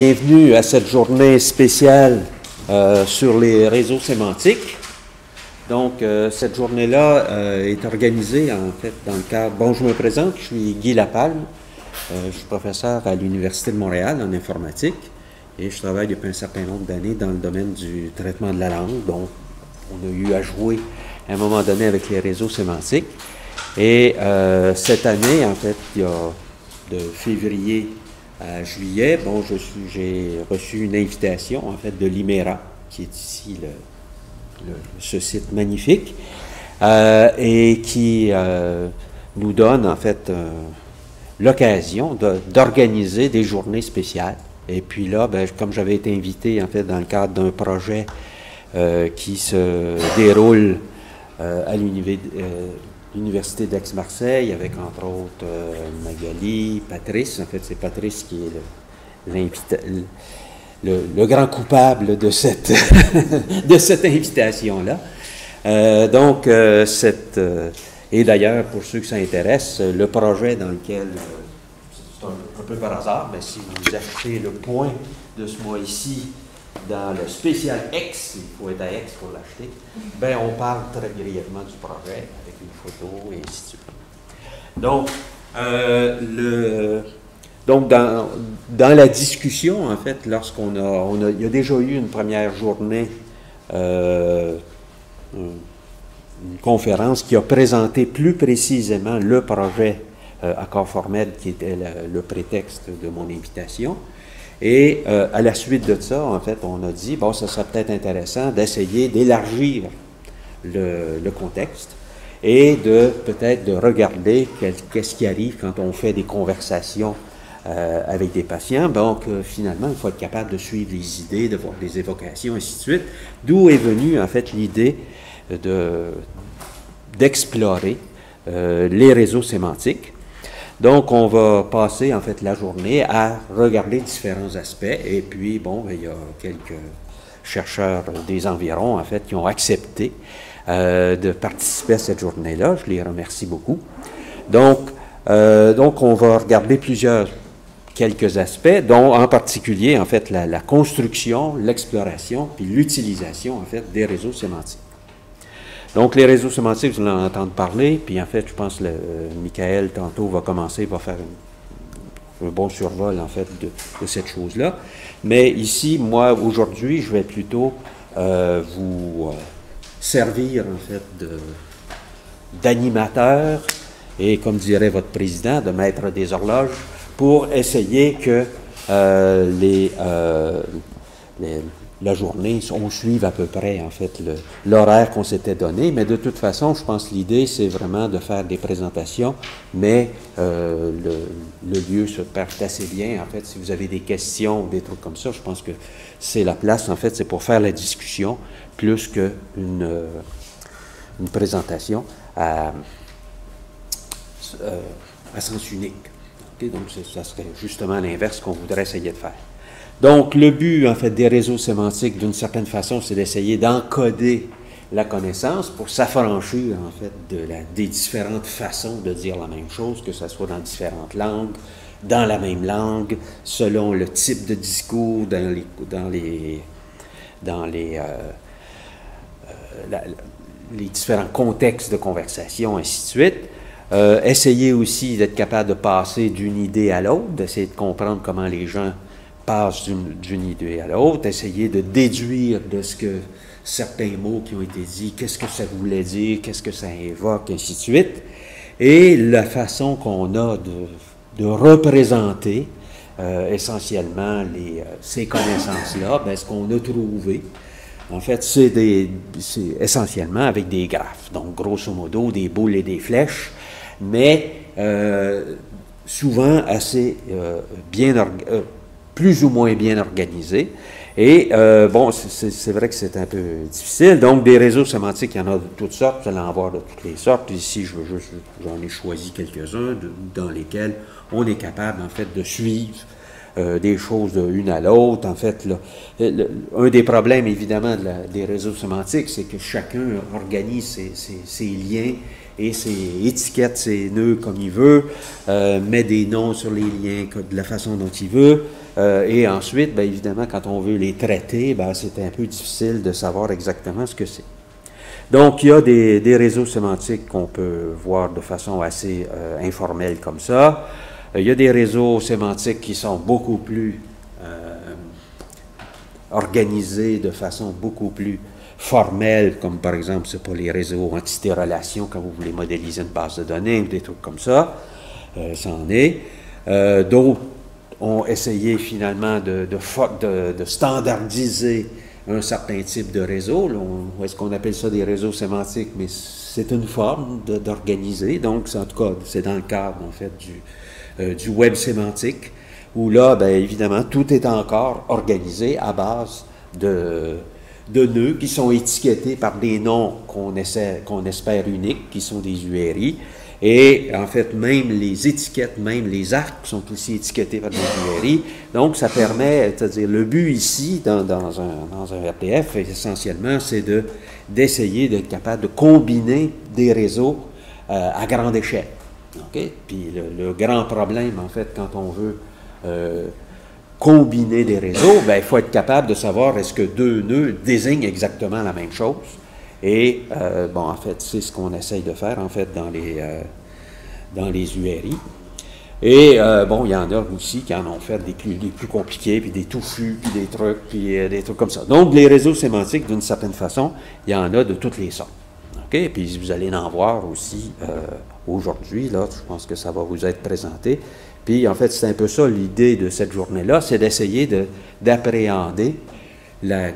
Bienvenue à cette journée spéciale euh, sur les réseaux sémantiques. Donc, euh, cette journée-là euh, est organisée en fait dans le cadre. Bon, je me présente, je suis Guy Lapalme, je suis professeur à l'Université de Montréal en informatique et je travaille depuis un certain nombre d'années dans le domaine du traitement de la langue. Donc, on a eu à jouer à un moment donné avec les réseaux sémantiques. Et cette année, en fait, il y a de février à juillet, bon, je suis, j'ai reçu une invitation, en fait, de l'IMERA, qui est ici le, ce site magnifique, euh, et qui euh, nous donne, en fait, euh, l'occasion d'organiser des journées spéciales. Et puis là, ben, comme j'avais été invité, en fait, dans le cadre d'un projet qui se déroule à l'université l'Université d'Aix-Marseille, avec entre autres euh, Magali, Patrice. En fait, c'est Patrice qui est le, grand coupable de cette, de cette invitation-là. Euh, donc, euh, cette, et d'ailleurs, pour ceux qui s'intéressent, le projet dans lequel, c'est un, peu par hasard, mais si vous achetez le point de ce mois ici, dans le spécial X, il faut être à X pour l'acheter, ben on parle très brièvement du projet photos, et ainsi de suite. Donc, euh, le, donc dans, dans, la discussion, en fait, lorsqu'on a, on a, il y a déjà eu une première journée, euh, une conférence qui a présenté plus précisément le projet euh, Accord formel qui était le, prétexte de mon invitation. Et euh, à la suite de ça, en fait, on a dit, bon, ça serait peut-être intéressant d'essayer d'élargir le, contexte et de peut-être de regarder qu'est-ce qui arrive quand on fait des conversations euh, avec des patients. Donc, euh, finalement, il faut être capable de suivre les idées, de voir des évocations, ainsi de suite. D'où est venue, en fait, l'idée de, d'explorer euh, les réseaux sémantiques. Donc, on va passer, en fait, la journée à regarder différents aspects. Et puis, bon, il y a quelques chercheurs des environs, en fait, qui ont accepté euh, de participer à cette journée-là. Je les remercie beaucoup. Donc, euh, donc, on va regarder plusieurs, quelques aspects, dont en particulier, en fait, la, construction, l'exploration, puis l'utilisation, en fait, des réseaux sémantiques. Donc, les réseaux sémantiques, vous en entendre parler, puis en fait, je pense que euh, Michael, tantôt, va commencer, va faire un bon survol, en fait, de, cette chose-là. Mais ici, moi, aujourd'hui, je vais plutôt vous servir en fait d'animateur et, comme dirait votre président, de maître des horloges pour essayer que euh, euh, les, la journée, on suive à peu près en fait l'horaire qu'on s'était donné. Mais de toute façon, je pense que l'idée, c'est vraiment de faire des présentations, mais euh, le, lieu se perd assez bien. En fait, si vous avez des questions ou des trucs comme ça, je pense que c'est la place, en fait, c'est pour faire la discussion plus qu'une euh, une présentation à, euh, à sens unique. Donc, ça serait justement l'inverse qu'on voudrait essayer de faire. Donc, le but, en fait, des réseaux sémantiques, d'une certaine façon, c'est d'essayer d'encoder la connaissance pour s'affranchir, en fait, de la, des différentes façons de dire la même chose, que ce soit dans différentes langues, dans la même langue, selon le type de discours, dans les, dans les, dans les, euh, euh, les différents contextes de conversation, ainsi de suite. Euh, essayer aussi d'être capable de passer d'une idée à l'autre, d'essayer de comprendre comment les gens passent d'une idée à l'autre, essayer de déduire de ce que certains mots qui ont été dits, qu'est-ce que ça voulait dire, qu'est-ce que ça évoque, ainsi de suite. Et la façon qu'on a de, représenter euh, essentiellement les, ces connaissances-là, ben, ce qu'on a trouvé, en fait, c'est essentiellement avec des graphes. Donc, grosso modo, des boules et des flèches, mais euh, souvent assez euh, bien, euh, plus ou moins bien organisés. Et bon, c'est vrai que c'est un peu difficile. Donc, des réseaux sémantiques, il y en a de toutes sortes, vous allez en voir de toutes les sortes. Ici, j'en ai choisi quelques-uns dans lesquels on est capable, en fait, de suivre euh, des choses d'une à l'autre. En fait, là, un des problèmes, évidemment, des réseaux sémantiques, c'est que chacun organise ses, ses, liens et ses étiquettes ses nœuds comme il veut, euh, met des noms sur les liens de la façon dont il veut. Euh, et ensuite, bien évidemment, quand on veut les traiter, ben, c'est un peu difficile de savoir exactement ce que c'est. Donc, il y a des, réseaux sémantiques qu'on peut voir de façon assez euh, informelle comme ça. Euh, il y a des réseaux sémantiques qui sont beaucoup plus organisés de façon beaucoup plus formelle, comme par exemple, c'est pour les réseaux entité-relation, quand vous voulez modéliser une base de données, des trucs comme ça. ça en est. D'autres ont essayé finalement de, standardiser un certain type de réseau. Est-ce qu'on appelle ça des réseaux sémantiques? Mais c'est une forme d'organiser. Donc, en tout cas, c'est dans le cadre, en fait, du, euh, web sémantique, où là, bien évidemment, tout est encore organisé à base de, nœuds qui sont étiquetés par des noms qu'on espère uniques, qui sont des URI, et en fait, même les étiquettes, même les arcs sont aussi étiquetés par des URI. Donc, ça permet, c'est-à-dire, le but ici, dans, un, dans un RTF, essentiellement, c'est de, d'essayer d'être capable de combiner des réseaux euh, à grande échelle. OK? Puis le, grand problème, en fait, quand on veut euh, combiner des réseaux, ben, il faut être capable de savoir est-ce que deux nœuds désignent exactement la même chose. Et, euh, bon, en fait, c'est ce qu'on essaye de faire, en fait, dans les, euh, dans les URI. Et, euh, bon, il y en a aussi qui en ont fait des plus, compliqués, puis des touffus, puis des trucs, puis des trucs comme ça. Donc, les réseaux sémantiques, d'une certaine façon, il y en a de toutes les sortes. OK? Puis, vous allez en voir aussi aujourd'hui, là, je pense que ça va vous être présenté. Puis, en fait, c'est un peu ça l'idée de cette journée-là, c'est d'essayer d'appréhender la,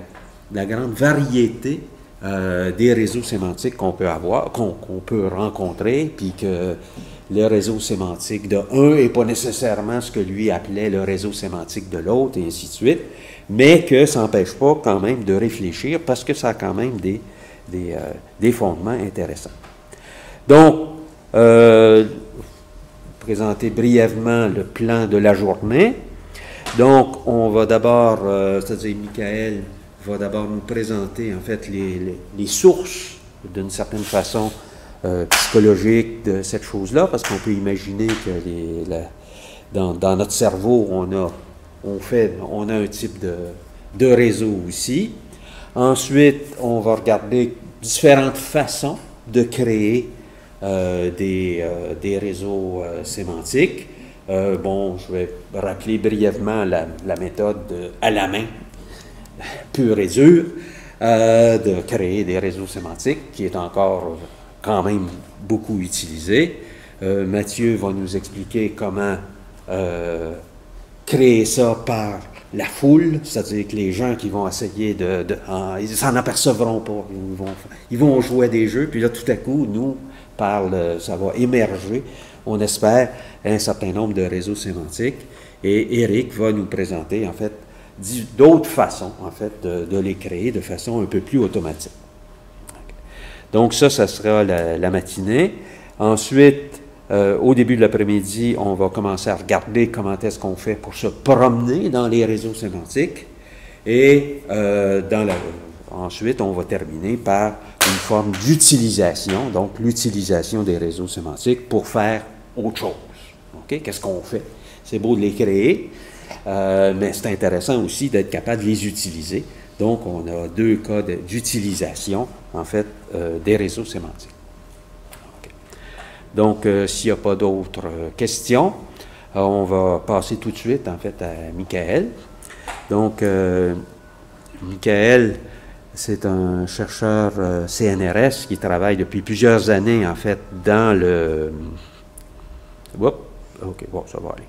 la grande variété euh, des réseaux sémantiques qu'on peut avoir, qu'on peut rencontrer, puis que le réseau sémantique de un n'est pas nécessairement ce que lui appelait le réseau sémantique de l'autre, et ainsi de suite, mais que ça n'empêche pas quand même de réfléchir parce que ça a quand même des, des, euh, fondements intéressants. Donc, euh, présenter brièvement le plan de la journée. Donc, on va d'abord, c'est-à-dire Michael va d'abord nous présenter en fait les, sources d'une certaine façon euh, psychologique de cette chose-là, parce qu'on peut imaginer que dans, notre cerveau, on a, on, fait, on a un type de, réseau aussi. Ensuite, on va regarder différentes façons de créer euh, des, euh, des, réseaux sémantiques. bon, je vais rappeler brièvement la méthode à la main pur et dur euh, de créer des réseaux sémantiques, qui est encore quand même beaucoup utilisé. Euh, Mathieu va nous expliquer comment euh, créer ça par la foule, c'est-à-dire que les gens qui vont essayer de... ils s'en apercevront pas. Ils vont, jouer des jeux, puis là, tout à coup, nous, parle, ça va émerger, on espère, un certain nombre de réseaux sémantiques. Et Eric va nous présenter, en fait, d'autres façons, en fait, de, les créer de façon un peu plus automatique. Donc ça, ça sera la, matinée. Ensuite, euh, au début de l'après-midi, on va commencer à regarder comment est-ce qu'on fait pour se promener dans les réseaux sémantiques. Et euh, dans la, ensuite, on va terminer par une forme d'utilisation, donc l'utilisation des réseaux sémantiques pour faire autre chose. OK? Qu'est-ce qu'on fait? C'est beau de les créer, euh, mais c'est intéressant aussi d'être capable de les utiliser. Donc, on a deux cas d'utilisation, en fait, euh, des réseaux sémantiques. Donc, euh, s'il n'y a pas d'autres questions, on va passer tout de suite, en fait, à Michael. Donc, Michael, c'est un chercheur CNRS qui travaille depuis plusieurs années, en fait, dans le... Oups, OK, bon, ça va aller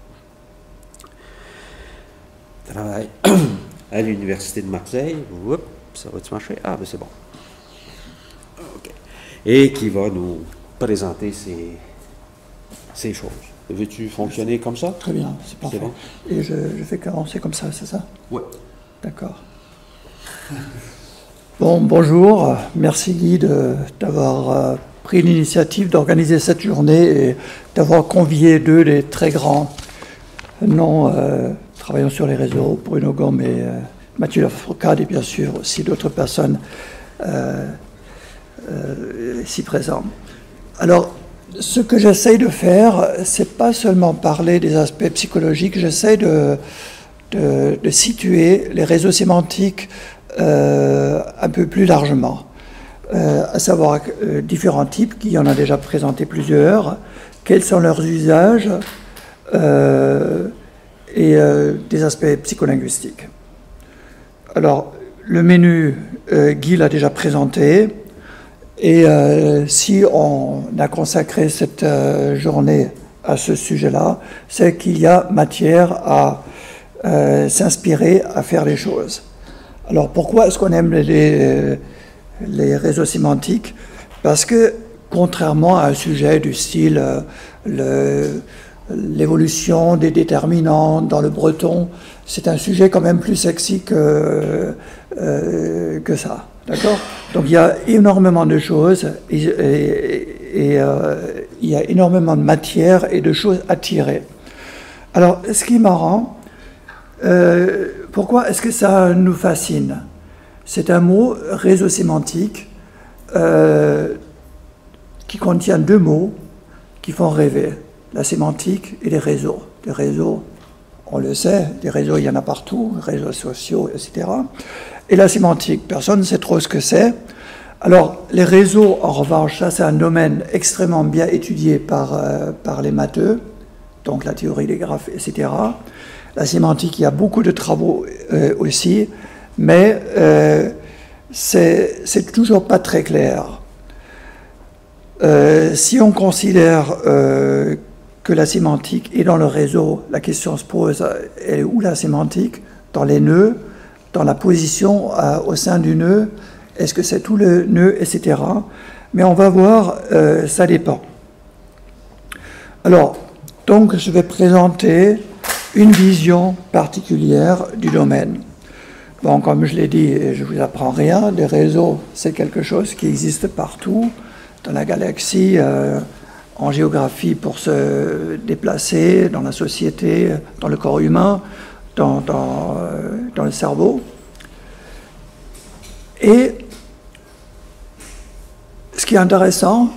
travaille à l'Université de Marseille. Oups, ça va-tu marcher? Ah, ben c'est bon. OK. Et qui va nous présenter ces, ces choses. Veux-tu fonctionner comme ça? Très bien, c'est parfait. Bon? Et je, je fais commencer comme ça, c'est ça? Oui. D'accord. Bon, bonjour. Merci Guy d'avoir euh, pris l'initiative d'organiser cette journée et d'avoir convié deux des très grands noms euh, travaillant sur les réseaux, Bruno Gomme et euh, Mathieu Lafourcade, et bien sûr aussi d'autres personnes euh, euh, ici présentes. Alors, ce que j'essaye de faire, c'est pas seulement parler des aspects psychologiques, j'essaye de, situer les réseaux sémantiques euh, un peu plus largement, à savoir différents types, qui en a déjà présenté plusieurs, quels sont leurs usages et des aspects psycholinguistiques. Alors, le menu, Guy l'a déjà présenté, et si on a consacré cette journée à ce sujet-là, c'est qu'il y a matière à euh, s'inspirer à faire les choses. Alors pourquoi est-ce qu'on aime les, les, réseaux sémantiques? Parce que contrairement à un sujet du style euh, l'évolution des déterminants dans le breton, c'est un sujet quand même plus sexy que, euh, ça. D'accord? Donc il y a énormément de choses et, euh, il y a énormément de matière et de choses à tirer. Alors, ce qui est marrant, euh, pourquoi est-ce que ça nous fascine? C'est un mot réseau sémantique qui contient deux mots qui font rêver la sémantique et les réseaux. Les réseaux, on le sait, des réseaux, il y en a partout, réseaux sociaux, etc. Et la sémantique, personne ne sait trop ce que c'est. Alors, les réseaux, en revanche, ça c'est un domaine extrêmement bien étudié par, euh, par les matheux, donc la théorie des graphes, etc. La sémantique, il y a beaucoup de travaux euh, aussi, mais euh, c'est toujours pas très clair. Euh, si on considère que la sémantique est dans le réseau, la question se pose, elle est où la sémantique? Dans les nœuds, dans la position au sein du nœud, est-ce que c'est tout le nœud, etc. Mais on va voir, euh, ça dépend. Alors, donc je vais présenter une vision particulière du domaine. Bon, comme je l'ai dit, je ne vous apprends rien, des réseaux, c'est quelque chose qui existe partout dans la galaxie, euh, en géographie pour se déplacer, dans la société, dans le corps humain, dans, euh, le cerveau. Et ce qui est intéressant,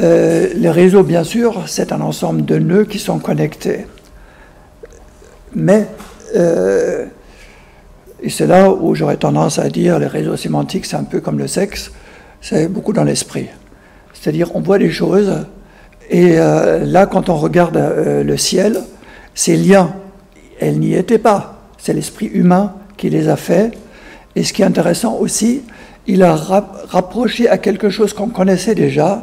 euh, les réseaux, bien sûr, c'est un ensemble de nœuds qui sont connectés. Mais, euh, et c'est là où j'aurais tendance à dire, les réseaux sémantiques, c'est un peu comme le sexe, c'est beaucoup dans l'esprit. C'est-à-dire, on voit des choses, et euh, là, quand on regarde le ciel, ces liens, elles n'y étaient pas. C'est l'esprit humain qui les a faits. Et ce qui est intéressant aussi, il a rapproché à quelque chose qu'on connaissait déjà,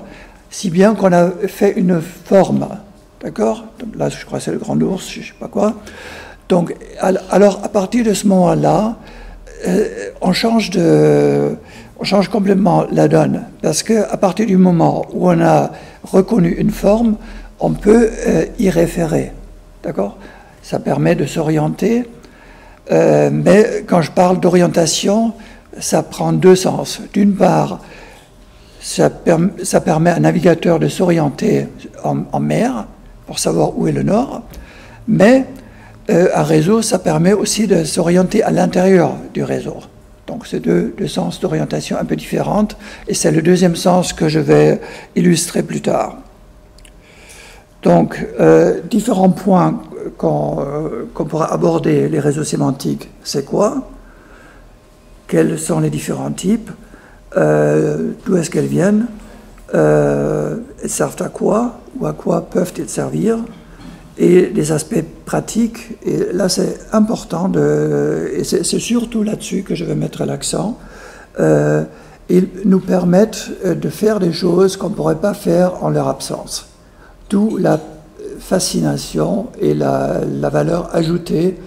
si bien qu'on a fait une forme. D'accord? Là, je crois que c'est le grand ours, je ne sais pas quoi. Donc, alors, à partir de ce moment-là, euh, on, change de, on change complètement la donne. Parce qu'à partir du moment où on a reconnu une forme, on peut euh, y référer. D'accord? Ça permet de s'orienter. Euh, mais quand je parle d'orientation, ça prend deux sens. D'une part, ça, permet à un navigateur de s'orienter en, mer pour savoir où est le nord, mais euh, un réseau, ça permet aussi de s'orienter à l'intérieur du réseau. Donc c'est deux, sens d'orientation un peu différentes, et c'est le deuxième sens que je vais illustrer plus tard. Donc, euh, différents points qu'on euh, pourra aborder les réseaux sémantiques, c'est quoi? Quels sont les différents types, euh, d'où est-ce qu'elles viennent, elles servent à quoi? Ou à quoi peuvent-elles servir, et les aspects pratiques. Et là, c'est important, et c'est surtout là-dessus que je vais mettre l'accent. Euh, ils nous permettent de faire des choses qu'on ne pourrait pas faire en leur absence. D'où la fascination et la, valeur ajoutée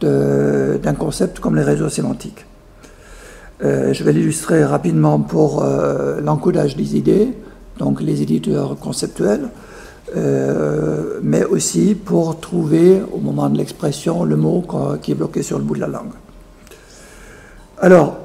d'un concept comme les réseaux sémantiques. Euh, je vais l'illustrer rapidement pour euh, l'encodage des idées, donc les éditeurs conceptuels, euh, mais aussi pour trouver au moment de l'expression le mot qui est bloqué sur le bout de la langue. Alors,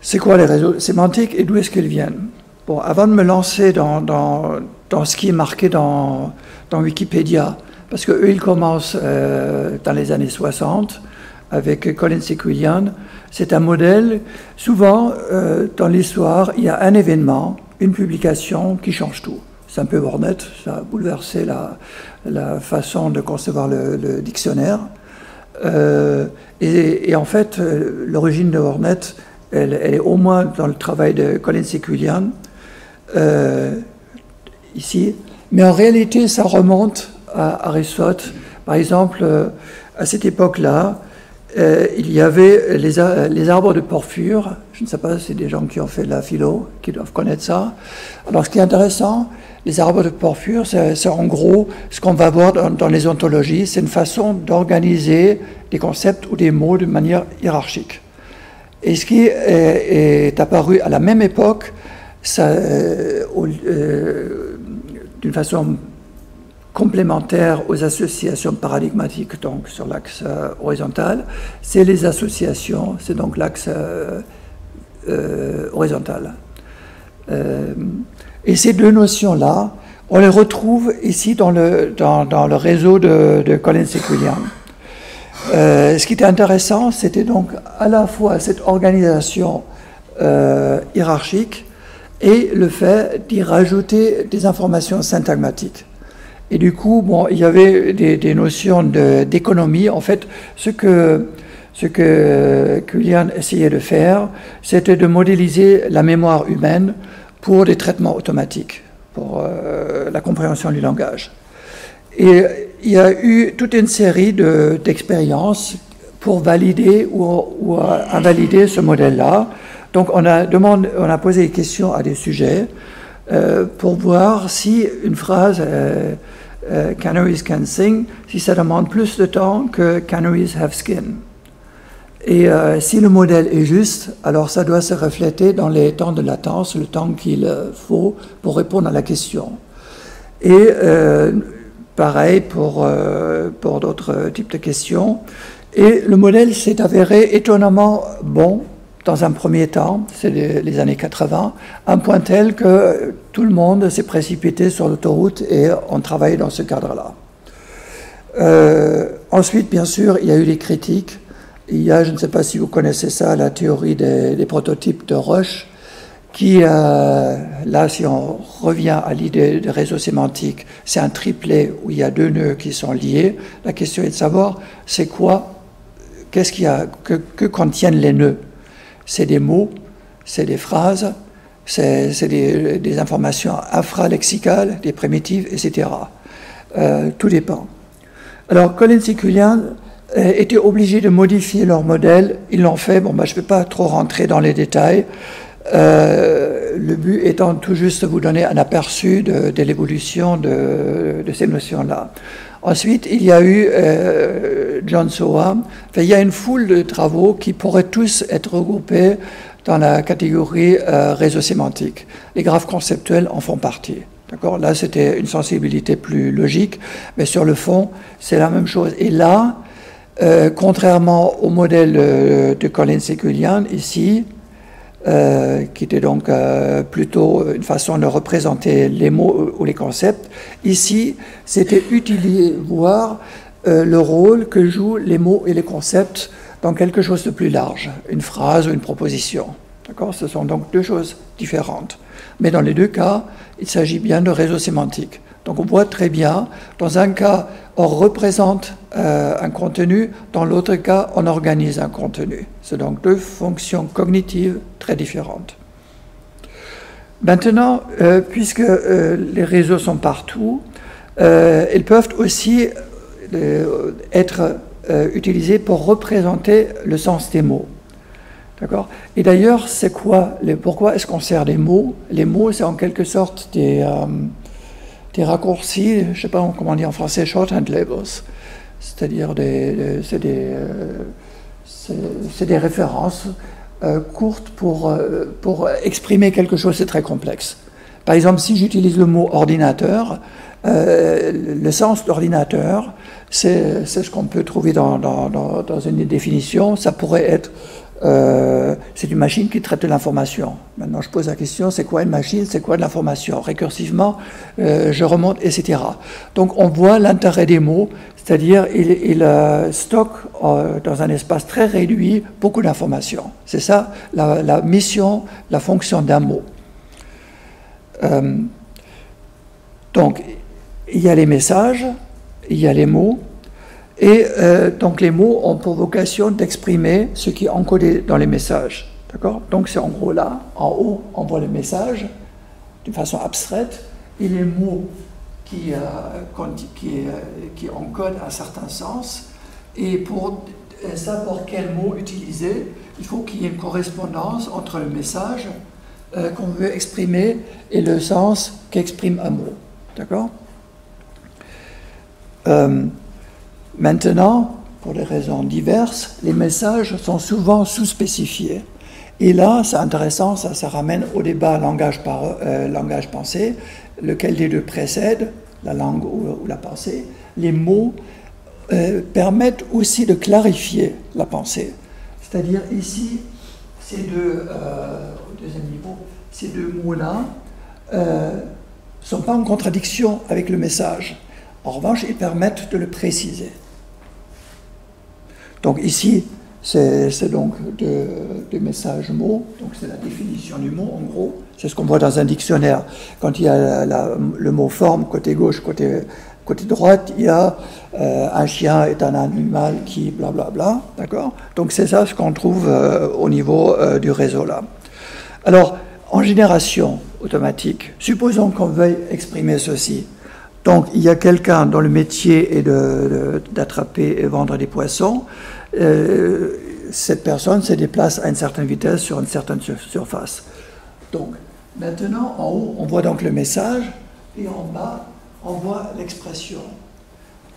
c'est quoi les réseaux sémantiques et d'où est-ce qu'ils viennent? Bon, avant de me lancer dans, dans, dans ce qui est marqué dans, dans Wikipédia, parce qu'eux, ils commencent euh, dans les années 60 avec Colin Sequillian. C'est un modèle. Souvent, euh, dans l'histoire, il y a un événement, une publication qui change tout. c'est un peu Warnet, ça a bouleversé la, façon de concevoir le, dictionnaire. Euh, et, en fait, l'origine de Warnet, elle, est au moins dans le travail de Colin Seculian, euh, ici, mais en réalité, ça remonte à Aristote. Par exemple, euh, à cette époque-là, euh, il y avait les, les, arbres de porphyre. Je ne sais pas si c'est des gens qui ont fait la philo, qui doivent connaître ça. Alors, ce qui est intéressant, les arbres de porphyre, c'est en gros ce qu'on va voir dans, les ontologies. C'est une façon d'organiser des concepts ou des mots de manière hiérarchique. Et ce qui est, apparu à la même époque, euh, d'une façon complémentaire aux associations paradigmatiques, donc sur l'axe euh, horizontal, c'est les associations, c'est donc l'axe euh, euh, horizontal. et ces deux notions-là, on les retrouve ici dans le, réseau de, de Colin Seculian. ce qui était intéressant, c'était donc à la fois cette organisation hiérarchique et le fait d'y rajouter des informations syntagmatiques. Et du coup, bon, il y avait des, notions d'économie. En fait, ce que, ce que essayait de faire, c'était de modéliser la mémoire humaine pour des traitements automatiques, pour euh, la compréhension du langage. Et il y a eu toute une série d'expériences pour valider ou, invalider ce modèle-là. Donc on a, demandé, on a posé des questions à des sujets euh, pour voir si une phrase euh, euh, Canaries can sing si ça demande plus de temps que Canaries have skin. Et euh, si le modèle est juste, alors ça doit se refléter dans les temps de latence, le temps qu'il euh, faut pour répondre à la question. Et pareil pour, pour d'autres types de questions. Et le modèle s'est avéré étonnamment bon dans un premier temps, c'est les, années 80, un point tel que tout le monde s'est précipité sur l'autoroute et on travaille dans ce cadre-là. Euh, ensuite, bien sûr, il y a eu les critiques. Il y a, je ne sais pas si vous connaissez ça, la théorie des, prototypes de Rush, qui, euh, là, si on revient à l'idée de réseau sémantique, c'est un triplet où il y a deux nœuds qui sont liés. La question est de savoir, c'est quoi, qu'est-ce qu'il y a, que contiennent les nœuds? C'est des mots, c'est des phrases, c'est des, informations infralexicales, des primitives, etc. Euh, tout dépend. Alors, Colin Seculian euh, était obligé de modifier leur modèle. Ils l'ont fait. Bon, bah, je ne vais pas trop rentrer dans les détails. Euh, le but étant tout juste de vous donner un aperçu de, l'évolution de, ces notions-là. Ensuite, il y a eu euh, John Soham. il y a une foule de travaux qui pourraient tous être regroupés dans la catégorie euh, réseau sémantique. Les graphes conceptuels en font partie. D'accord? Là, c'était une sensibilité plus logique, mais sur le fond, c'est la même chose. Et là, euh, contrairement au modèle de Colin Seculian, ici, euh, qui était donc euh, plutôt une façon de représenter les mots ou les concepts. Ici, c'était utiliser, voir euh, le rôle que jouent les mots et les concepts dans quelque chose de plus large, une phrase ou une proposition. D'accord? Ce sont donc deux choses différentes. Mais dans les deux cas, il s'agit bien de réseaux sémantiques. Donc on voit très bien, dans un cas, on représente euh, un contenu, dans l'autre cas, on organise un contenu. C'est donc deux fonctions cognitives très différentes. Maintenant, euh, puisque euh, les réseaux sont partout, ils peuvent aussi être utilisés pour représenter le sens des mots. D'accord? Et d'ailleurs, c'est quoi Pourquoi est-ce qu'on sert des mots? Les mots, c'est en quelque sorte des des raccourcis, je ne sais pas comment dire en français, shorthand labels, c'est-à-dire des, c'est des, euh, références euh, courtes pour, euh, pour exprimer quelque chose de très complexe. Par exemple, si j'utilise le mot ordinateur, le sens d'ordinateur, c'est ce qu'on peut trouver dans, une définition. Ça pourrait être euh, c'est une machine qui traite de l'information. Maintenant, je pose la question, c'est quoi une machine C'est quoi de l'information? Récursivement, euh, je remonte, etc. Donc, on voit l'intérêt des mots, c'est-à-dire il, il euh, stocke dans un espace très réduit beaucoup d'informations. C'est ça la, mission, la fonction d'un mot. Donc, il y a les messages, il y a les mots, et euh, donc les mots ont pour vocation d'exprimer ce qui est encodé dans les messages. D'accord? Donc c'est en gros là, en haut, on voit le message d'une façon abstraite, et les mots qui, euh, euh, qui encodent un certain sens. Et pour savoir quel mot utiliser, il faut qu'il y ait une correspondance entre le message qu'on veut exprimer et le sens qu'exprime un mot. D'accord? Maintenant, pour des raisons diverses, les messages sont souvent sous-spécifiés. Et là, c'est intéressant, ça, ramène au débat langage, par, euh, lequel des deux précède, la langue ou, la pensée. Les mots euh, permettent aussi de clarifier la pensée. C'est-à-dire ici, ces euh, deuxième niveau, ces deux mots-là ne sont pas en contradiction avec le message. En revanche, ils permettent de le préciser. Donc ici, c'est donc des messages mots, donc c'est la définition du mot en gros. C'est ce qu'on voit dans un dictionnaire. Quand il y a le mot forme, côté gauche, côté, côté droite, il y a euh, un chien est un animal qui blablabla, bla, bla, d'accord? Donc c'est ça ce qu'on trouve euh, au niveau euh, du réseau là. Alors, en génération automatique, supposons qu'on veuille exprimer ceci. Donc il y a quelqu'un dont le métier est d'attraper et vendre des poissons. Euh, cette personne se déplace à une certaine vitesse sur une certaine surface. Donc maintenant, en haut, on voit donc le message et en bas, on voit l'expression.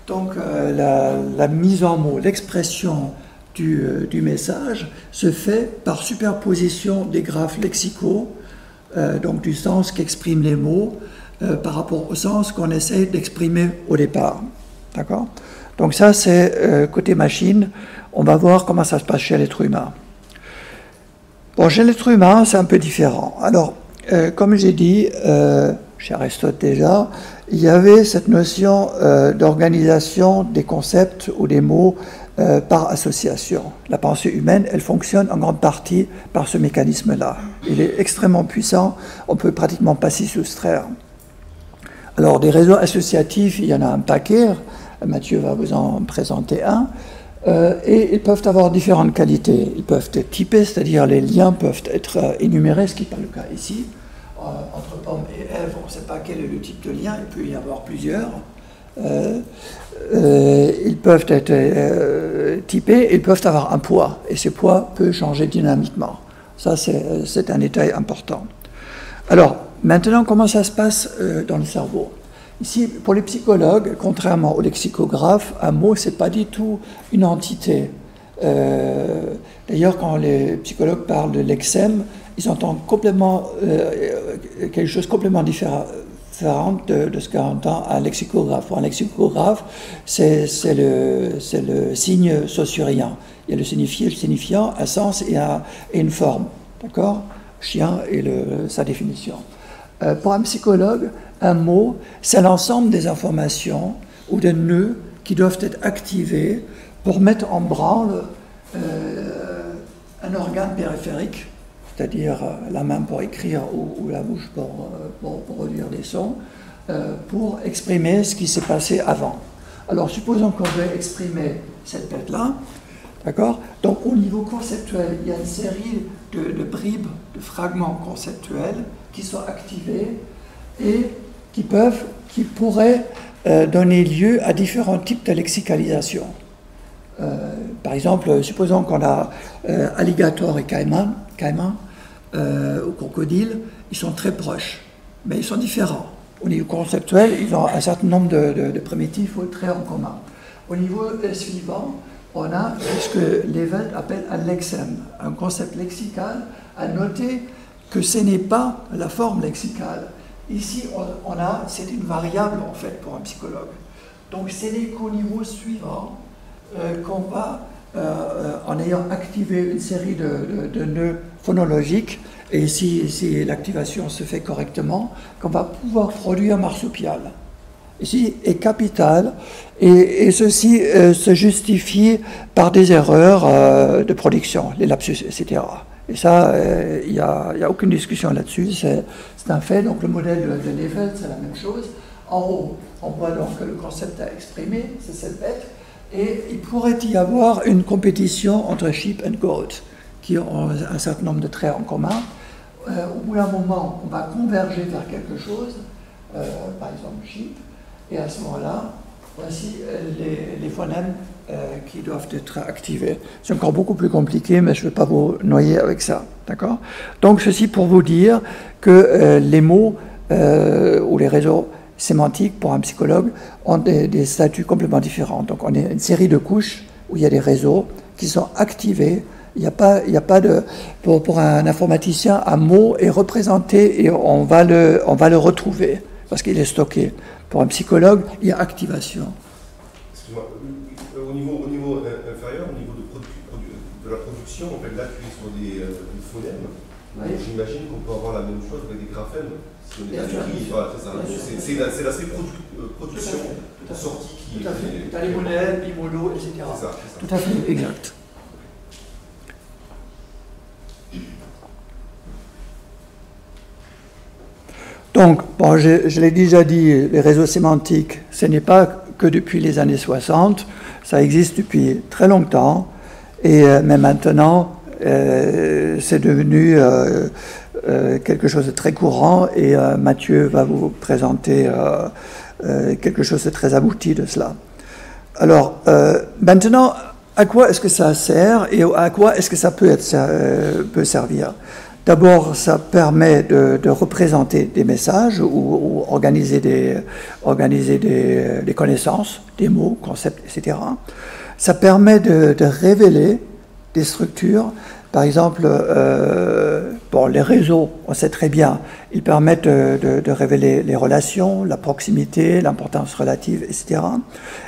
Donc euh, la, mise en mots, l'expression du, euh, du, message se fait par superposition des graphes lexicaux, donc du sens qu'expriment les mots, euh, par rapport au sens qu'on essaie d'exprimer au départ. D'accord? Donc ça, c'est euh, côté machine. On va voir comment ça se passe chez l'être humain. Bon, chez l'être humain, c'est un peu différent. Alors, euh, comme j'ai dit, chez Aristote déjà, il y avait cette notion d'organisation des concepts ou des mots par association. La pensée humaine, elle fonctionne en grande partie par ce mécanisme-là. Il est extrêmement puissant, on peut pratiquement pas s'y soustraire. Alors, des réseaux associatifs, il y en a un paquet. Mathieu va vous en présenter un. Euh, et ils peuvent avoir différentes qualités. Ils peuvent être typés, c'est-à-dire les liens peuvent être euh, énumérés, ce qui n'est pas le cas ici. Euh, entre Pomme et Ève, on ne sait pas quel est le type de lien, il peut y avoir plusieurs. ils peuvent être typés, ils peuvent avoir un poids, et ce poids peut changer dynamiquement. Ça, c'est un détail important. Alors, Maintenant, comment ça se passe euh, dans le cerveau? Ici, pour les psychologues, contrairement aux lexicographes, un mot, ce n'est pas du tout une entité. Euh, d'ailleurs, quand les psychologues parlent de lexème, ils entendent complètement euh, quelque chose complètement différent de, ce qu'entend un lexicographe. Pour un lexicographe, c'est le, signe saussurien. Il y a le signifié, le signifiant, un sens et, une forme. D'accord? Chien et sa définition. Euh, pour un psychologue, un mot, c'est l'ensemble des informations ou des nœuds qui doivent être activés pour mettre en branle euh, un organe périphérique, c'est-à-dire euh, la main pour écrire ou, la bouche pour, pour, produire des sons, pour exprimer ce qui s'est passé avant. Alors supposons qu'on veut exprimer cette tête-là, d'accord? Donc au niveau conceptuel, il y a une série de bribes, de fragments conceptuels qui sont activés et qui peuvent, qui pourraient euh, donner lieu à différents types de lexicalisation. Euh, par exemple, supposons qu'on a euh, alligator et caïman, caïman ou crocodile, ils sont très proches, mais ils sont différents. Au niveau conceptuel, ils ont un certain nombre de, de, primitifs ou très en commun. Au niveau suivant, on a ce que Level appelle un lexème, un concept lexical à noter que ce n'est pas la forme lexicale. Ici, on, a, c'est une variable en fait pour un psychologue. Donc, c'est n'est qu'au niveau suivant euh, qu'on va, euh, euh, en ayant activé une série de, nœuds phonologiques, et si, si l'activation se fait correctement, qu'on va pouvoir produire un marsupial. Ici est capital, et, ceci se justifie par des erreurs de production, les lapsus, etc. Et ça, il euh, n'y a, aucune discussion là-dessus, c'est un fait. Donc le modèle de, de c'est la même chose. En haut, on voit donc le concept à exprimer, c'est cette bête, et il pourrait y avoir une compétition entre sheep and goat, qui ont un certain nombre de traits en commun. Euh, au bout d'un moment, on va converger vers quelque chose, euh, par exemple sheep, et à ce moment-là, voici les, les phonèmes euh, qui doivent être activés. C'est encore beaucoup plus compliqué, mais je ne vais pas vous noyer avec ça. D'accord? Donc, ceci pour vous dire que euh, les mots euh, ou les réseaux sémantiques pour un psychologue ont des, statuts complètement différents. Donc, on est une série de couches où il y a des réseaux qui sont activés. Il n'y a pas, il a pas de. Pour, pour, un informaticien, un mot est représenté et on va le, on va le retrouver parce qu'il est stocké. Pour un psychologue, il y a activation au niveau euh, inférieur, au niveau de, la production, on fait là tu es sur des, euh, phonèmes. J'imagine qu'on peut avoir la même chose avec des graphèmes. c'est l'aspect euh, production, sortie qui. Tout à fait. Tu as les bimolo, etc. Tout à fait, exact. Donc, bon, je, je l'ai déjà dit, les réseaux sémantiques, ce n'est pas que depuis les années 60. Ça existe depuis très longtemps. Et, euh, mais maintenant, euh, c'est devenu euh, quelque chose de très courant. Et Mathieu va vous présenter quelque chose de très abouti de cela. Alors, maintenant, à quoi est-ce que ça sert et à quoi est-ce que ça peut, être, peut servir? D'abord, ça permet de, représenter des messages ou, organiser, des, connaissances, des mots, concepts, etc. Ça permet de, révéler des structures. Par exemple, euh, bon, les réseaux, on sait très bien, ils permettent de, révéler les relations, la proximité, l'importance relative, etc.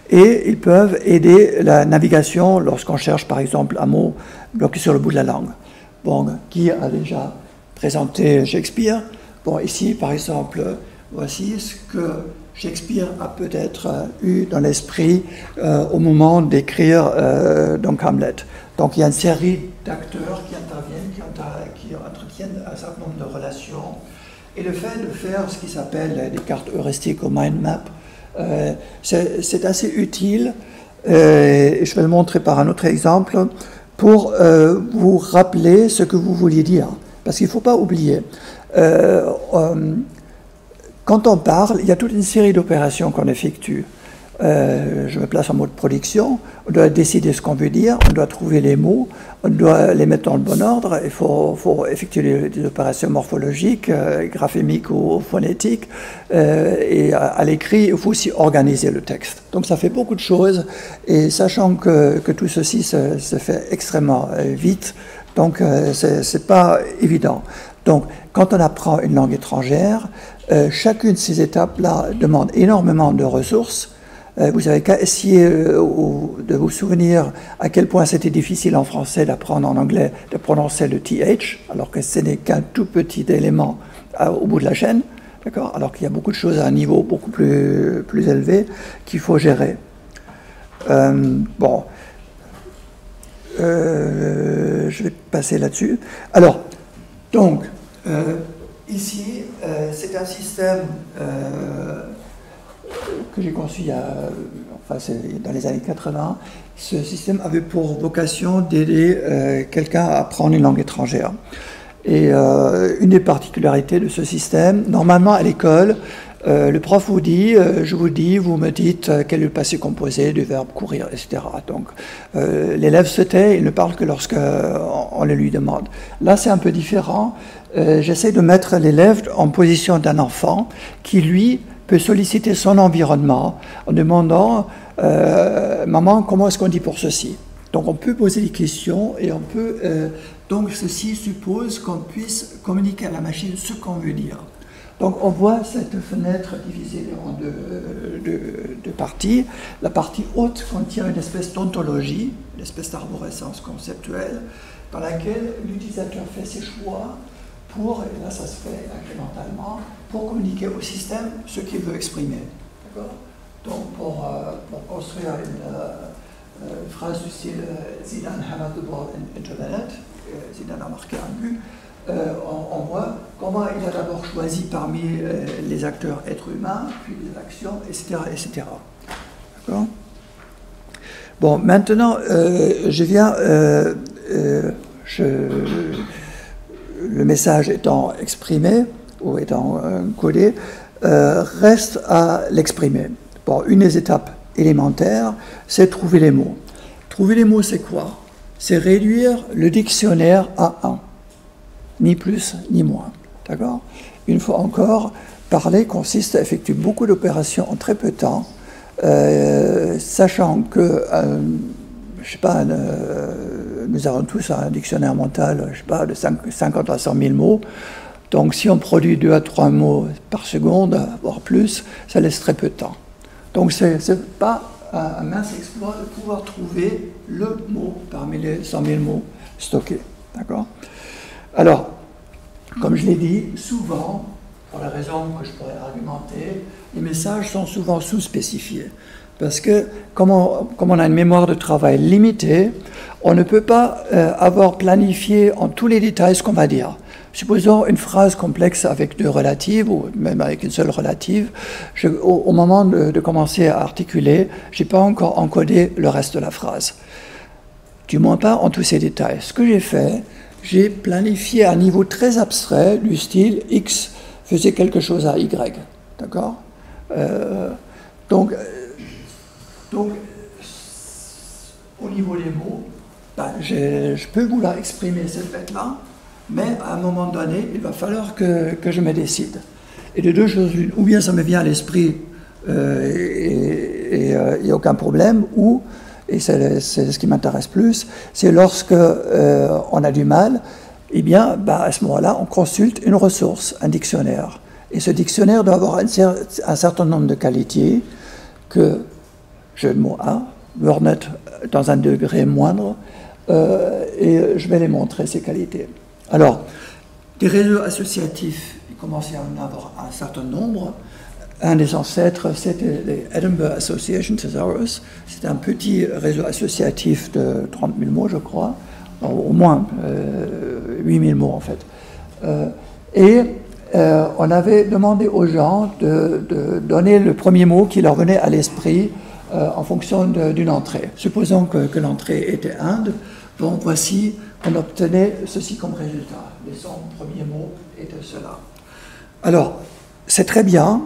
Et ils peuvent aider la navigation lorsqu'on cherche, par exemple, un mot bloqué sur le bout de la langue. Qui a déjà présenté Shakespeare Bon, ici, par exemple, voici ce que Shakespeare a peut-être euh, eu dans l'esprit euh, au moment d'écrire euh, donc Hamlet. Donc il y a une série d'acteurs qui interviennent, qui, entretiennent un certain nombre de relations. Et le fait de faire ce qui s'appelle des cartes heuristiques ou mind map, c'est assez utile. je vais le montrer par un autre exemple pour euh, vous rappeler ce que vous vouliez dire. Parce qu'il ne faut pas oublier, euh, euh, quand on parle, il y a toute une série d'opérations qu'on effectue. Je me place en mode production, on doit décider ce qu'on veut dire, on doit trouver les mots, on doit les mettre dans le bon ordre, il faut, effectuer des opérations morphologiques, euh, graphémiques ou phonétiques, euh, et à, l'écrit, il faut aussi organiser le texte. Donc ça fait beaucoup de choses, et sachant que, que tout ceci se, se fait extrêmement vite, donc c'est pas évident. Donc quand on apprend une langue étrangère, chacune de ces étapes-là demande énormément de ressources, euh, vous n'avez qu'à essayer euh, de vous souvenir à quel point c'était difficile en français d'apprendre en anglais de prononcer le TH, alors que ce n'est qu'un tout petit élément euh, au bout de la chaîne, d'accord? Alors qu'il y a beaucoup de choses à un niveau beaucoup plus, plus élevé qu'il faut gérer. bon, je vais passer là-dessus. Alors, donc, ici, c'est un système que j'ai conçu enfin, dans les années 80. Ce système avait pour vocation d'aider euh, quelqu'un à apprendre une langue étrangère. Et euh, une des particularités de ce système, normalement à l'école, euh, le prof vous dit, je vous dis, vous me dites quel est le passé composé du verbe courir, etc. Donc l'élève se tait, il ne parle que lorsqu'on on le lui demande. Là, c'est un peu différent. J'essaie de mettre l'élève en position d'un enfant qui, lui, peut solliciter son environnement en demandant euh, Maman, comment est-ce qu'on dit pour ceci? Donc on peut poser des questions et on peut. Euh, donc ceci suppose qu'on puisse communiquer à la machine ce qu'on veut dire. Donc on voit cette fenêtre divisée en deux, parties. La partie haute contient une espèce d'ontologie, une espèce d'arborescence conceptuelle, dans laquelle l'utilisateur fait ses choix et là ça se fait incrémentalement, pour communiquer au système ce qu'il veut exprimer. Donc pour, euh, pour, construire une, euh, euh, phrase du style Zidane hammered the ball into Zidane a marqué un but, on, voit comment il a d'abord choisi parmi les acteurs êtres humains, puis les actions, etc. etc. D'accord? Bon, maintenant, je viens, je, le message étant exprimé ou étant codé, reste à l'exprimer. Bon, une des étapes élémentaires, c'est trouver les mots. Trouver les mots, c'est quoi? C'est réduire le dictionnaire à un, ni plus ni moins. D'accord? Une fois encore, parler consiste à effectuer beaucoup d'opérations en très peu de temps, euh, sachant que, euh, je sais pas, euh, nous avons tous un dictionnaire mental, je sais pas, de 50 à 100 000 mots. Donc si on produit 2 à 3 mots par seconde, voire plus, ça laisse très peu de temps. Donc ce n'est pas un mince exploit de pouvoir trouver le mot parmi les 100 000 mots stockés. D'accord? Alors, comme je l'ai dit, souvent, pour la raison que je pourrais argumenter, les messages sont souvent sous-spécifiés. Parce que comme on, a une mémoire de travail limitée, on ne peut pas euh, avoir planifié en tous les détails ce qu'on va dire. Supposons une phrase complexe avec deux relatives, ou même avec une seule relative. au, moment de, commencer à articuler, je n'ai pas encore encodé le reste de la phrase. Du moins pas en tous ces détails. Ce que j'ai fait, j'ai planifié à un niveau très abstrait du style X faisait quelque chose à Y. D'accord? Euh, donc, donc, au niveau des mots, ben, je peux vous la exprimer cette bête-là, mais à un moment donné, il va falloir que, je me décide. Et de deux choses ou bien ça me vient à l'esprit euh, et il euh, a aucun problème, ou, et c'est ce qui m'intéresse plus, c'est lorsque euh, on a du mal, eh bien, bah, à ce moment-là, on consulte une ressource, un dictionnaire. Et ce dictionnaire doit avoir un, un certain nombre de qualités que, je mot A, remettre dans un degré moindre, et je vais les montrer, ces qualités. Alors, des réseaux associatifs, il commence à en avoir un certain nombre. Un des ancêtres, c'était les Edinburgh Association Thesaurus. C'était un petit réseau associatif de 30 000 mots, je crois, au moins euh, 8 000 mots en fait. Euh, et euh, on avait demandé aux gens de, donner le premier mot qui leur venait à l'esprit euh, en fonction d'une entrée. Supposons que, l'entrée était Inde, bon, voici on obtenait ceci comme résultat. Les 100 premiers mots étaient cela. Alors, c'est très bien,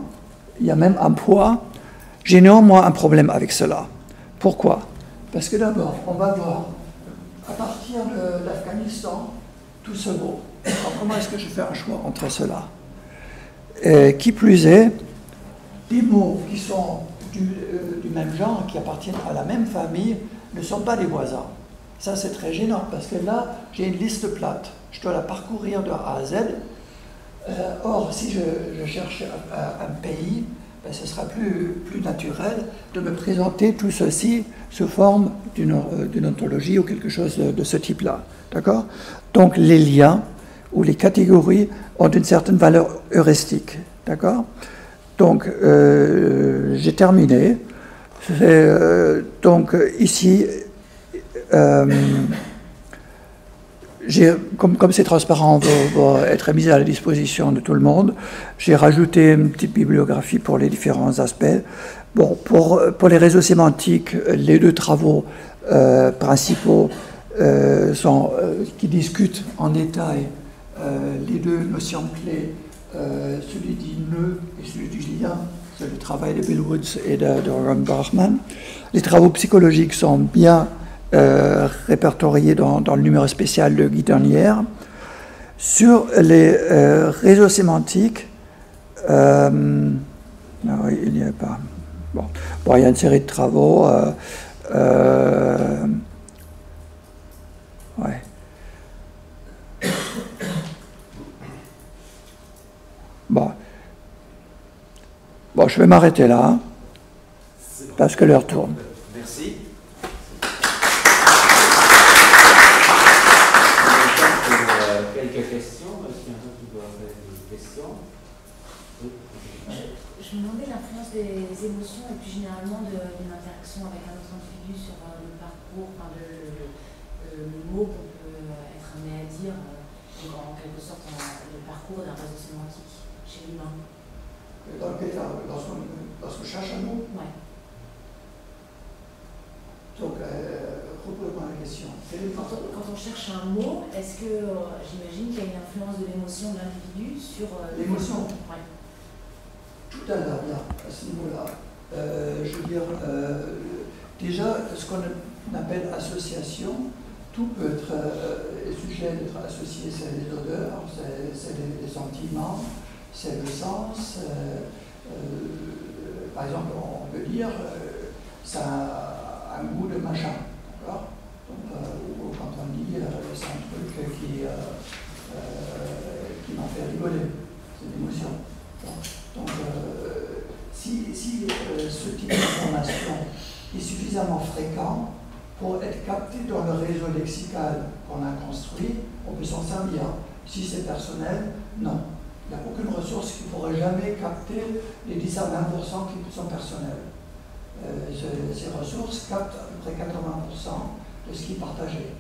il y a même un poids. J'ai néanmoins un problème avec cela. Pourquoi? Parce que d'abord, on va voir, à partir de l'Afghanistan, tout ce mot. Alors, comment est-ce que je fais un choix entre cela? Et Qui plus est, des mots qui sont du, euh, du même genre, qui appartiennent à la même famille, ne sont pas des voisins. Ça, c'est très gênant parce que là, j'ai une liste plate. Je dois la parcourir de A à Z. Euh, or, si je, cherche un, pays, ben, ce sera plus, plus naturel de me présenter tout ceci sous forme d'une euh, ontologie ou quelque chose de, ce type-là. D'accord? Donc, les liens ou les catégories ont une certaine valeur heuristique. D'accord? Donc, euh, j'ai terminé. donc, ici, euh, comme, comme c'est transparent, être mis à la disposition de tout le monde. J'ai rajouté une petite bibliographie pour les différents aspects. Bon, pour, les réseaux sémantiques, les deux travaux euh, principaux euh, sont, qui discutent en détail les deux notions clés, celui du nœud et celui du lien. C'est le travail de Bill Woods et de, de Ron Bachman. Les travaux psychologiques sont bien euh, répertorié dans, le numéro spécial de Guy Dernière. Sur les euh, réseaux sémantiques, euh, ah il n'y a pas. Bon. il y a une série de travaux. Bon. Bon, je vais m'arrêter là, parce que l'heure tourne. Merci. des émotions et puis généralement d'une interaction avec un autre individu sur euh, le parcours, enfin le, mot qu'on peut être amené à dire. Euh, Donc en quelque sorte le parcours d'un réseau sémantique chez l'humain. Dans quel cas Lorsqu'on lorsqu cherche un mot Ouais. Donc, euh, repose-moi la question. Quand on, quand on, cherche un mot, est-ce que euh, j'imagine qu'il y a une influence de l'individu sur. Euh, l'émotion ouais. Tout à l'heure, là, à ce niveau-là. Euh, je veux dire, euh, déjà, ce qu'on appelle association, tout peut être euh, sujet d'être associé, c'est les odeurs, c'est les, les, sentiments, c'est le sens. par exemple, on peut dire, ça un goût de machin. D'accord? Ou quand on dit c'est un truc qui, euh, qui m'a fait rigoler, c'est l'émotion. Donc, si, si ce type d'information est suffisamment fréquent pour être capté dans le réseau lexical qu'on a construit, on peut s'en servir. Si c'est personnel, non. Il n'y a aucune ressource qui pourrait jamais capter les 10 à 20% qui sont personnels. Euh, ces ressources captent à peu près 80% de ce qui est partagé.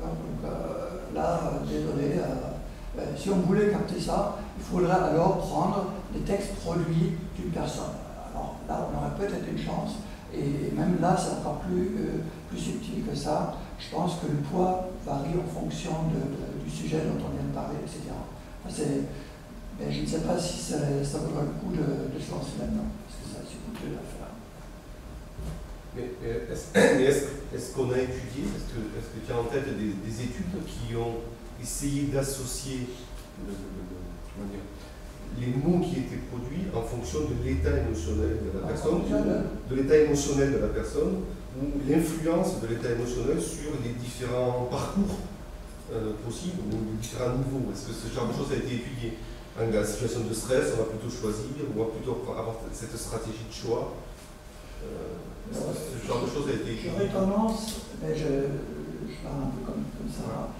Donc euh, là, désolé, euh, si on voulait capter ça, il faudrait alors prendre les textes produits d'une personne. Alors là, on aurait peut-être une chance, et même là, c'est encore plus, plus subtil que ça. Je pense que le poids varie en fonction du sujet dont on vient de parler, etc. Mais je ne sais pas si ça, ça vaut le coup de, se lancer là-dedans de la faire. Mais, est-ce est qu'on a étudié, est-ce que, est que tu as en tête des, des études qui ont essayé d'associer les mots qui étaient produits en fonction de l'état émotionnel de la personne, de l'état émotionnel de la personne, ou l'influence de l'état émotionnel sur les différents parcours euh, possibles, ou les différents niveaux? Est-ce que ce genre de choses a été étudié? En situation de stress, on va plutôt choisir, on va plutôt avoir cette stratégie de choix. Euh, ce genre de J'aurais tendance, mais je, parle un peu comme, comme ça,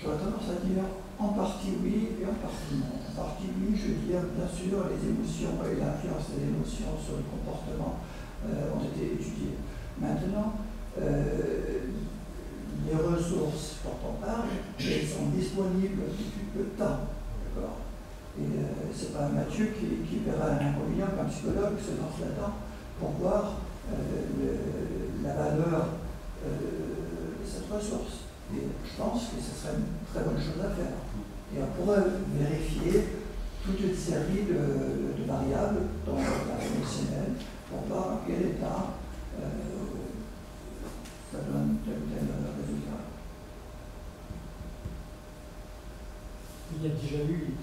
j'aurais tendance à dire en partie oui et en partie non. En partie oui, je veux dire, bien sûr, les émotions et l'influence des émotions sur le comportement euh, ont été étudiées. Maintenant, euh, les ressources dont on parle, elles sont disponibles depuis peu de temps. Et euh, c'est pas Mathieu qui, qui, verra un inconvénient qu'un psychologue se lance là-dedans pour voir le, la valeur euh, de cette ressource. Et je pense que ce serait une très bonne chose à faire. Et on pourrait vérifier toute une série de, variables dans la émotionnelle pour voir à quel état ça donne tel ou tel résultat. il y a déjà eu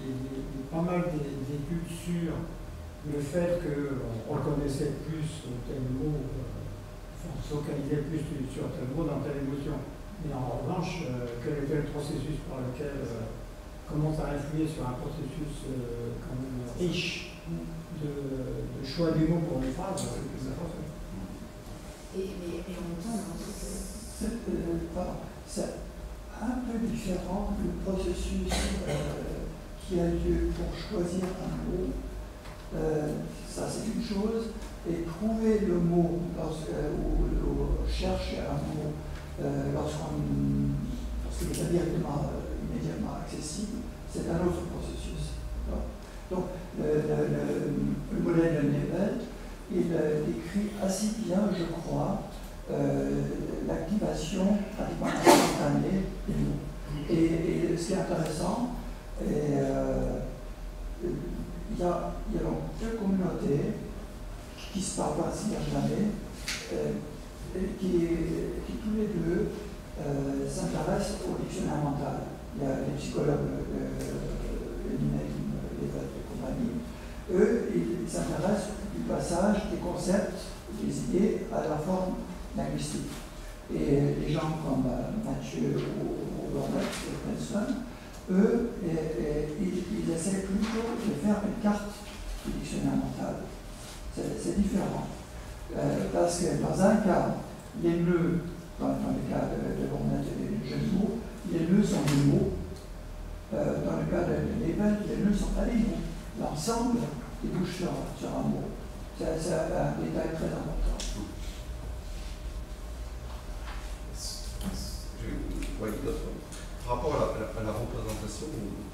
pas mal d'études sur le fait qu'on reconnaissait plus tel mot, euh, on se focalisait plus sur tel mot dans telle émotion. Mais en revanche, euh, quel était le processus par lequel euh, commence à influer sur un processus euh, quand même riche de, de, choix du mot pour une phrase, c'est plus important. Et, mais, en même temps, c'est euh, un peu différent du processus euh, qui a lieu pour choisir un mot. Euh, ça, c'est une chose. Et trouver le mot lorsque, ou, ou, chercher un mot euh, lorsqu'on lorsqu'il est directement, immédiatement accessible, c'est un autre processus. Donc, le, le, le, le modèle de Nebel, il décrit assez bien, je crois, euh, l'activation pratiquement instantanée des mots. Et, et, ce qui est intéressant, et, euh, il y, a, il y a donc deux communautés qui se parlent pas si jamais, euh, qui, qui, tous les deux euh, s'intéressent au dictionnaire mental. Il y a les psychologues, euh, les et compagnie, eux, ils s'intéressent du passage des concepts, des idées à la forme linguistique. Et les gens comme euh, Mathieu ou, ou Nelson, eux, et, et, ils, ils, essaient plutôt de faire une carte du dictionnaire mental. C'est différent. Euh, parce que dans un cas, les nœuds, dans, dans le cas de, de et de jeux de mots, les nœuds sont des mots. Euh, dans le cas de, de Lebel, les nœuds sont pas des mots. L'ensemble débouche sur, sur un mot. C'est un détail très important. par rapport à la, à la représentation,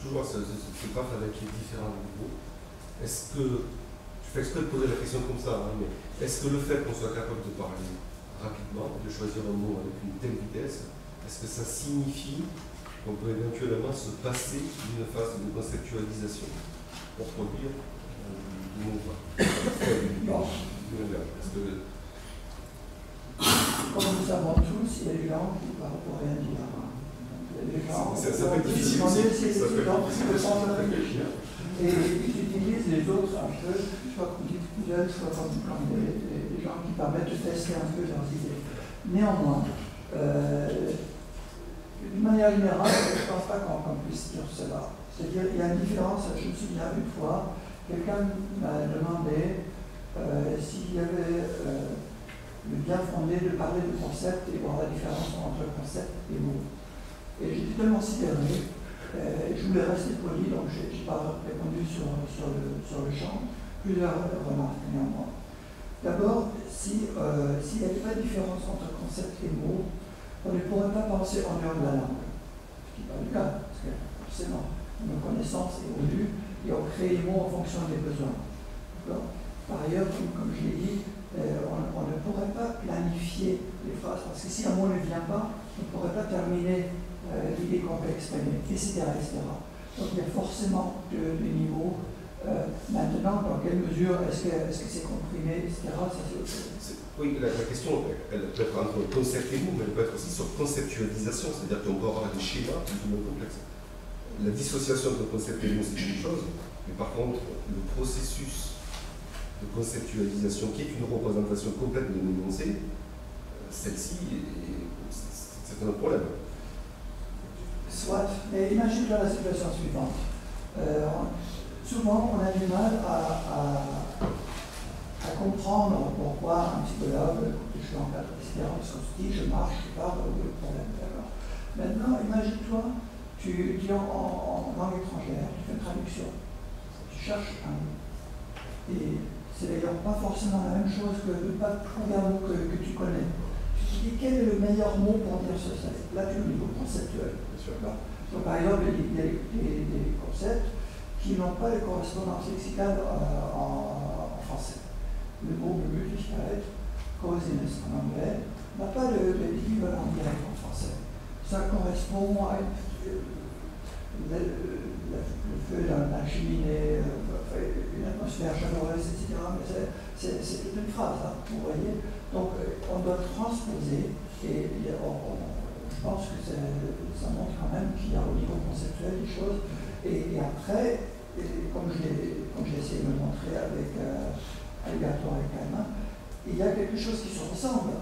toujours ce, ce, ce graphe avec les différents niveaux, est-ce que, de poser la question comme ça, hein, mais est-ce que le fait qu'on soit capable de parler rapidement, de choisir un mot avec une telle vitesse, est-ce que ça signifie qu'on peut éventuellement se passer d'une phase de conceptualisation pour produire euh, du mot Non. Parce que Comme nous savons tous, il y a des gens qui ne peuvent rien dire. Ça- ça peut être difficile Ça peut être difficile. Et ils utilisent les autres un peu, soit dit Google, soit comme des, des- gens qui permettent de tester un peu leurs idées. Néanmoins, euh, d'une manière générale, je ne pense pas qu'on puisse dire cela. C'est-à-dire, il y a une différence, je me souviens une fois, quelqu'un m'a demandé euh, s'il y avait euh, le bien fondé de parler de concept et voir la différence entre concept et mot. Et j'étais tellement sidéré, je voulais rester poli, donc je n'ai pas répondu sur le champ. Plusieurs remarques néanmoins. D'abord, euh, s'il n'y avait pas de différence entre concept et mot, on ne pourrait pas penser en dehors de la langue. Ce qui n'est pas le cas, parce que forcément, nos connaissances évoluent et on crée les mots en fonction des besoins. Par ailleurs, comme, je l'ai dit, euh, on, ne pourrait pas planifier les phrases, parce que si un mot ne vient pas, on ne pourrait pas terminer euh, l'idée qu'on veut exprimer, etc., etc. Donc il y a forcément de, des niveaux. Euh, maintenant, dans quelle mesure est-ce que c'est comprimé, etc., ça Oui, la, la question, elle, peut être entre concept et mot, mais elle peut être aussi sur conceptualisation, c'est-à-dire qu'on peut avoir des schémas plus ou moins complexes. La dissociation entre concept et mot, c'est une chose, mais par contre, le processus de conceptualisation, qui est une représentation complète de l'énoncé, euh, celle-ci, est- c'est un autre problème. Soit, mais imagine-toi la situation suivante. Euh, souvent, on a du mal à, à- à comprendre pourquoi un psychologue, je suis en cadre, etc., on se dit, je marche, je parle, le problème, d'accord. Maintenant, imagine-toi, tu dis en, en- en langue étrangère, tu fais une traduction, tu cherches un mot. Et c'est d'ailleurs pas forcément la même chose que de pas un mot que, que tu connais. Tu te dis quel est le meilleur mot pour dire ce Là, tu es au niveau conceptuel. Bien sûr. Donc, par exemple, il y a des concepts qui n'ont pas de correspondance lexicale euh, en, français. Le mot multiplicateur, cosinus en anglais, n'a pas de- de- d'équivalent direct en français. Ça correspond à une- euh, le, le- le feu d'un cheminée, euh, une atmosphère chaleureuse, etc. Mais c'est- toute une phrase, hein, vous voyez. Donc, on doit transposer, et je pense que ça montre quand même qu'il y a au niveau conceptuel des choses. Et après, comme j'ai essayé de le montrer avec euh, Alligator et Caïman, il y a quelque chose qui se ressemble.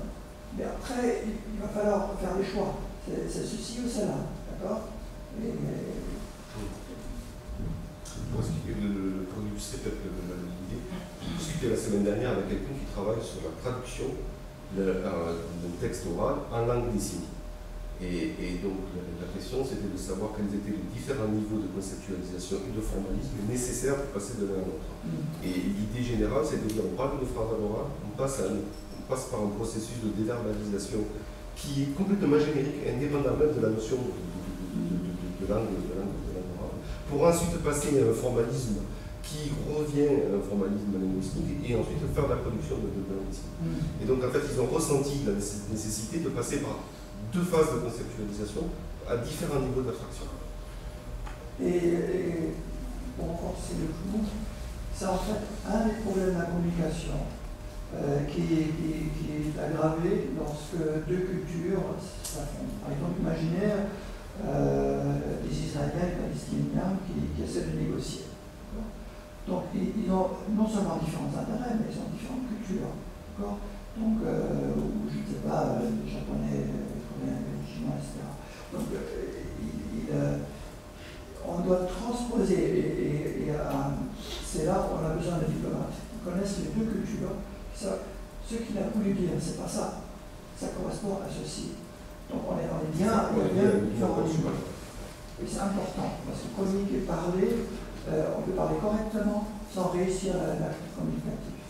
Mais après, il, va falloir faire des choix. C'est c'est ceci ou cela. D'accord? Et- et- Pour, expliquer le- pour illustrer peut-être le- le- l'idée, j'ai discuté la semaine dernière avec quelqu'un qui travaille sur la traduction de- euh, d'un texte oral en langue des signes. Et, et donc la, question c'était de savoir quels étaient les différents niveaux de conceptualisation et de formalisme nécessaires pour passer de l'un à l'autre. Et l'idée générale c'est de dire on parle d'une phrase à l'oral, on passe, à on passe par un processus de déverbalisation qui est complètement générique, indépendant même de la notion de, de- de- de- de- de langue, de de orale, pour ensuite passer à un formalisme qui revient à un formalisme linguistique et ensuite faire la production de, de, de linguistique. Et donc en fait ils ont ressenti la nécess- nécessité de passer par deux phases de conceptualisation à différents niveaux d'abstraction. Et, et pour renforcer le flou, c'est en fait un des problèmes de la communication euh, qui, est aggravé lorsque deux cultures s'affrontent. Par exemple, imaginez euh, des Israéliens et Palestiniens qui, essaient de négocier. Donc, ils, ont non seulement différents intérêts, mais ils ont différentes cultures. Donc, euh, ou je ne sais pas, les Japonais, les Coréens, les Chinois, etc. Donc, euh, il- il, euh, on doit transposer, et, et- et, euh, c'est là où on a besoin de diplomates qui connaissent les deux cultures. Ça, ce qu'il a voulu dire, c'est pas ça. Ça correspond à ceci. Donc on est, on est bien, on est bien. Et c'est important, parce que communiquer, parler, euh, on peut parler correctement sans réussir à l'acte communicatif.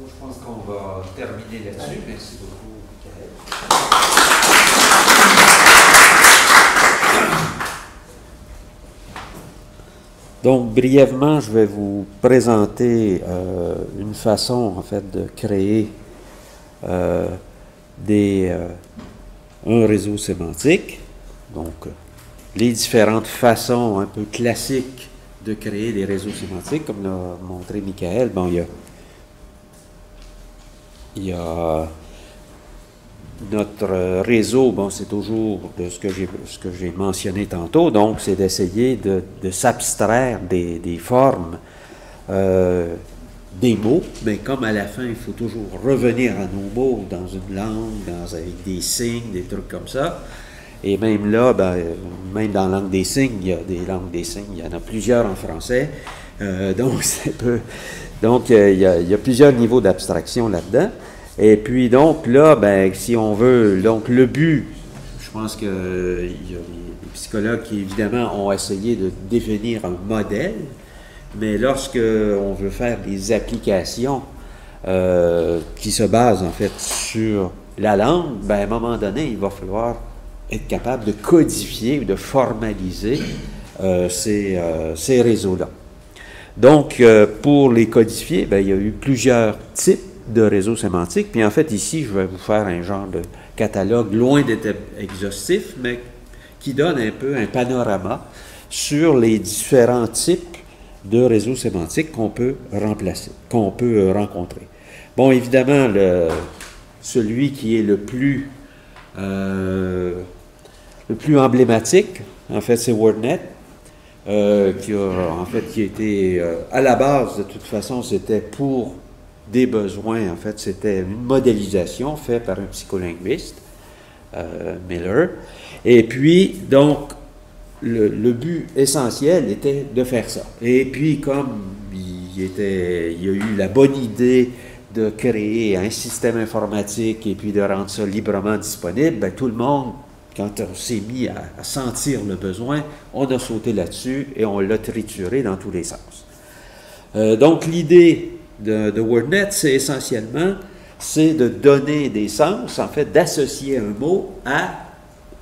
Bon, je pense qu'on va terminer là-dessus. Merci beaucoup. Donc, brièvement, je vais vous présenter euh, une façon, en fait, de créer euh, des, euh, un réseau sémantique. Donc, les différentes façons un peu classiques de créer des réseaux sémantiques, comme l'a montré Michael. Bon, il y a notre réseau, bon, c'est toujours de ce que j'ai mentionné tantôt, donc c'est d'essayer de, s'abstraire des, formes euh, des mots, mais comme à la fin, il faut toujours revenir à nos mots dans une langue, avec des signes, des trucs comme ça. Et même là, ben, même dans la langue des signes, il y a des langues des signes, il y en a plusieurs en français. Euh, donc, peu, donc a, il y a plusieurs niveaux d'abstraction là-dedans. Et puis donc là, ben, si on veut, donc le but, je pense que il y a des psychologues qui évidemment ont essayé de définir un modèle, mais lorsque on veut faire des applications euh, qui se basent en fait sur la langue, ben, à un moment donné, il va falloir être capable de codifier ou de formaliser euh, ces, euh, ces réseaux-là. Donc, euh, pour les codifier, ben, il y a eu plusieurs types de réseaux sémantiques. Puis en fait, ici, je vais vous faire un genre de catalogue loin d'être exhaustif, mais qui donne un peu un panorama sur les différents types de réseaux sémantiques qu'on peut remplacer, qu'on peut rencontrer. Bon, évidemment, celui qui est le plus, euh, le plus emblématique, en fait, c'est WordNet, euh, qui a, en fait, était, euh, à la base, de toute façon, c'était pour des besoins, en fait, c'était une modélisation faite par un psycholinguiste, euh, Miller. Et puis, donc, le, but essentiel était de faire ça. Et puis, comme il, y a eu la bonne idée de créer un système informatique et puis de rendre ça librement disponible, ben, tout le monde, quand on s'est mis à, à, sentir le besoin, on a sauté là-dessus et on l'a trituré dans tous les sens. Euh, donc, l'idée de, WordNet, c'est essentiellement c'est de donner des sens, en fait, d'associer un mot à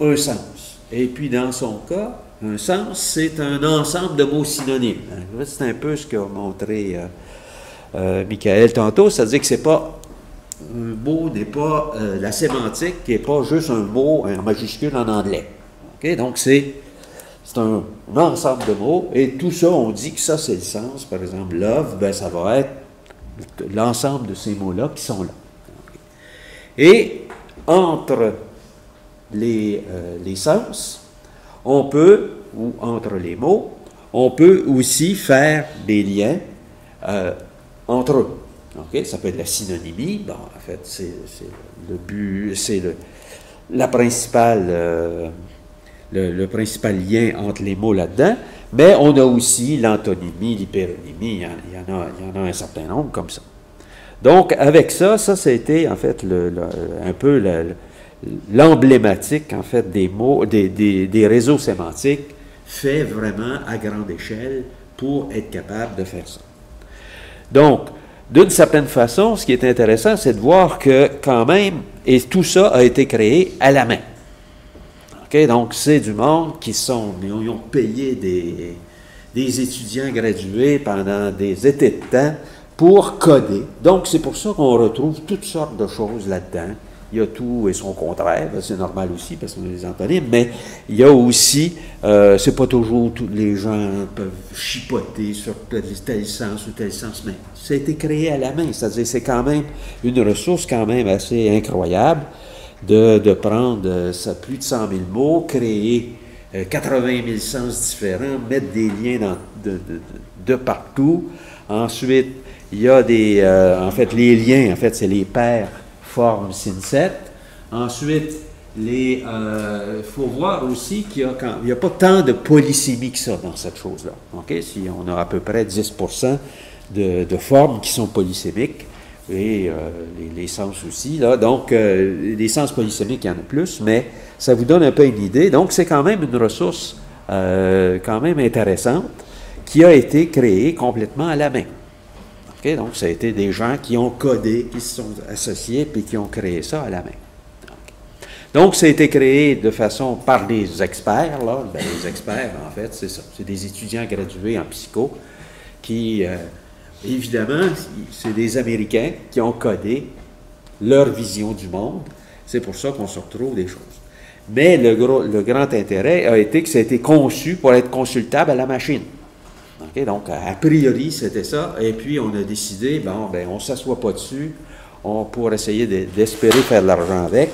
un sens. Et puis, dans son cas, un sens, c'est un ensemble de mots synonymes. C'est un peu ce qu'a montré euh, euh, Michael tantôt, c'est-à-dire que c'est pas un mot n'est pas euh, la sémantique qui n'est pas juste un mot en majuscule en anglais. Okay? Donc c'est c'est un, un, ensemble de mots et tout ça, on dit que ça c'est le sens. Par exemple, love, ben ça va être l'ensemble de ces mots-là qui sont là. Et entre les, euh, les sens, on peut, ou entre les mots, on peut aussi faire des liens euh, entre eux. Okay? Ça peut être la synonymie. Bon, en fait, c'est le but, c'est la principale, euh, le, principal lien entre les mots là-dedans. Mais on a aussi l'antonymie, l'hyperonymie. Il, y en a, il y en a un certain nombre comme ça. Donc, avec ça, ça, c'était en fait le, le, un peu l'emblématique en fait des mots, des, des, des, réseaux sémantiques fait vraiment à grande échelle pour être capable de faire ça. Donc, d'une certaine façon, ce qui est intéressant, c'est de voir que quand même, et tout ça a été créé à la main. Okay? Donc, c'est du monde qui sont, ils ont payé des, des étudiants gradués pendant des étés de temps pour coder. Donc, c'est pour ça qu'on retrouve toutes sortes de choses là-dedans. Il y a tout et son contraire, c'est normal aussi parce qu'on des antonymes, mais il y a aussi, euh, c'est pas toujours tous les gens peuvent chipoter sur tel, tel sens ou tel sens, mais ça a été créé à la main, c'est-à-dire c'est quand même une ressource quand même assez incroyable de, prendre euh, ça, plus de 100 000 mots, créer euh, 80 000 sens différents, mettre des liens dans, de, partout. Ensuite, il y a des, euh, en fait, les liens, en fait, c'est les paires forme SIN7. Ensuite, il euh, faut voir aussi qu'il n'y a, a, pas tant de polysémie que ça dans cette chose-là. Okay? Si on a à peu près 10 de, de, formes qui sont polysémiques, et euh, les, sens aussi. Là. Donc, euh, les sens polysémiques, il y en a plus, mais ça vous donne un peu une idée. Donc, c'est quand même une ressource euh, quand même intéressante qui a été créée complètement à la main. Donc, ça a été des gens qui ont codé, qui se sont associés, puis qui ont créé ça à la main. Donc, ça a été créé de façon par des experts, là. Ben, les experts, en fait, c'est ça. C'est des étudiants gradués en psycho qui, évidemment, c'est des Américains qui ont codé leur vision du monde. C'est pour ça qu'on se retrouve des choses. Mais le, gros, le grand intérêt a été que ça a été conçu pour être consultable à la machine. Donc, a priori, c'était ça. Et puis, on a décidé, bon, ben, on ne s'assoit pas dessus on, pour essayer de- d'espérer faire de l'argent avec.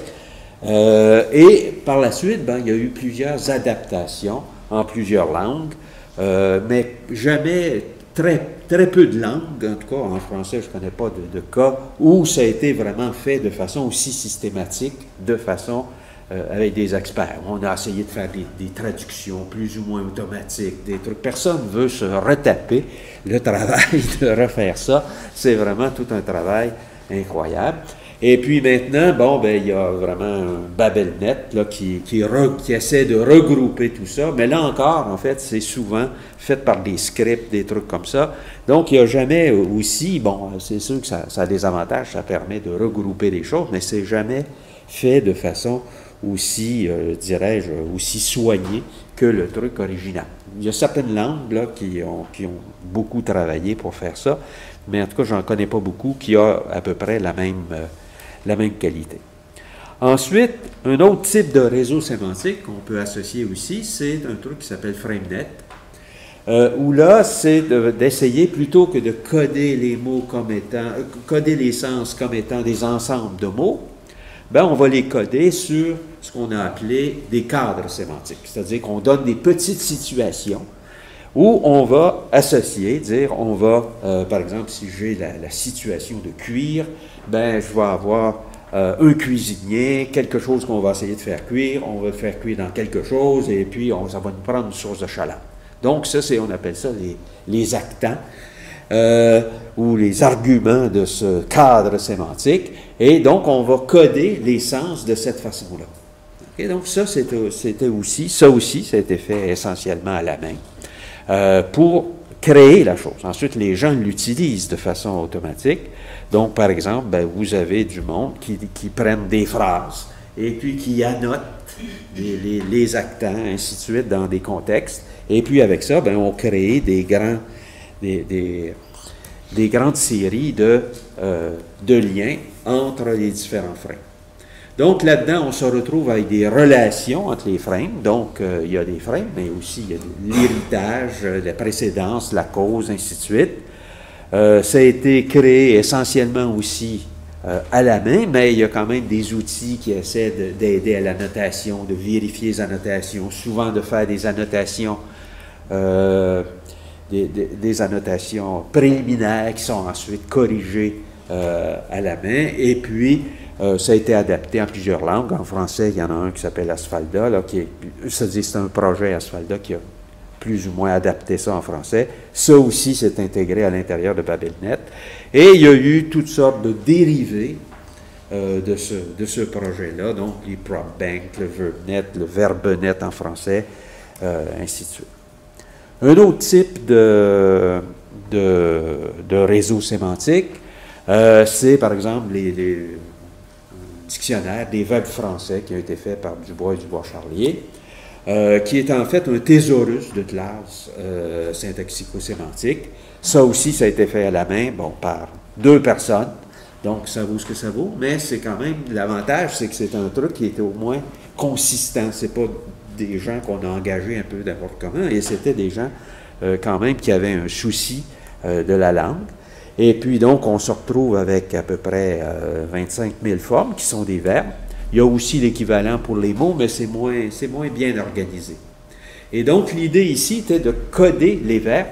Euh, et par la suite, ben, il y a eu plusieurs adaptations en plusieurs langues, euh, mais jamais très, très peu de langues, en tout cas en français, je ne connais pas de, cas où ça a été vraiment fait de façon aussi systématique, de façon euh, avec des experts. On a essayé de faire des, des traductions plus ou moins automatiques, des trucs. Personne ne veut se retaper le travail de refaire ça. C'est vraiment tout un travail incroyable. Et puis maintenant, bon, ben, il y a vraiment un Babelnet là, qui, qui, re- qui essaie de regrouper tout ça. Mais là encore, en fait, c'est souvent fait par des scripts, des trucs comme ça. Donc, il n'y a jamais aussi, bon, c'est sûr que ça, ça a des avantages, ça permet de regrouper les choses, mais c'est jamais fait de façon aussi, euh, dirais-je, aussi soignée que le truc original. Il y a certaines langues là, qui, ont, qui ont beaucoup travaillé pour faire ça, mais en tout cas, j'en connais pas beaucoup qui a à peu près la même, euh, la même qualité. Ensuite, un autre type de réseau sémantique qu'on peut associer aussi, c'est un truc qui s'appelle FrameNet, euh, où là, c'est de- d'essayer plutôt que de coder les mots comme étant, euh, coder les sens comme étant des ensembles de mots, ben, on va les coder sur ce qu'on a appelé des cadres sémantiques. C'est-à-dire qu'on donne des petites situations où on va associer, dire, on va, euh, par exemple, si j'ai la, situation de cuire, ben, je vais avoir euh, un cuisinier, quelque chose qu'on va essayer de faire cuire, on va le faire cuire dans quelque chose, et puis on, ça va nous prendre une source de chaleur. Donc, ça, c'est, on appelle ça les, actants, euh, ou les arguments de ce cadre sémantique, et donc on va coder les sens de cette façon-là. Et donc, ça, c'était aussi, ça aussi, ça a été fait essentiellement à la main euh, pour créer la chose. Ensuite, les gens l'utilisent de façon automatique. Donc, par exemple, ben, vous avez du monde qui, qui prennent des phrases et puis qui annotent les, les, actants, ainsi de suite, dans des contextes. Et puis, avec ça, ben, on crée des, grands, des, des, des grandes séries de, euh, de liens entre les différents frames. Donc là-dedans, on se retrouve avec des relations entre les frames. Donc, euh, il y a des frames, mais aussi il y a l'héritage, euh, la précédence, la cause, ainsi de suite. Euh, ça a été créé essentiellement aussi à la main, mais il y a quand même des outils qui essaient de- d'aider à la notation, de vérifier les annotations, souvent de faire des annotations, des, annotations préliminaires qui sont ensuite corrigées à la main. Et puis, euh, ça a été adapté en plusieurs langues. En français, il y en a un qui s'appelle Asphalda, qui c'est un projet Asphalda qui a plus ou moins adapté ça en français. Ça aussi s'est intégré à l'intérieur de Babelnet. Et il y a eu toutes sortes de dérivés euh, de ce, projet-là, donc les PropBank, le VerbNet, le VerbeNet en français, euh, ainsi de suite. Un autre type de, réseau sémantique, euh, c'est par exemple les dictionnaires des verbes français qui ont été faits par Dubois et Dubois-Charlier, euh, qui est en fait un thésaurus de classe euh, syntaxico-sémantique. Ça aussi, ça a été fait à la main, bon, par deux personnes. Donc, ça vaut ce que ça vaut, mais c'est quand même, l'avantage, c'est que c'est un truc qui était au moins consistant. C'est pas des gens qu'on a engagés un peu n'importe comment, et c'était des gens euh, quand même qui avaient un souci de la langue. Et puis donc, on se retrouve avec à peu près euh, 25 000 formes qui sont des verbes. Il y a aussi l'équivalent pour les mots, mais c'est moins, moins bien organisé. Et donc, l'idée ici était de coder les verbes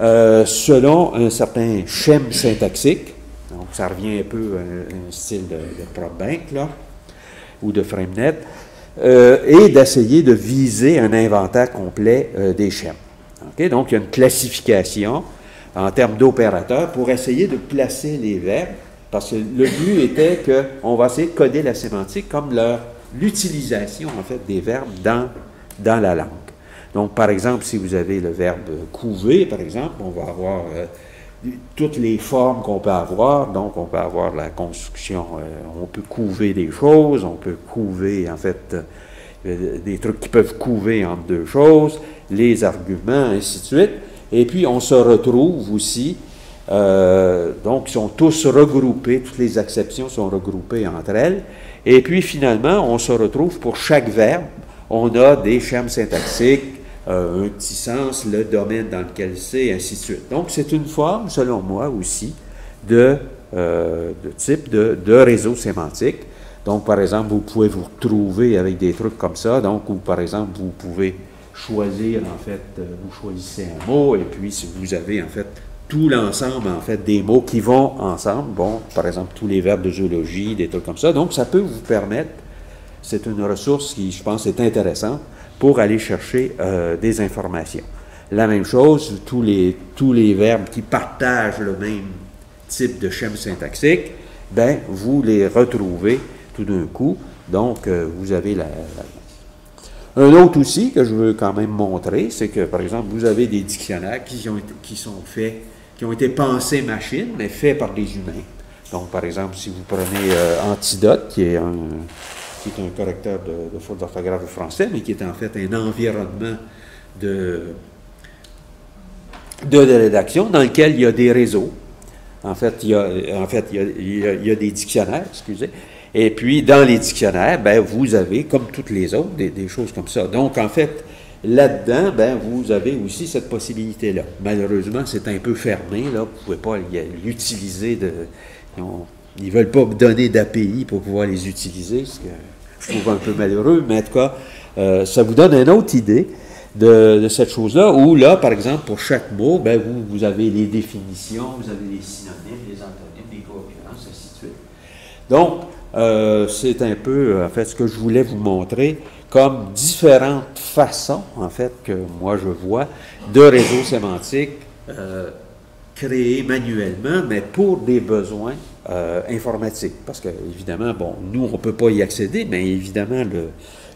euh, selon un certain schème syntaxique. Donc, ça revient un peu à un, style de, de PropBank, là, ou de FrameNet, euh, et d'essayer de viser un inventaire complet euh, des schèmes. OK? Donc, il y a une classification en termes d'opérateurs pour essayer de placer les verbes, parce que le but était qu'on va essayer de coder la sémantique comme l'utilisation en fait des verbes dans, dans la langue. Donc, par exemple, si vous avez le verbe couver, par exemple, on va avoir euh, toutes les formes qu'on peut avoir. Donc, on peut avoir la construction, euh, on peut couver des choses, on peut couver, en fait, euh, des trucs qui peuvent couver entre deux choses, les arguments, ainsi de suite. Et puis, on se retrouve aussi, euh, donc, ils sont tous regroupés, toutes les acceptions sont regroupées entre elles. Et puis, finalement, on se retrouve pour chaque verbe, on a des schèmes syntaxiques, euh, un petit sens, le domaine dans lequel c'est, ainsi de suite. Donc, c'est une forme, selon moi aussi, de, euh, type de, de, réseau sémantique. Donc, par exemple, vous pouvez vous retrouver avec des trucs comme ça. Donc, ou par exemple, vous pouvez choisir, en fait, euh, vous choisissez un mot, et puis si vous avez, en fait, tout l'ensemble, en fait, des mots qui vont ensemble, bon, par exemple, tous les verbes de zoologie, des trucs comme ça. Donc, ça peut vous permettre, c'est une ressource qui, je pense, est intéressante, pour aller chercher euh, des informations. La même chose, tous les, tous les verbes qui partagent le même type de schème syntaxique, ben, vous les retrouvez tout d'un coup. Donc, euh, vous avez la, la, Un autre aussi que je veux quand même montrer, c'est que, par exemple, vous avez des dictionnaires qui, ont été, sont faits, qui ont été pensés machine, mais faits par des humains. Donc, par exemple, si vous prenez euh, Antidote, qui est un, qui est un correcteur de, de faute d'orthographe français, mais qui est en fait un environnement de, de, rédaction dans lequel il y a des réseaux. En fait, il y a, en fait, il y a des dictionnaires, excusez. Et puis, dans les dictionnaires, ben, vous avez, comme toutes les autres, des, choses comme ça. Donc, en fait, là-dedans, ben, vous avez aussi cette possibilité-là. Malheureusement, c'est un peu fermé. Là. Vous ne pouvez pas l'utiliser. Ils ne veulent pas me donner d'API pour pouvoir les utiliser, ce que je trouve un peu malheureux, mais en tout cas, euh, ça vous donne une autre idée de, cette chose-là, où là, par exemple, pour chaque mot, ben, vous, avez les définitions, vous avez les synonymes, les antonymes, les co-occurrences, ainsi de suite. Donc, euh, c'est un peu, en fait, ce que je voulais vous montrer comme différentes façons, en fait, que moi je vois, de réseaux sémantiques euh, créés manuellement, mais pour des besoins euh, informatique. Parce que, évidemment, bon, nous, on ne peut pas y accéder, mais évidemment, le,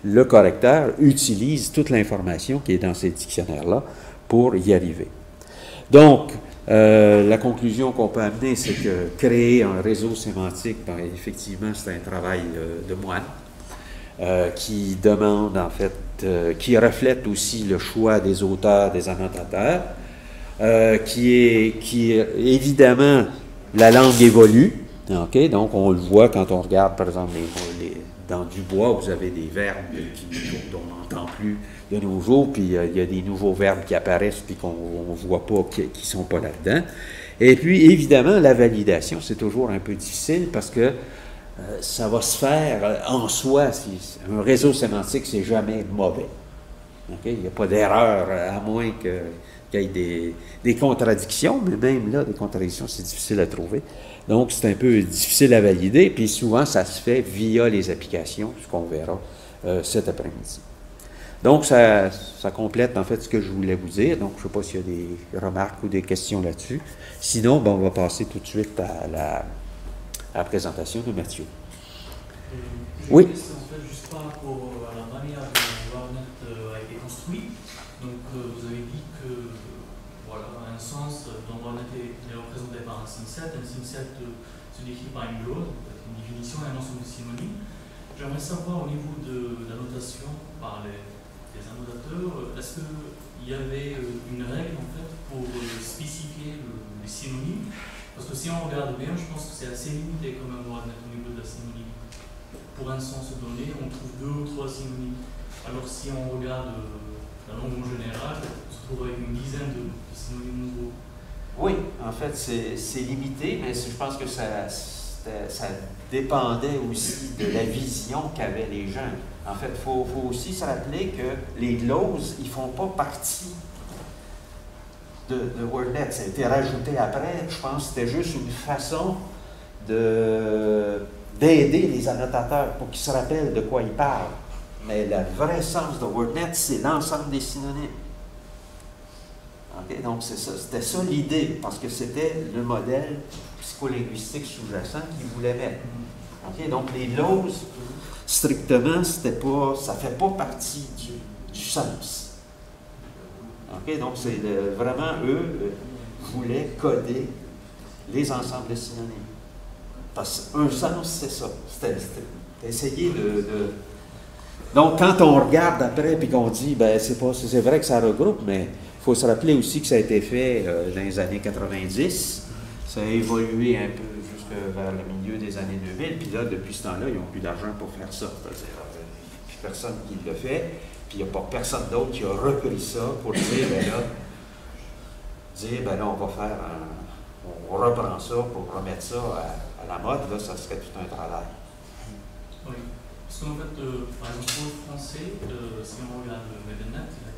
le correcteur utilise toute l'information qui est dans ces dictionnaires-là pour y arriver. Donc, euh, la conclusion qu'on peut amener, c'est que créer un réseau sémantique, ben, effectivement, c'est un travail euh, de moine euh, qui demande, en fait, qui reflète aussi le choix des auteurs, des annotateurs, qui est, qui évidemment la langue évolue. Donc, on le voit quand on regarde, par exemple, dans Dubois, vous avez des verbes qui, dont on n'entend plus de nos jours, puis euh, il y a des nouveaux verbes qui apparaissent, puis qu'on ne voit pas, qui ne sont pas là-dedans. Et puis, évidemment, la validation, c'est toujours un peu difficile parce que euh, ça va se faire euh, en soi. Un réseau sémantique, c'est jamais mauvais. Il n'y a pas d'erreur, à moins qu'il y ait des, contradictions, mais même là, des contradictions, c'est difficile à trouver. Donc, c'est un peu difficile à valider, puis souvent, ça se fait via les applications, ce qu'on verra cet après-midi. Donc, ça, ça, complète en fait ce que je voulais vous dire. Donc, je ne sais pas s'il y a des remarques ou des questions là-dessus. Sinon, ben, on va passer tout de suite à la, à la présentation de Mathieu. Euh, oui. Question, en fait, juste par rapport à la manière dont Warnet a été construit. Donc, euh, vous avez dit que, voilà, un sens, dans Warnet est, est représenté par un sim7. Un sim7 se décrit par une clause, une définition et un ensemble de synonymes. J'aimerais savoir au niveau de, de la notation par les, les annotateurs, est-ce qu'il y avait une règle en fait pour spécifier le, les synonymes? Parce que si on regarde bien, je pense que c'est assez limité quand même au niveau de la synonyme. Pour un sens donné, on trouve deux ou trois synonymes. Alors si on regarde la langue en général, on se trouve avec une dizaine de, de synonymes nouveaux. Oui, en fait, c'est limité, mais je pense que ça, ça dépendait aussi de la vision qu'avaient les gens. En fait, il faut, aussi se rappeler que les gloses, ils ne font pas partie de, de, WordNet. Ça a été rajouté après. Je pense que c'était juste une façon d'aider les annotateurs pour qu'ils se rappellent de quoi ils parlent. Mais le vrai sens de WordNet, c'est l'ensemble des synonymes. Okay? Donc, c'était ça l'idée, parce que c'était le modèle psycholinguistique sous-jacent qu'ils voulaient mettre. Okay? Donc, les loses, strictement, c'était pas, ça fait pas partie du, du sens. Okay? Donc, c'est vraiment eux, voulait coder les ensembles de synonymes. Parce qu'un sens, c'est ça. C'était essayer de, Donc, quand on regarde après et qu'on dit, ben, c'est vrai que ça regroupe, mais il faut se rappeler aussi que ça a été fait euh, dans les années 90. Ça a évolué un peu jusque vers le milieu des années 2000. Puis là, depuis ce temps-là, ils n'ont plus d'argent pour faire ça. Euh, a personne qui le fait. Puis il n'y a pas personne d'autre qui a repris ça pour dire, ben là, dire, ben là, on va faire un, on reprend ça pour remettre ça à, la mode, là, ça serait tout un travail. Oui. Parce qu'en fait, euh, par exemple, pour le français, si on regarde le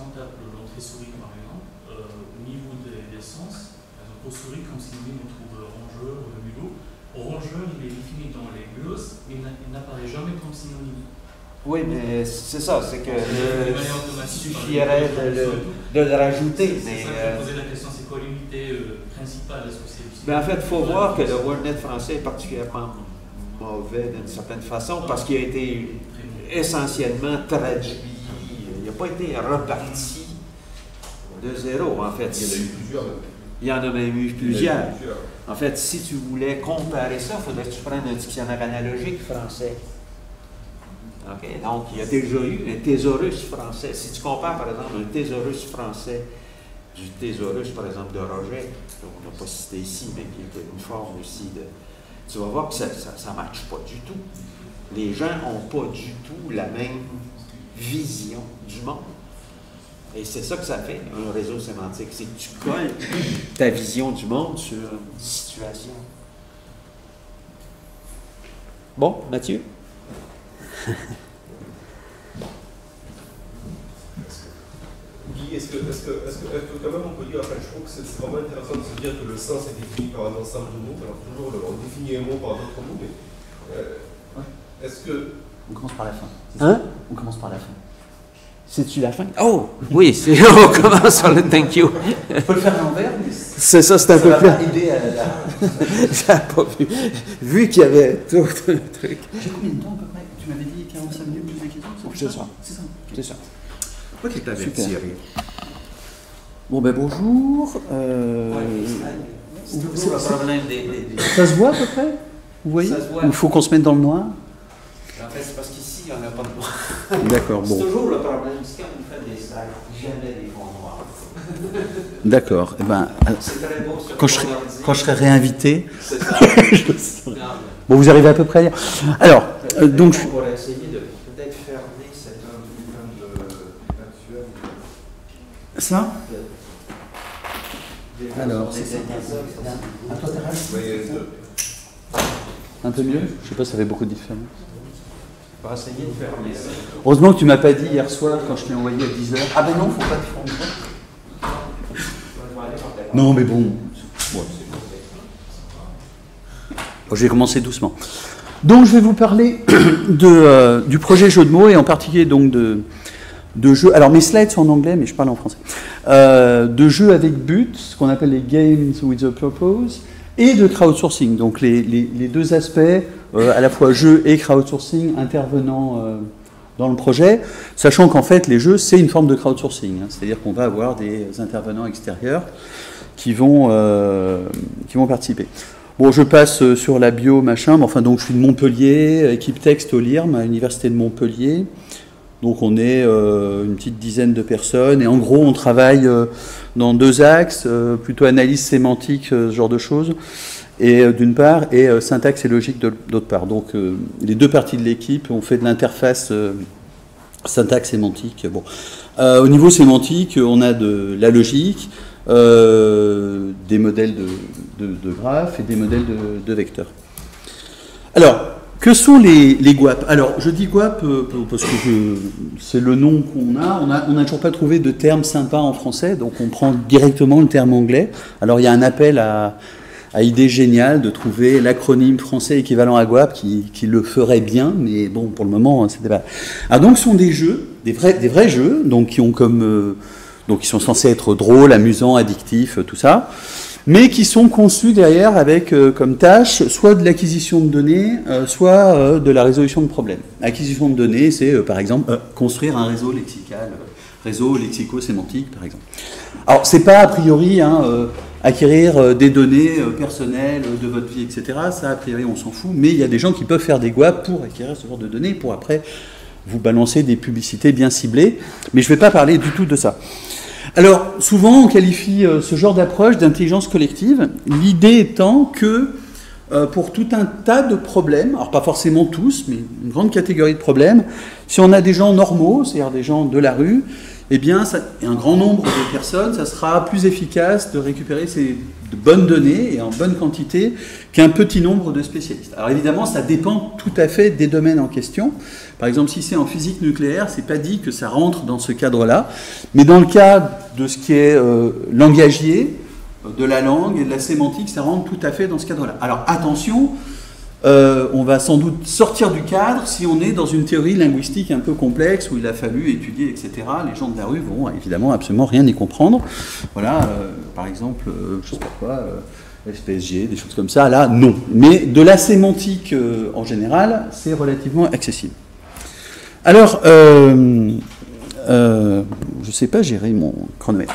on tape l'entrée souris par exemple, euh, au niveau des, des sens, pour souris, comme synonyme, on trouve rongeur ou mulot. Rongeur, il est défini dans les glosses, mais il n'a- il n'apparaît jamais comme synonyme. Oui, mais c'est ça, c'est que suffirait de, le- de le rajouter. C'est ça que euh, je posais la question, c'est quoi l'unité euh, principale Est-ce que c'est mais en fait, il faut voir que le WordNet français est particulièrement mauvais d'une certaine façon parce qu'il a été essentiellement traduit. Il n'a pas été reparti de zéro, en fait. Il y en a eu plusieurs. même. Il y en a même eu plusieurs. En fait, si tu voulais comparer ça, il faudrait que tu prennes un dictionnaire analogique français. OK? Donc, il y a déjà eu un thésaurus français. Si tu compares, par exemple, un thésaurus français du thésaurus, par exemple, de Roger, qu'on n'a pas cité ici, mais qui est une forme aussi de... Tu vas voir que ça ne matche pas du tout. Les gens n'ont pas du tout la même vision du monde. Et c'est ça que ça fait, un réseau sémantique. C'est que tu colles ta vision du monde sur une situation. Bon, Mathieu? Guy, est-ce que, est-ce que, est-ce que, est-ce que quand même on peut dire, enfin je trouve que c'est c'est vraiment intéressant de se dire que le sens est défini par un ensemble de mots. Alors toujours, le- on définit un mot par d'autres mots, mais euh, est-ce que On commence par la fin. Hein? On commence par la fin. C'est-tu la fin? Oh! Oui, c'est, on commence par le thank you. On peut le faire à l'envers, mais ça C'est ça, c'est un peu plus. aider à la... J'avais pas vu. Vu qu'il y avait tout un truc. J'ai combien de temps à peu près? Tu m'avais dit 45 minutes plus la question C'est ça? C'est ça. C'est ça. Pourquoi tu t'avais tiré? Bon ben bonjour. euh, le Ça se voit à peu près? Vous voyez? Ça se voit. Ou il faut qu'on se mette dans le noir? Fait, c'est parce qu'ici, il n'y en a pas de noir. D'accord, C'est bon. toujours le problème. C'est quand on fait des slides, jamais des fonds noirs. D'accord. Eh ben, C'est très beau sur quand je, serai, quand je serai réinvité, C'est ça. je- mais- Bon, vous arrivez à peu près à lire. Alors, euh, donc, on pourrait essayer de peut-être fermer cette ça? De- Alors, des c'est ça. deux. Un peu mieux? Je sais pas, ça fait beaucoup de différence. Essayer de ça. Heureusement que tu m'as pas dit hier soir quand je t'ai envoyé à 10h. Ah ben non, faut pas te faire Non, mais bon. Ouais. Bon, je vais commencer doucement. Donc, je vais vous parler de, euh, du projet jeu de mots et en particulier donc de, de jeux. Alors, mes slides sont en anglais, mais je parle en français. Euh, de jeux avec but, ce qu'on appelle les games with a purpose, et de crowdsourcing. Donc, les, deux aspects, euh, à la fois jeu et crowdsourcing, intervenant euh, dans le projet, sachant qu'en fait, les jeux, c'est une forme de crowdsourcing. hein. C'est-à-dire qu'on va avoir des intervenants extérieurs qui vont, euh, qui vont participer. Bon, je passe sur la bio, machin, mais enfin, donc je suis de Montpellier, équipe texte au LIRM, à l'université de Montpellier. Donc on est une petite dizaine de personnes, et en gros, on travaille dans deux axes, euh, plutôt analyse sémantique, euh, ce genre de choses, et euh, d'une part, et syntaxe et logique d'autre part. Donc les deux parties de l'équipe, on fait de l'interface syntaxe sémantique. Au niveau sémantique, on a de la logique, des modèles de graphes et des modèles de, de vecteurs. Alors, que sont les, les GWAP Alors, je dis GWAP euh, parce que c'est le nom qu'on a. On n'a toujours pas trouvé de terme sympa en français, donc on prend directement le terme anglais. Alors, il y a un appel à, à idée géniale de trouver l'acronyme français équivalent à GWAP qui, qui le ferait bien, mais bon, pour le moment, c'était pas. Ah, donc, ce sont des jeux, des vrais, des vrais jeux, donc qui ont comme. euh, donc, qui sont censés être drôles, amusants, addictifs, tout ça mais qui sont conçus derrière avec euh, comme tâche soit de l'acquisition de données, euh, soit euh, de la résolution de problèmes. Acquisition de données, c'est par exemple construire un réseau lexical, réseau lexico-sémantique par exemple. Alors, c'est pas a priori hein, acquérir des données personnelles de votre vie, etc. Ça, a priori, on s'en fout. Mais il y a des gens qui peuvent faire des guas pour acquérir ce genre de données, pour après vous balancer des publicités bien ciblées. Mais je ne vais pas parler du tout de ça. Alors, souvent, on qualifie euh, ce genre d'approche d'intelligence collective, l'idée étant que euh, pour tout un tas de problèmes, alors pas forcément tous, mais une grande catégorie de problèmes, si on a des gens normaux, c'est-à-dire des gens de la rue, eh bien, un grand nombre de personnes, ça sera plus efficace de récupérer ces de bonnes données et en bonne quantité qu'un petit nombre de spécialistes. Alors évidemment, ça dépend tout à fait des domaines en question. Par exemple, si c'est en physique nucléaire, c'est pas dit que ça rentre dans ce cadre-là, mais dans le cas de ce qui est euh, langagier, de la langue et de la sémantique, ça rentre tout à fait dans ce cadre-là. Alors attention, euh, on va sans doute sortir du cadre si on est dans une théorie linguistique un peu complexe où il a fallu étudier, etc. Les gens de la rue vont évidemment absolument rien y comprendre. Voilà, euh, par exemple, euh, je sais pas quoi, euh, SPSG, des choses comme ça. Là, non. Mais de la sémantique en général, c'est relativement accessible. Alors, je ne sais pas gérer mon chronomètre.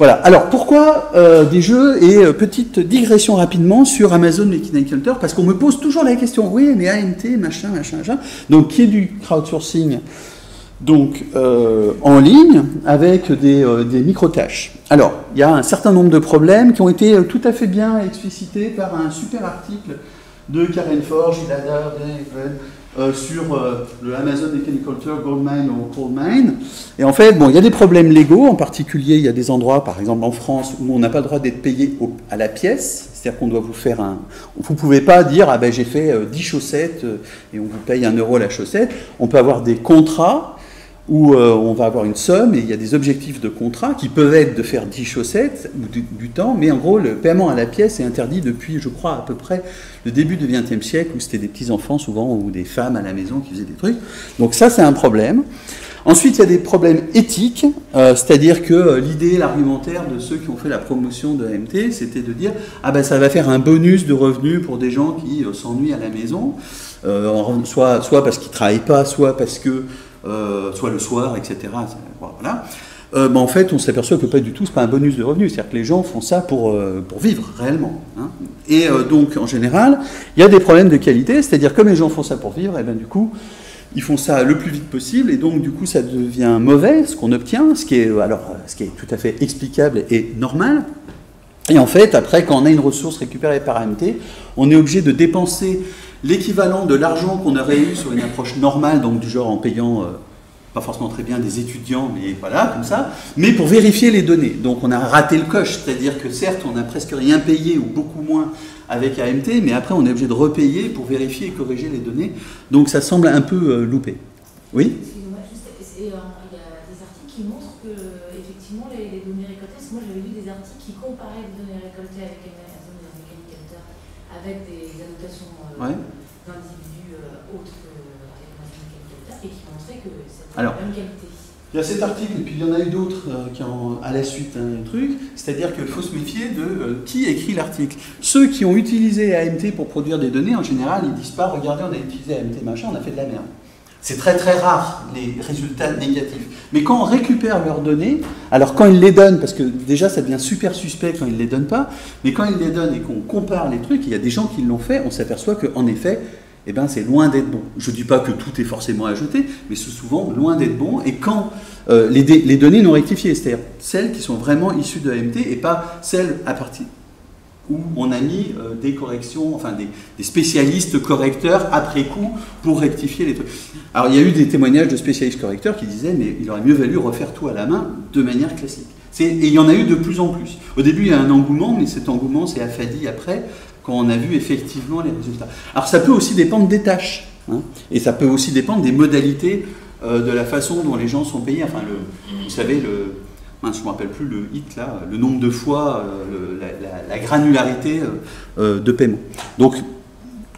Voilà. Alors, pourquoi euh, des jeux Et euh, petite digression rapidement sur Amazon Mechanical Turk, parce qu'on me pose toujours la question, oui, mais AMT, machin, machin, machin. Donc, qui est du crowdsourcing donc, euh, en ligne avec des, micro-tâches? Alors, il y a un certain nombre de problèmes qui ont été tout à fait bien explicités par un super article de Karen Forge, Ilada, euh, sur euh, le Amazon Mechanical Turk Goldmine ou Coal Mine. Et en fait, bon, il y a des problèmes légaux, en particulier, il y a des endroits, par exemple en France, où on n'a pas le droit d'être payé à la pièce, c'est-à-dire qu'on doit vous faire un... Vous ne pouvez pas dire, ah ben j'ai fait euh, 10 chaussettes euh, et on vous paye un euro la chaussette. On peut avoir des contrats où euh, on va avoir une somme et il y a des objectifs de contrat qui peuvent être de faire 10 chaussettes ou du, temps, mais en gros, le paiement à la pièce est interdit depuis, je crois, à peu près le début du XXe siècle, où c'était des petits-enfants souvent ou des femmes à la maison qui faisaient des trucs. Donc ça, c'est un problème. Ensuite, il y a des problèmes éthiques, euh, c'est-à-dire que euh, l'idée, l'argumentaire de ceux qui ont fait la promotion de AMT, c'était de dire ah ben ça va faire un bonus de revenus pour des gens qui s'ennuient à la maison, soit, soit parce qu'ils travaillent pas, soit parce que euh, soit le soir, etc. Voilà. Euh, en fait, on s'aperçoit que pas du tout, c'est pas un bonus de revenus, c'est-à-dire que les gens font ça pour, euh, pour vivre réellement. hein. Et donc, en général, il y a des problèmes de qualité, c'est-à-dire comme les gens font ça pour vivre, et ben du coup, ils font ça le plus vite possible, et donc du coup, ça devient mauvais, ce qu'on obtient, ce qui est alors, ce qui est tout à fait explicable et normal. Et en fait, après, quand on a une ressource récupérée par AMT, on est obligé de dépenser l'équivalent de l'argent qu'on aurait eu sur une approche normale, donc du genre en payant, euh, pas forcément très bien, des étudiants, mais voilà, comme ça, mais pour vérifier les données. Donc on a raté le coche, c'est-à-dire que certes, on n'a presque rien payé, ou beaucoup moins, avec AMT, mais après, on est obligé de repayer pour vérifier et corriger les données. Donc ça semble un peu euh, loupé. Oui? Euh, il y a des articles qui montrent que, effectivement, les, données récoltées, moi j'avais lu des articles qui comparaient les données récoltées avec avec des annotations euh, Ouais. d'individus euh, autres et qui montraient que c'était la même qualité. Il y a cet article, et puis il y en a eu d'autres euh, qui ont à la suite un truc, c'est-à-dire qu'il faut se méfier de euh, qui écrit l'article. Ceux qui ont utilisé AMT pour produire des données, en général, ils disent pas regardez, on a utilisé AMT machin, on a fait de la merde. C'est très très rare les résultats négatifs. Mais quand on récupère leurs données, alors quand ils les donnent, parce que déjà ça devient super suspect quand ils ne les donnent pas, mais quand ils les donnent et qu'on compare les trucs, il y a des gens qui l'ont fait, on s'aperçoit qu'en effet, eh ben, c'est loin d'être bon. Je ne dis pas que tout est forcément à jeter, mais c'est souvent loin d'être bon. Et quand euh, les, données non rectifiées, c'est-à-dire celles qui sont vraiment issues de AMT et pas celles à partir où on a mis euh, des corrections, enfin des, spécialistes correcteurs après coup pour rectifier les trucs. Alors il y a eu des témoignages de spécialistes correcteurs qui disaient mais il aurait mieux valu refaire tout à la main de manière classique. Et il y en a eu de plus en plus. Au début il y a un engouement, mais cet engouement s'est affadi après quand on a vu effectivement les résultats. Alors ça peut aussi dépendre des tâches, hein, et ça peut aussi dépendre des modalités euh, de la façon dont les gens sont payés. Enfin, vous savez, le, mince, je ne me rappelle plus le hit là, le nombre de fois, euh, le- la, la- la granularité euh, euh, de paiement. Donc,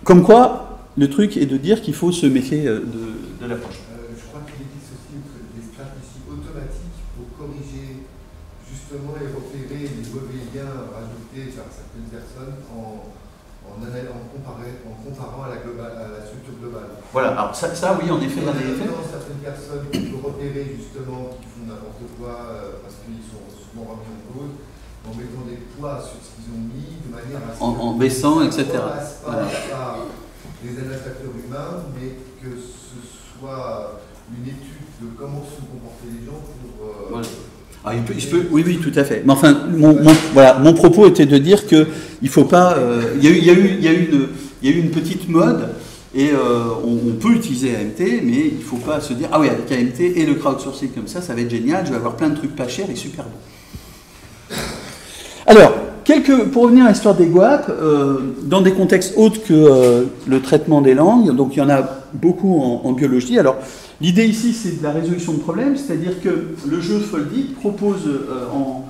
comme quoi, le truc est de dire qu'il faut se méfier de, de l'approche. Euh, je crois qu'il existe aussi des stratégies automatiques pour corriger justement et repérer les mauvais liens rajoutés par certaines personnes en, en, comparant à la, globale, à la structure globale. Voilà, alors ça, ça, oui, en effet, il y a des effets. Dans certaines personnes qu'on peut repérer justement qui font n'importe quoi euh, parce qu'ils sont souvent remis en cause, en mettant des poids sur ce qu'ils ont mis de manière à ce En- en baissant, etc. passe pas Voilà. par les facteurs humains, mais que ce soit une étude de comment se comportés les gens pour. euh, Voilà. Ah, il peut, il peut- oui, oui, tout à fait. Mais enfin, mon, mon- voilà, mon propos était de dire que il faut pas. euh, il, y a eu, il, y y il y a eu une petite mode et euh, on, on peut utiliser AMT, mais il ne faut pas se dire ah oui avec AMT et le crowdsourcing comme ça, ça va être génial. Je vais avoir plein de trucs pas chers et super bons. Alors, pour revenir à l'histoire des GWAP, euh, dans des contextes autres que euh, le traitement des langues, donc il y en a beaucoup en, biologie. Alors, l'idée ici, c'est de la résolution de problèmes, c'est-à-dire que le jeu Foldy propose euh, euh,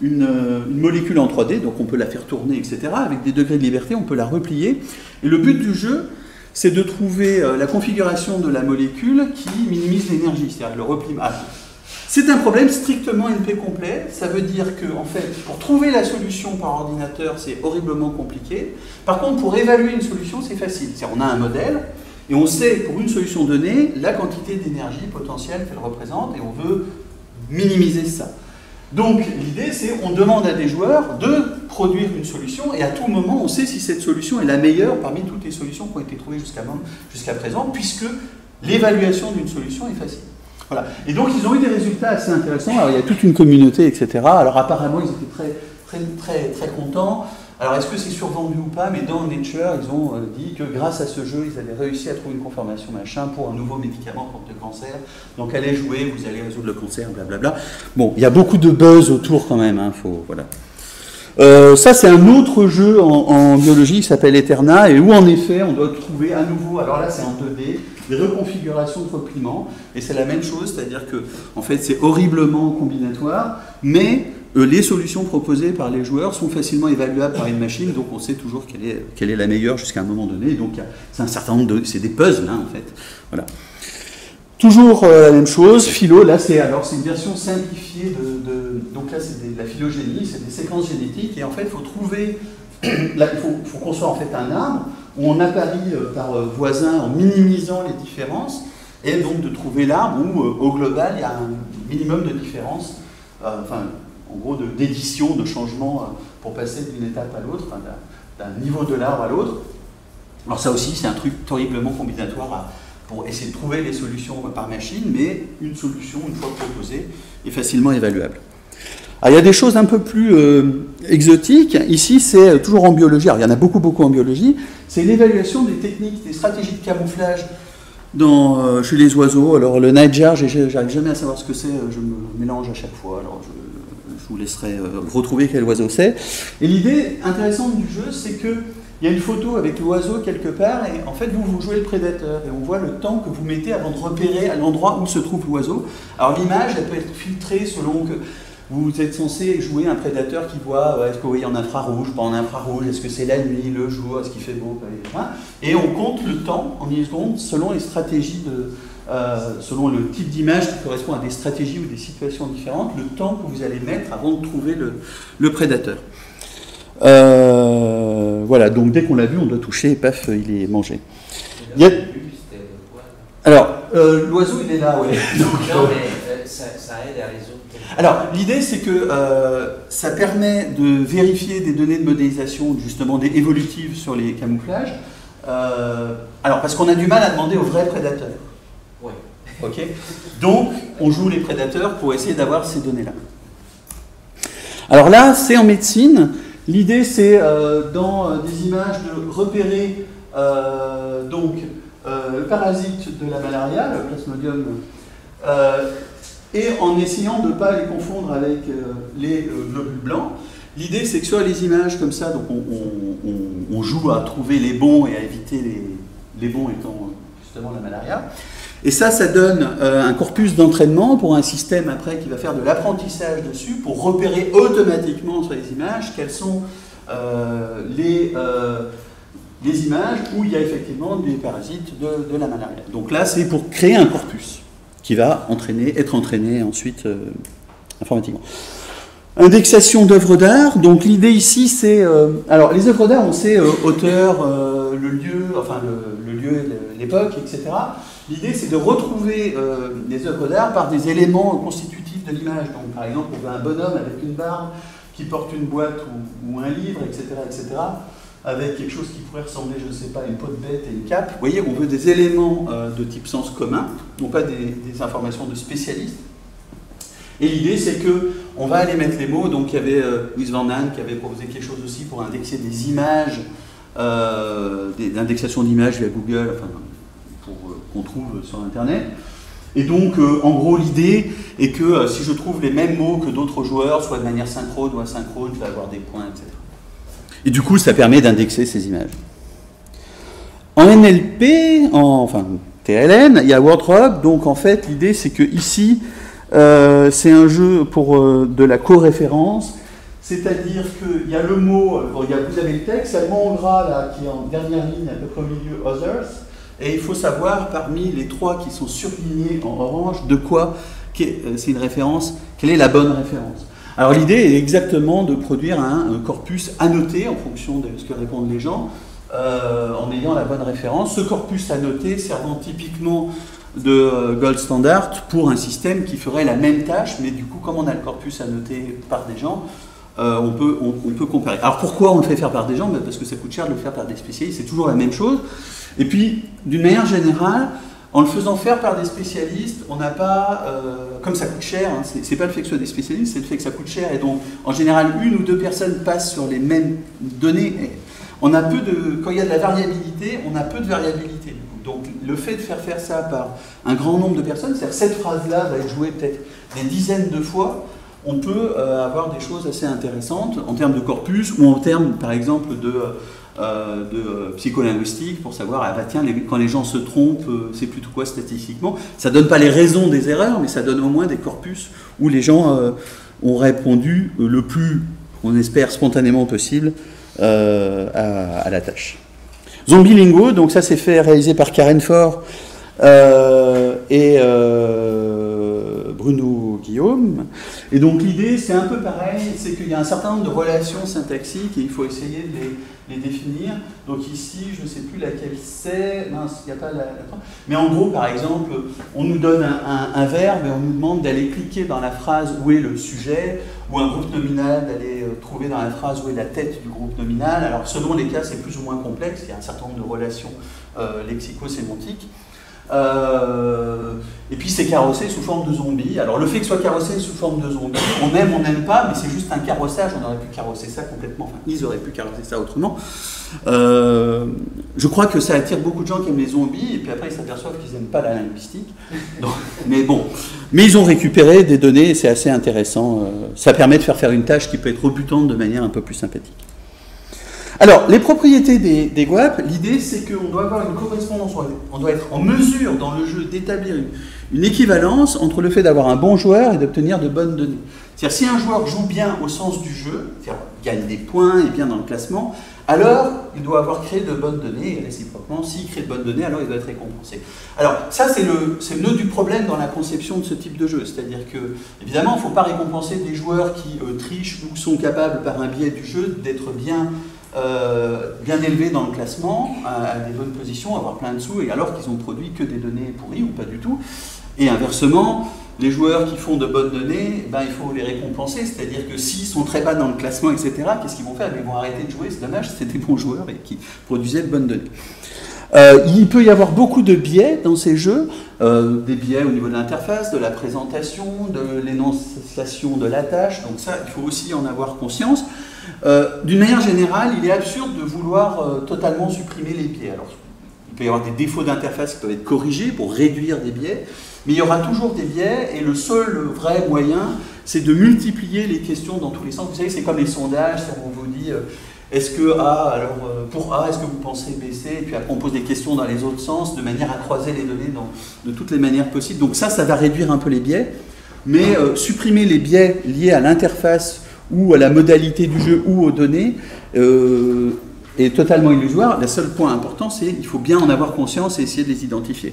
une molécule en 3D, donc on peut la faire tourner, etc., avec des degrés de liberté, on peut la replier. Et le but du jeu, c'est de trouver la configuration de la molécule qui minimise l'énergie, c'est-à-dire le repli. C'est un problème strictement NP complet. Ça veut dire que, en fait, pour trouver la solution par ordinateur, c'est horriblement compliqué. Par contre, pour évaluer une solution, c'est facile. On a un modèle et on sait, pour une solution donnée, la quantité d'énergie potentielle qu'elle représente et on veut minimiser ça. Donc, l'idée, c'est on demande à des joueurs de produire une solution et à tout moment, on sait si cette solution est la meilleure parmi toutes les solutions qui ont été trouvées jusqu'à présent, puisque l'évaluation d'une solution est facile. Et donc, ils ont eu des résultats assez intéressants. Alors, il y a toute une communauté, etc. Alors, apparemment, ils étaient très, très, très, très contents. Alors, est-ce que c'est survendu ou pas? Mais dans Nature, ils ont euh, dit que grâce à ce jeu, ils avaient réussi à trouver une conformation machin pour un nouveau médicament contre le cancer. Donc, allez jouer, vous allez résoudre le cancer, blablabla. Bon, il y a beaucoup de buzz autour quand même. Hein, faut, voilà. Euh, ça, c'est un autre jeu en, en biologie qui s'appelle Eterna, et où en effet, on doit trouver à nouveau, alors là c'est en 2D, des reconfigurations de repliements, et c'est la même chose, c'est-à-dire que en fait c'est horriblement combinatoire, mais euh, les solutions proposées par les joueurs sont facilement évaluables par une machine, donc on sait toujours quelle est, la meilleure jusqu'à un moment donné, donc c'est un certain nombre de... c'est des puzzles hein, en fait. Voilà. Toujours euh, la même chose, philo, là c'est alors c'est une version simplifiée de, donc là c'est de la phylogénie, c'est des séquences génétiques. Et en fait il faut trouver, là il faut, faut construire en fait un arbre où on apparie euh, par euh, voisin en minimisant les différences et donc de trouver l'arbre où euh, au global il y a un minimum de différences, enfin en gros d'édition, de, changement pour passer d'une étape à l'autre, d'un niveau de l'arbre à l'autre. Alors ça aussi c'est un truc horriblement combinatoire pour essayer de trouver les solutions par machine, mais une solution, une fois proposée, est facilement évaluable. Alors, il y a des choses un peu plus euh, exotiques. Ici, c'est euh, toujours en biologie. Alors, il y en a beaucoup, beaucoup en biologie. C'est l'évaluation des techniques, des stratégies de camouflage euh, chez les oiseaux. Alors, le j'ai- j'arrive jamais à savoir ce que c'est. Je me mélange à chaque fois. Alors, je, vous laisserai retrouver quel oiseau c'est. Et l'idée intéressante du jeu, c'est que il y a une photo avec l'oiseau quelque part, et en fait, vous, vous jouez le prédateur, et on voit le temps que vous mettez avant de repérer à l'endroit où se trouve l'oiseau. Alors, l'image, elle peut être filtrée selon que vous êtes censé jouer un prédateur qui voit, euh, est-ce vous voyez en infrarouge, pas en infrarouge, est-ce que c'est la nuit, le jour, est-ce qu'il fait beau. Et on compte le temps en millisecondes selon les stratégies de. euh, selon le type d'image qui correspond à des stratégies ou des situations différentes, le temps que vous allez mettre avant de trouver le, le prédateur. Euh, voilà, donc dès qu'on l'a vu, on doit toucher et paf, il est mangé. Il y a- Alors, euh, l'oiseau, il est là. Donc, Non, mais ça, ça aide à résoudre. Alors, l'idée, c'est que euh, ça permet de vérifier des données de modélisation, justement, des évolutives sur les camouflages. Euh, alors, parce qu'on a du mal à demander aux vrais prédateurs. Ouais. Ok Donc, on joue les prédateurs pour essayer d'avoir ces données-là. Alors là, c'est en médecine. L'idée, c'est euh, dans des images de repérer donc le parasite de la malaria, le plasmodium, et en essayant de ne pas les confondre avec euh, les euh, globules blancs. L'idée, c'est que sur les images comme ça, donc on, joue à trouver les bons et à éviter les, bons étant euh, justement la malaria. Et ça, ça donne un corpus d'entraînement pour un système après qui va faire de l'apprentissage dessus pour repérer automatiquement sur les images quelles sont les, les images où il y a effectivement des parasites de la malaria. Donc là, c'est pour créer un corpus qui va entraîner, être entraîné ensuite euh, informatiquement. Indexation d'œuvres d'art. Donc l'idée ici, c'est... euh, alors les œuvres d'art, on sait euh, auteur, le lieu, enfin le, le lieu, l'époque, etc. L'idée, c'est de retrouver des œuvres d'art par des éléments constitutifs de l'image. Donc par exemple, on veut un bonhomme avec une barbe qui porte une boîte ou, ou un livre, etc., etc. Avec quelque chose qui pourrait ressembler, je ne sais pas, une peau de bête et une cape. Vous voyez, on veut des éléments euh, de type sens commun, non pas des, informations de spécialistes. Et l'idée, c'est que on va aller mettre les mots. Donc, il y avait euh, Louise Van Naan qui avait proposé quelque chose aussi pour indexer des images, euh, des indexations d'images via Google, enfin, euh, qu'on trouve sur Internet. Et donc, euh, en gros, l'idée est que si je trouve les mêmes mots que d'autres joueurs, soit de manière synchrone ou asynchrone, je vais avoir des points, etc. Et du coup, ça permet d'indexer ces images. En NLP, en, enfin TLN, il y a Wordrop. Donc en fait, l'idée c'est que ici, euh, c'est un jeu pour euh, de la co-référence. C'est-à-dire qu'il y a le mot, euh, vous avez le texte, il y a le mot en gras là, qui est en dernière ligne, à peu près au milieu, Others. Et il faut savoir, parmi les trois qui sont surlignés en orange, de quoi c'est une référence, quelle est la bonne référence. Alors l'idée est exactement de produire un, corpus annoté en fonction de ce que répondent les gens, euh, en ayant la bonne référence. Ce corpus annoté servant typiquement de gold standard pour un système qui ferait la même tâche, mais du coup, comme on a le corpus annoté par des gens, euh, on, peut, on peut comparer. Alors pourquoi on le fait faire par des gens? Ben, Parce que ça coûte cher de le faire par des spécialistes, c'est toujours la même chose. Et puis, d'une manière générale, en le faisant faire par des spécialistes, on n'a pas, euh, comme ça coûte cher, hein, c'est pas le fait que ce soit des spécialistes, c'est le fait que ça coûte cher, et donc en général une ou deux personnes passent sur les mêmes données. On a peu de, quand il y a de la variabilité, on a peu de variabilité. Donc le fait de faire faire ça par un grand nombre de personnes, c'est-à-dire cette phrase-là va être jouée peut-être des dizaines de fois, on peut euh, avoir des choses assez intéressantes en termes de corpus ou en termes, par exemple, de, euh, de euh, psycholinguistique pour savoir, ah bah tiens, quand les gens se trompent, euh, c'est plutôt quoi statistiquement Ça donne pas les raisons des erreurs, mais ça donne au moins des corpus où les gens ont répondu le plus, on espère, spontanément possible à, la tâche. Zombie Lingo, donc ça c'est fait réalisé par Karen Faure et Bruno Guillaume. Et donc l'idée c'est un peu pareil, c'est qu'il y a un certain nombre de relations syntaxiques et il faut essayer de les, définir. Donc ici, je ne sais plus laquelle c'est, mince, il n'y a pas la, Mais en gros, par exemple, on nous donne un verbe et on nous demande d'aller cliquer dans la phrase où est le sujet, ou un groupe nominal, d'aller euh, trouver dans la phrase où est la tête du groupe nominal. Alors selon les cas, c'est plus ou moins complexe, il y a un certain nombre de relations euh, lexico-sémantiques. Euh, et puis c'est carrossé sous forme de zombie. Alors le fait que ce soit carrossé sous forme de zombie, on aime, on n'aime pas, mais c'est juste un carrossage. On aurait pu carrosser ça complètement. Enfin, ils auraient pu carrosser ça autrement. Euh, je crois que ça attire beaucoup de gens qui aiment les zombies, et puis après ils s'aperçoivent qu'ils n'aiment pas la linguistique. Donc, mais bon, mais ils ont récupéré des données, et c'est assez intéressant. Euh, Ça permet de faire faire une tâche qui peut être rebutante de manière un peu plus sympathique. Alors, les propriétés des, des GWAP, l'idée c'est qu'on doit avoir une correspondance, on doit être en mesure dans le jeu d'établir une, équivalence entre le fait d'avoir un bon joueur et d'obtenir de bonnes données. C'est-à-dire, si un joueur joue bien au sens du jeu, c'est-à-dire gagne des points et bien dans le classement, alors il doit avoir créé de bonnes données, et réciproquement, s'il crée de bonnes données, alors il doit être récompensé. Alors, ça, c'est le, c'est le nœud du problème dans la conception de ce type de jeu. C'est-à-dire que, évidemment, il ne faut pas récompenser des joueurs qui euh, trichent ou sont capables, par un biais du jeu, d'être bien euh, bien élevés dans le classement, à, des bonnes positions, avoir plein de sous, et alors qu'ils ont produit que des données pourries ou pas du tout. Et inversement, les joueurs qui font de bonnes données, ben, il faut les récompenser, c'est-à-dire que s'ils sont très bas dans le classement, etc., qu'est-ce qu'ils vont faire? Ils vont arrêter de jouer, c'est dommage, c'était des bons joueurs et qui produisaient de bonnes données. Euh, il peut y avoir beaucoup de biais dans ces jeux, euh, des biais au niveau de l'interface, de la présentation, de l'énonciation de la tâche, donc ça, il faut aussi en avoir conscience. Euh, D'une manière générale, il est absurde de vouloir euh, totalement supprimer les biais. Alors, il peut y avoir des défauts d'interface qui peuvent être corrigés pour réduire des biais, mais il y aura toujours des biais, et le seul vrai moyen, c'est de multiplier les questions dans tous les sens. Vous savez, c'est comme les sondages, on vous dit euh, est-ce que A, alors pour A, est-ce que vous pensez B, C Et puis après, on pose des questions dans les autres sens, de manière à croiser les données de toutes les manières possibles. Donc ça, ça va réduire un peu les biais, mais supprimer les biais liés à l'interface ou à la modalité du jeu ou aux données euh, est totalement illusoire. Le seul point important, c'est qu'il faut bien en avoir conscience et essayer de les identifier.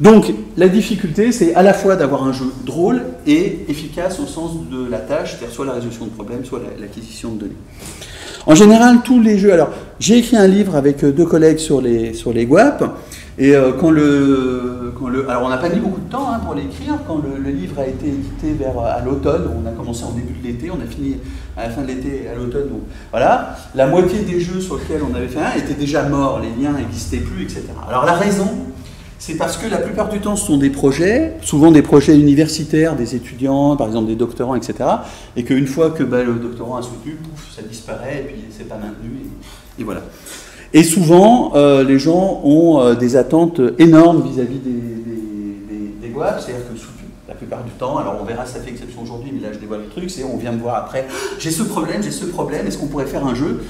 Donc la difficulté, c'est à la fois d'avoir un jeu drôle et efficace au sens de la tâche, c'est-à-dire soit la résolution de problèmes, soit la- l'acquisition de données. En général, tous les jeux. Alors, j'ai écrit un livre avec euh, deux collègues sur les, sur les GUAP. Et euh, quand, le. Alors, on n'a pas mis beaucoup de temps hein, pour l'écrire. Quand le, livre a été édité vers, euh, à l'automne, on a commencé en début de l'été, on a fini à la fin de l'été et à l'automne. Donc, voilà. La moitié des jeux sur lesquels on avait fait un étaient déjà morts, les liens n'existaient plus, etc. Alors, la raison, c'est parce que la plupart du temps, ce sont des projets, souvent des projets universitaires, des étudiants, par exemple des doctorants, etc. Et qu'une fois que bah, le doctorant a soutenu, pouf, ça disparaît et puis c'est pas maintenu. Et voilà. Et souvent, euh, les gens ont euh, des attentes énormes vis-à-vis des, des, c'est-à-dire que la plupart du temps, alors on verra, ça fait exception aujourd'hui, mais là je dévoile le truc, c'est on vient me voir après, j'ai ce problème, j'ai ce problème, est-ce qu'on pourrait faire un jeu?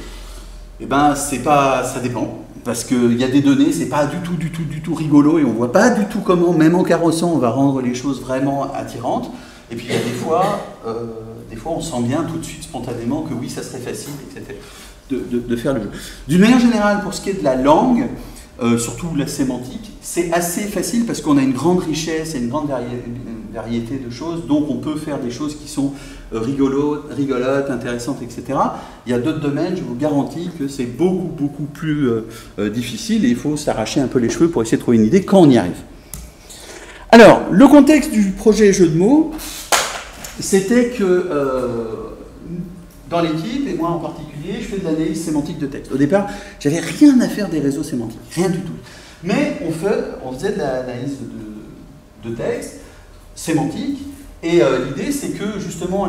Eh ben, c'est pas, ça dépend. Parce qu'il y a des données, c'est pas du tout, du tout, du tout rigolo et on voit pas du tout comment, même en carrossant, on va rendre les choses vraiment attirantes. Et puis il y a des fois, euh, des fois on sent bien tout de suite spontanément que oui, ça serait facile, etc. De, faire le jeu. D'une manière générale, pour ce qui est de la langue, euh, surtout la sémantique, c'est assez facile parce qu'on a une grande richesse et une grande variété de choses, donc on peut faire des choses qui sont euh, rigolo- rigolotes, intéressantes, etc. Il y a d'autres domaines, je vous garantis que c'est beaucoup, beaucoup plus euh, difficile et il faut s'arracher un peu les cheveux pour essayer de trouver une idée quand on y arrive. Alors, le contexte du projet jeu de mots, c'était que dans l'équipe, et moi en particulier, je fais de l'analyse sémantique de texte. Au départ, j'avais rien à faire des réseaux sémantiques, rien du tout. Mais on, fait, on faisait de l'analyse de, de texte sémantique, et euh, l'idée c'est que justement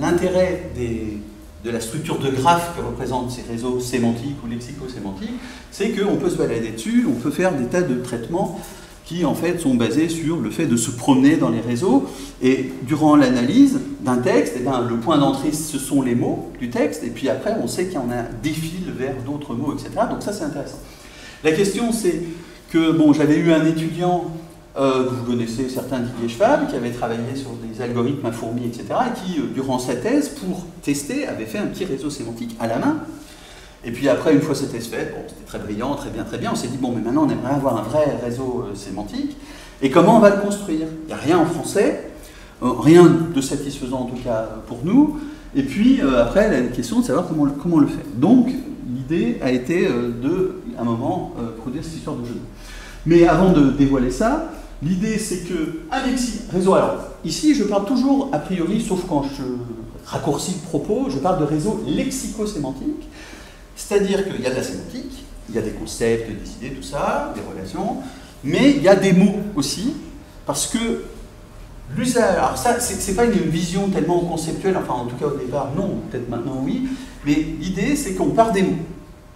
l'intérêt de la structure de graphe que représentent ces réseaux sémantiques ou lexico-sémantiques, c'est qu'on peut se balader dessus, on peut faire des tas de traitements qui en fait sont basés sur le fait de se promener dans les réseaux. Et durant l'analyse d'un texte, eh ben, le point d'entrée, ce sont les mots du texte, et puis après, on sait qu'il y en a des fils vers d'autres mots, etc. Donc ça, c'est intéressant. La question, c'est que bon, j'avais eu un étudiant euh, vous connaissez, certains Didier Schwab, qui avait travaillé sur des algorithmes à fourmis, etc., et qui, euh, durant sa thèse, pour tester, avait fait un petit réseau sémantique à la main. Et puis après, une fois faite, bon, c'était très brillant, très bien, très bien, on s'est dit, bon, mais maintenant on aimerait avoir un vrai réseau euh, sémantique. Et comment on va le construire? Il n'y a rien en français, euh, rien de satisfaisant en tout cas pour nous. Et puis euh, après, la question de savoir comment, comment le faire. Donc, l'idée a été euh, de, à un moment, euh, produire cette histoire de jeu. Mais avant de dévoiler ça, l'idée c'est que un lexi- réseau. Alors, ici, je parle toujours a priori, sauf quand je raccourcis le propos, je parle de réseau lexico-sémantique. C'est-à-dire qu'il y a de la sémantique, il y a des concepts, des idées, tout ça, des relations, mais il y a des mots aussi, parce que l'usage. Alors, ça, c'est pas une vision tellement conceptuelle, enfin, en tout cas au départ, non, peut-être maintenant oui, mais l'idée, c'est qu'on part des mots.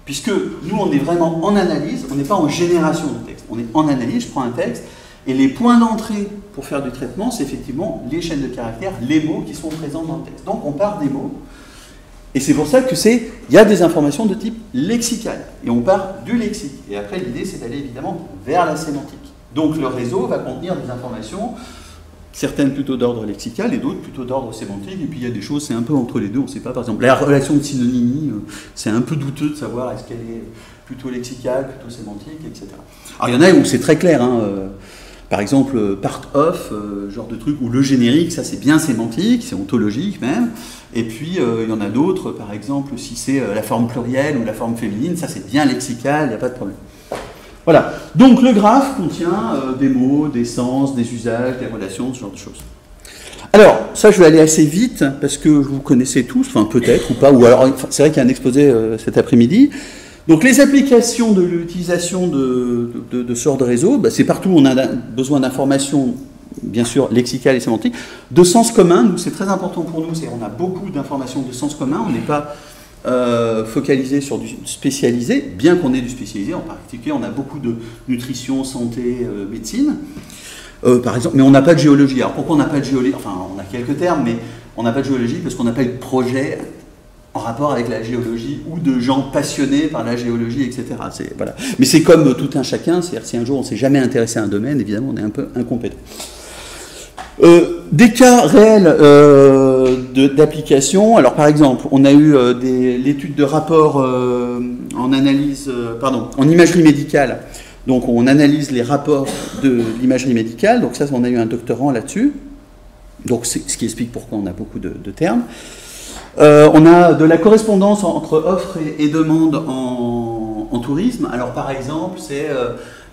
Puisque nous, on est vraiment en analyse, on n'est pas en génération de texte. On est en analyse, je prends un texte, et les points d'entrée pour faire du traitement, c'est effectivement les chaînes de caractères, les mots qui sont présents dans le texte. Donc on part des mots, et c'est pour ça que c'est, il y a des informations de type lexical, et on part du lexique. Et après, l'idée, c'est d'aller évidemment vers la sémantique. Donc le réseau va contenir des informations, certaines plutôt d'ordre lexical et d'autres plutôt d'ordre sémantique. Et puis il y a des choses, c'est un peu entre les deux, on ne sait pas. Par exemple, la relation de synonymie, euh, c'est un peu douteux de savoir est-ce qu'elle est plutôt lexicale, plutôt sémantique, etc. Alors il y en a où c'est très clair. hein, euh, par exemple, part of, euh, genre de truc, ou le générique, ça c'est bien sémantique, c'est ontologique même. Et puis euh, il y en a d'autres, par exemple, si c'est euh, la forme plurielle ou la forme féminine, ça c'est bien lexical, il n'y a pas de problème. Voilà. Donc le graphe contient euh, des mots, des sens, des usages, des relations, ce genre de choses. Alors, ça je vais aller assez vite parce que vous connaissez tous, enfin peut-être ou pas, ou alors c'est vrai qu'il y a un exposé cet après-midi. Donc les applications de l'utilisation de, de, de ce genre de réseau, bah, c'est partout où on a besoin d'informations, bien sûr lexicales et sémantiques, de sens commun. C'est très important pour nous, c'est on a beaucoup d'informations de sens commun, on n'est pas euh, focalisé sur du spécialisé, bien qu'on ait du spécialisé, en particulier on a beaucoup de nutrition, santé, euh, médecine. Euh, par exemple, mais on n'a pas de géologie. Alors pourquoi on n'a pas de géologie? Enfin, on a quelques termes, mais on n'a pas de géologie parce qu'on n'a pas eu de projet en rapport avec la géologie ou de gens passionnés par la géologie, etc. Voilà. Mais c'est comme tout un chacun, c'est-à-dire si un jour on ne s'est jamais intéressé à un domaine, évidemment on est un peu incompétent. Euh, des cas réels euh, d'application. Alors par exemple, on a eu euh, l'étude de rapport en analyse, pardon, en imagerie médicale Donc on analyse les rapports de l'imagerie médicale, donc ça on a eu un doctorant là-dessus, donc ce qui explique pourquoi on a beaucoup de, termes. On a de la correspondance entre offre et, demande en, tourisme. Alors par exemple, c'est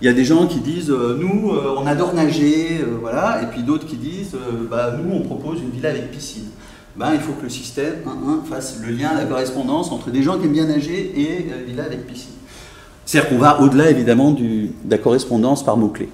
il y a des gens qui disent euh, nous on adore nager, voilà, et puis d'autres qui disent bah, nous on propose une villa avec piscine. Ben, il faut que le système fasse le lien, la correspondance entre des gens qui aiment bien nager et villa avec piscine. C'est-à-dire qu'on va au-delà évidemment du, de la correspondance par mots-clés.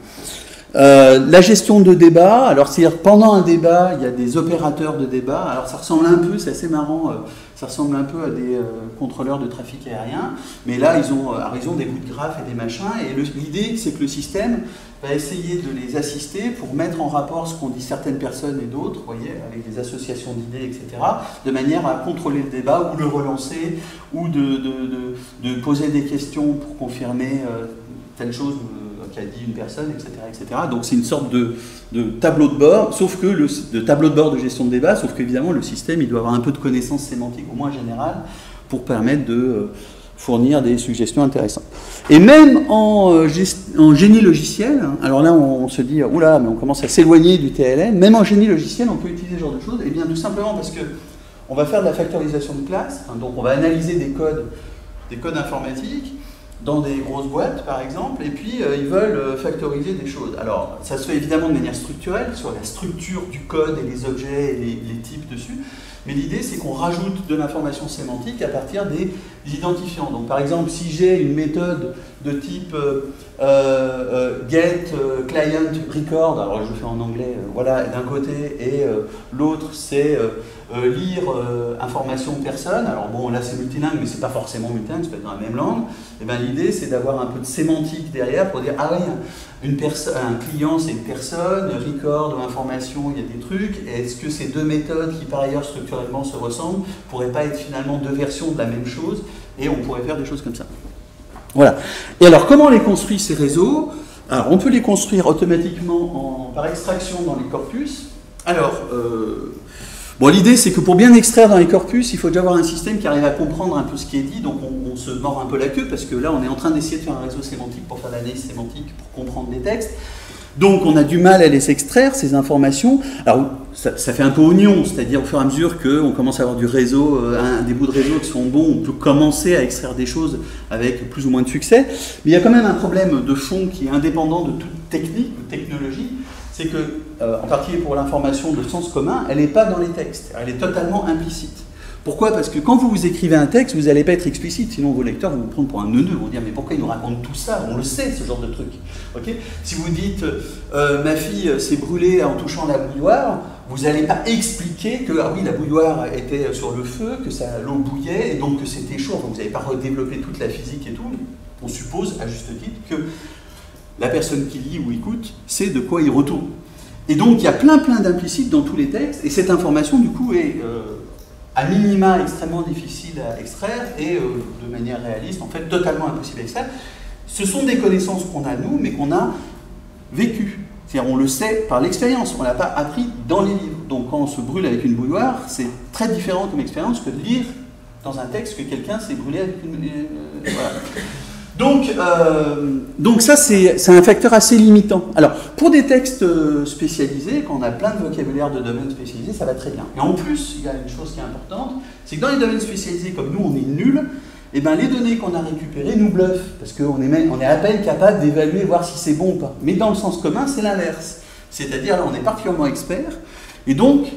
Euh, la gestion de débat, alors c'est-à-dire pendant un débat, il y a des opérateurs de débat, alors ça ressemble un peu, c'est assez marrant, euh, ça ressemble un peu à des euh, contrôleurs de trafic aérien, mais là ils ont à raison des bouts de graphes et des machins, et l'idée c'est que le système va essayer de les assister pour mettre en rapport ce qu'ont dit certaines personnes et d'autres, voyez, avec des associations d'idées, etc., de manière à contrôler le débat ou le relancer, ou de, poser des questions pour confirmer telle chose qu'a dit une personne, etc. etc. Donc c'est une sorte de, tableau de bord, sauf que le de tableau de bord de gestion de débat, sauf qu'évidemment le système il doit avoir un peu de connaissances sémantiques, au moins générales, pour permettre de euh, fournir des suggestions intéressantes. Et même en, euh, génie logiciel, hein, alors là on, se dit, oula, mais on commence à s'éloigner du TLM, même en génie logiciel on peut utiliser ce genre de choses, et bien tout simplement parce que on va faire de la factorisation de classe, hein, donc on va analyser des codes, des codes informatiques, dans des grosses boîtes, par exemple, et puis euh, ils veulent euh, factoriser des choses. Alors, ça se fait évidemment de manière structurelle, sur la structure du code et les objets et les, types dessus, mais l'idée, c'est qu'on rajoute de l'information sémantique à partir des identifiants. Donc, par exemple, si j'ai une méthode de type euh, get client record, alors je le fais en anglais, voilà, d'un côté, et l'autre, c'est lire information personne. Alors, bon, là, c'est multilingue, mais c'est pas forcément multilingue, peut être dans la même langue. Et ben, l'idée, c'est d'avoir un peu de sémantique derrière pour dire ah oui, une un client, c'est une personne, record ou information, il y a des trucs. Est-ce que ces deux méthodes, qui par ailleurs structurellement se ressemblent, pourraient pas être finalement deux versions de la même chose Et on pourrait faire des choses comme ça. Voilà. Et alors, comment les construit ces réseaux? Alors, on peut les construire automatiquement en, par extraction dans les corpus. Alors, euh, Bon, l'idée, c'est que pour bien extraire dans les corpus, il faut déjà avoir un système qui arrive à comprendre un peu ce qui est dit, donc on, se mord un peu la queue, parce que là, on est en train d'essayer de faire un réseau sémantique pour faire l'analyse sémantique, pour comprendre des textes. Donc, on a du mal à les extraire, ces informations. Alors, ça, fait un peu oignon, c'est-à-dire au fur et à mesure qu'on commence à avoir du réseau, euh, des bouts de réseau qui sont bons, on peut commencer à extraire des choses avec plus ou moins de succès. Mais il y a quand même un problème de fond qui est indépendant de toute technique ou technologie, c'est que, euh, en particulier pour l'information de sens commun, elle n'est pas dans les textes, elle est totalement implicite. Pourquoi? Parce que quand vous vous écrivez un texte, vous n'allez pas être explicite, sinon vos lecteurs vont vous prendre pour un neuneu, vont dire mais pourquoi il nous raconte tout ça? On le sait, ce genre de truc. si vous dites euh, ma fille s'est brûlée en touchant la bouilloire, vous n'allez pas expliquer que ah oui, la bouilloire était sur le feu, que l'eau bouillait et donc que c'était chaud. vous n'allez pas redévelopper toute la physique et tout. On suppose, à juste titre, que la personne qui lit ou écoute sait de quoi il retourne. Et donc il y a plein plein d'implicites dans tous les textes, et cette information du coup est euh, à minima extrêmement difficile à extraire et euh, de manière réaliste en fait totalement impossible à extraire. Ce sont des connaissances qu'on a nous, mais qu'on a vécues. C'est-à-dire on le sait par l'expérience, on ne l'a pas appris dans les livres. Donc quand on se brûle avec une bouilloire, c'est très différent comme expérience que de lire dans un texte que quelqu'un s'est brûlé avec une... Euh, voilà. Donc, euh, donc ça, c'est un facteur assez limitant. Alors, pour des textes euh, spécialisés, quand on a plein de vocabulaire de domaines spécialisés, ça va très bien. Et en plus, il y a une chose qui est importante, c'est que dans les domaines spécialisés, comme nous, on est nuls, eh ben, les données qu'on a récupérées nous bluffent, parce qu'on est, est à peine capable d'évaluer, voir si c'est bon ou pas. Mais dans le sens commun, c'est l'inverse. C'est-à-dire, là, on est particulièrement expert, et donc,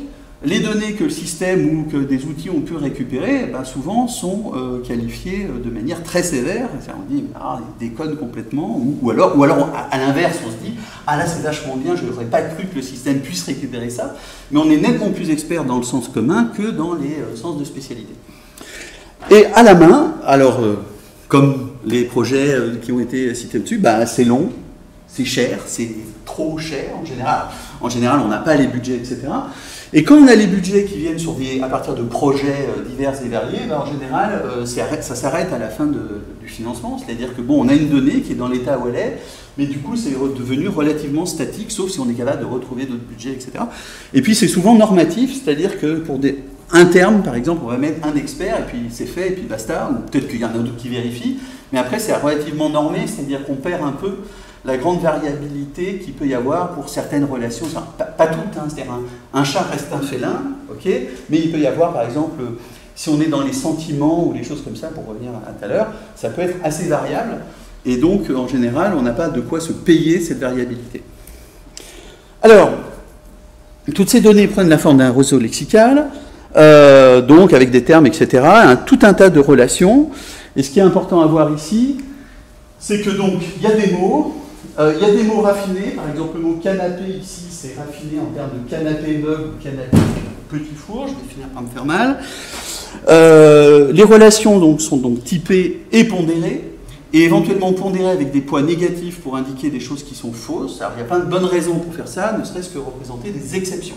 les données que le système ou que des outils ont pu récupérer, eh ben, souvent sont euh, qualifiées euh, de manière très sévère. On dit, ah, ils déconnent complètement. Ou, alors, à, l'inverse, on se dit, ah là, c'est vachement bien, je n'aurais pas cru que le système puisse récupérer ça. Mais on est nettement plus expert dans le sens commun que dans les euh, sens de spécialité. Et à la main, alors, comme les projets qui ont été cités au-dessus, bah, c'est long, c'est cher, c'est trop cher en général. En général, on n'a pas les budgets, etc. Et quand on a les budgets qui viennent sur à partir de projets euh, divers et variés, ben, en général, euh, ça s'arrête à la fin du financement. C'est-à-dire que bon, on a une donnée qui est dans l'état où elle est, mais du coup, c'est devenu relativement statique, sauf si on est capable de retrouver d'autres budgets, etc. Et puis, c'est souvent normatif, c'est-à-dire que pour un terme, par exemple, on va mettre un expert, et puis c'est fait, et puis basta, ou peut-être qu'il y en a d'autres qui vérifient, mais après c'est relativement normé, c'est-à-dire qu'on perd un peu la grande variabilité qu'il peut y avoir pour certaines relations, Enfin, pas, toutes, hein, c'est-à-dire un, chat reste un félin, mais il peut y avoir par exemple, si on est dans les sentiments ou les choses comme ça, pour revenir à tout à l'heure, ça peut être assez variable, et donc en général on n'a pas de quoi se payer cette variabilité. Alors, toutes ces données prennent la forme d'un réseau lexical, euh, donc avec des termes, etc., tout un tas de relations. Et ce qui est important à voir ici, c'est que donc il y a des mots, euh, il y a des mots raffinés, par exemple le mot canapé ici, c'est raffiné en termes de canapé meuble ou canapé petit four, je vais finir par me faire mal. Euh, les relations donc, sont donc typées et pondérées, et éventuellement pondérées avec des poids négatifs pour indiquer des choses qui sont fausses. Alors il y a plein de bonnes raisons pour faire ça, ne serait-ce que représenter des exceptions.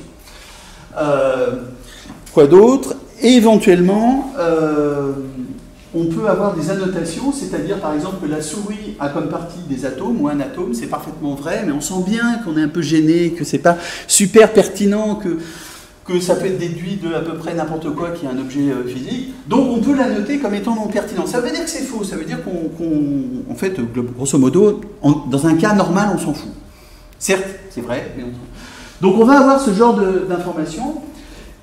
Euh, quoi d'autre? Éventuellement, euh, on peut avoir des annotations, c'est-à-dire par exemple que la souris a comme partie des atomes ou un atome, c'est parfaitement vrai, mais on sent bien qu'on est un peu gêné, que c'est pas super pertinent, que, ça peut être déduit de à peu près n'importe quoi qui est un objet euh, physique. Donc on peut la noter comme étant non pertinent. Ça veut dire que c'est faux, ça veut dire qu'on, en fait, grosso modo, dans un cas normal, on s'en fout. Certes, c'est vrai, mais on s'en fout. Donc on va avoir ce genre d'informations,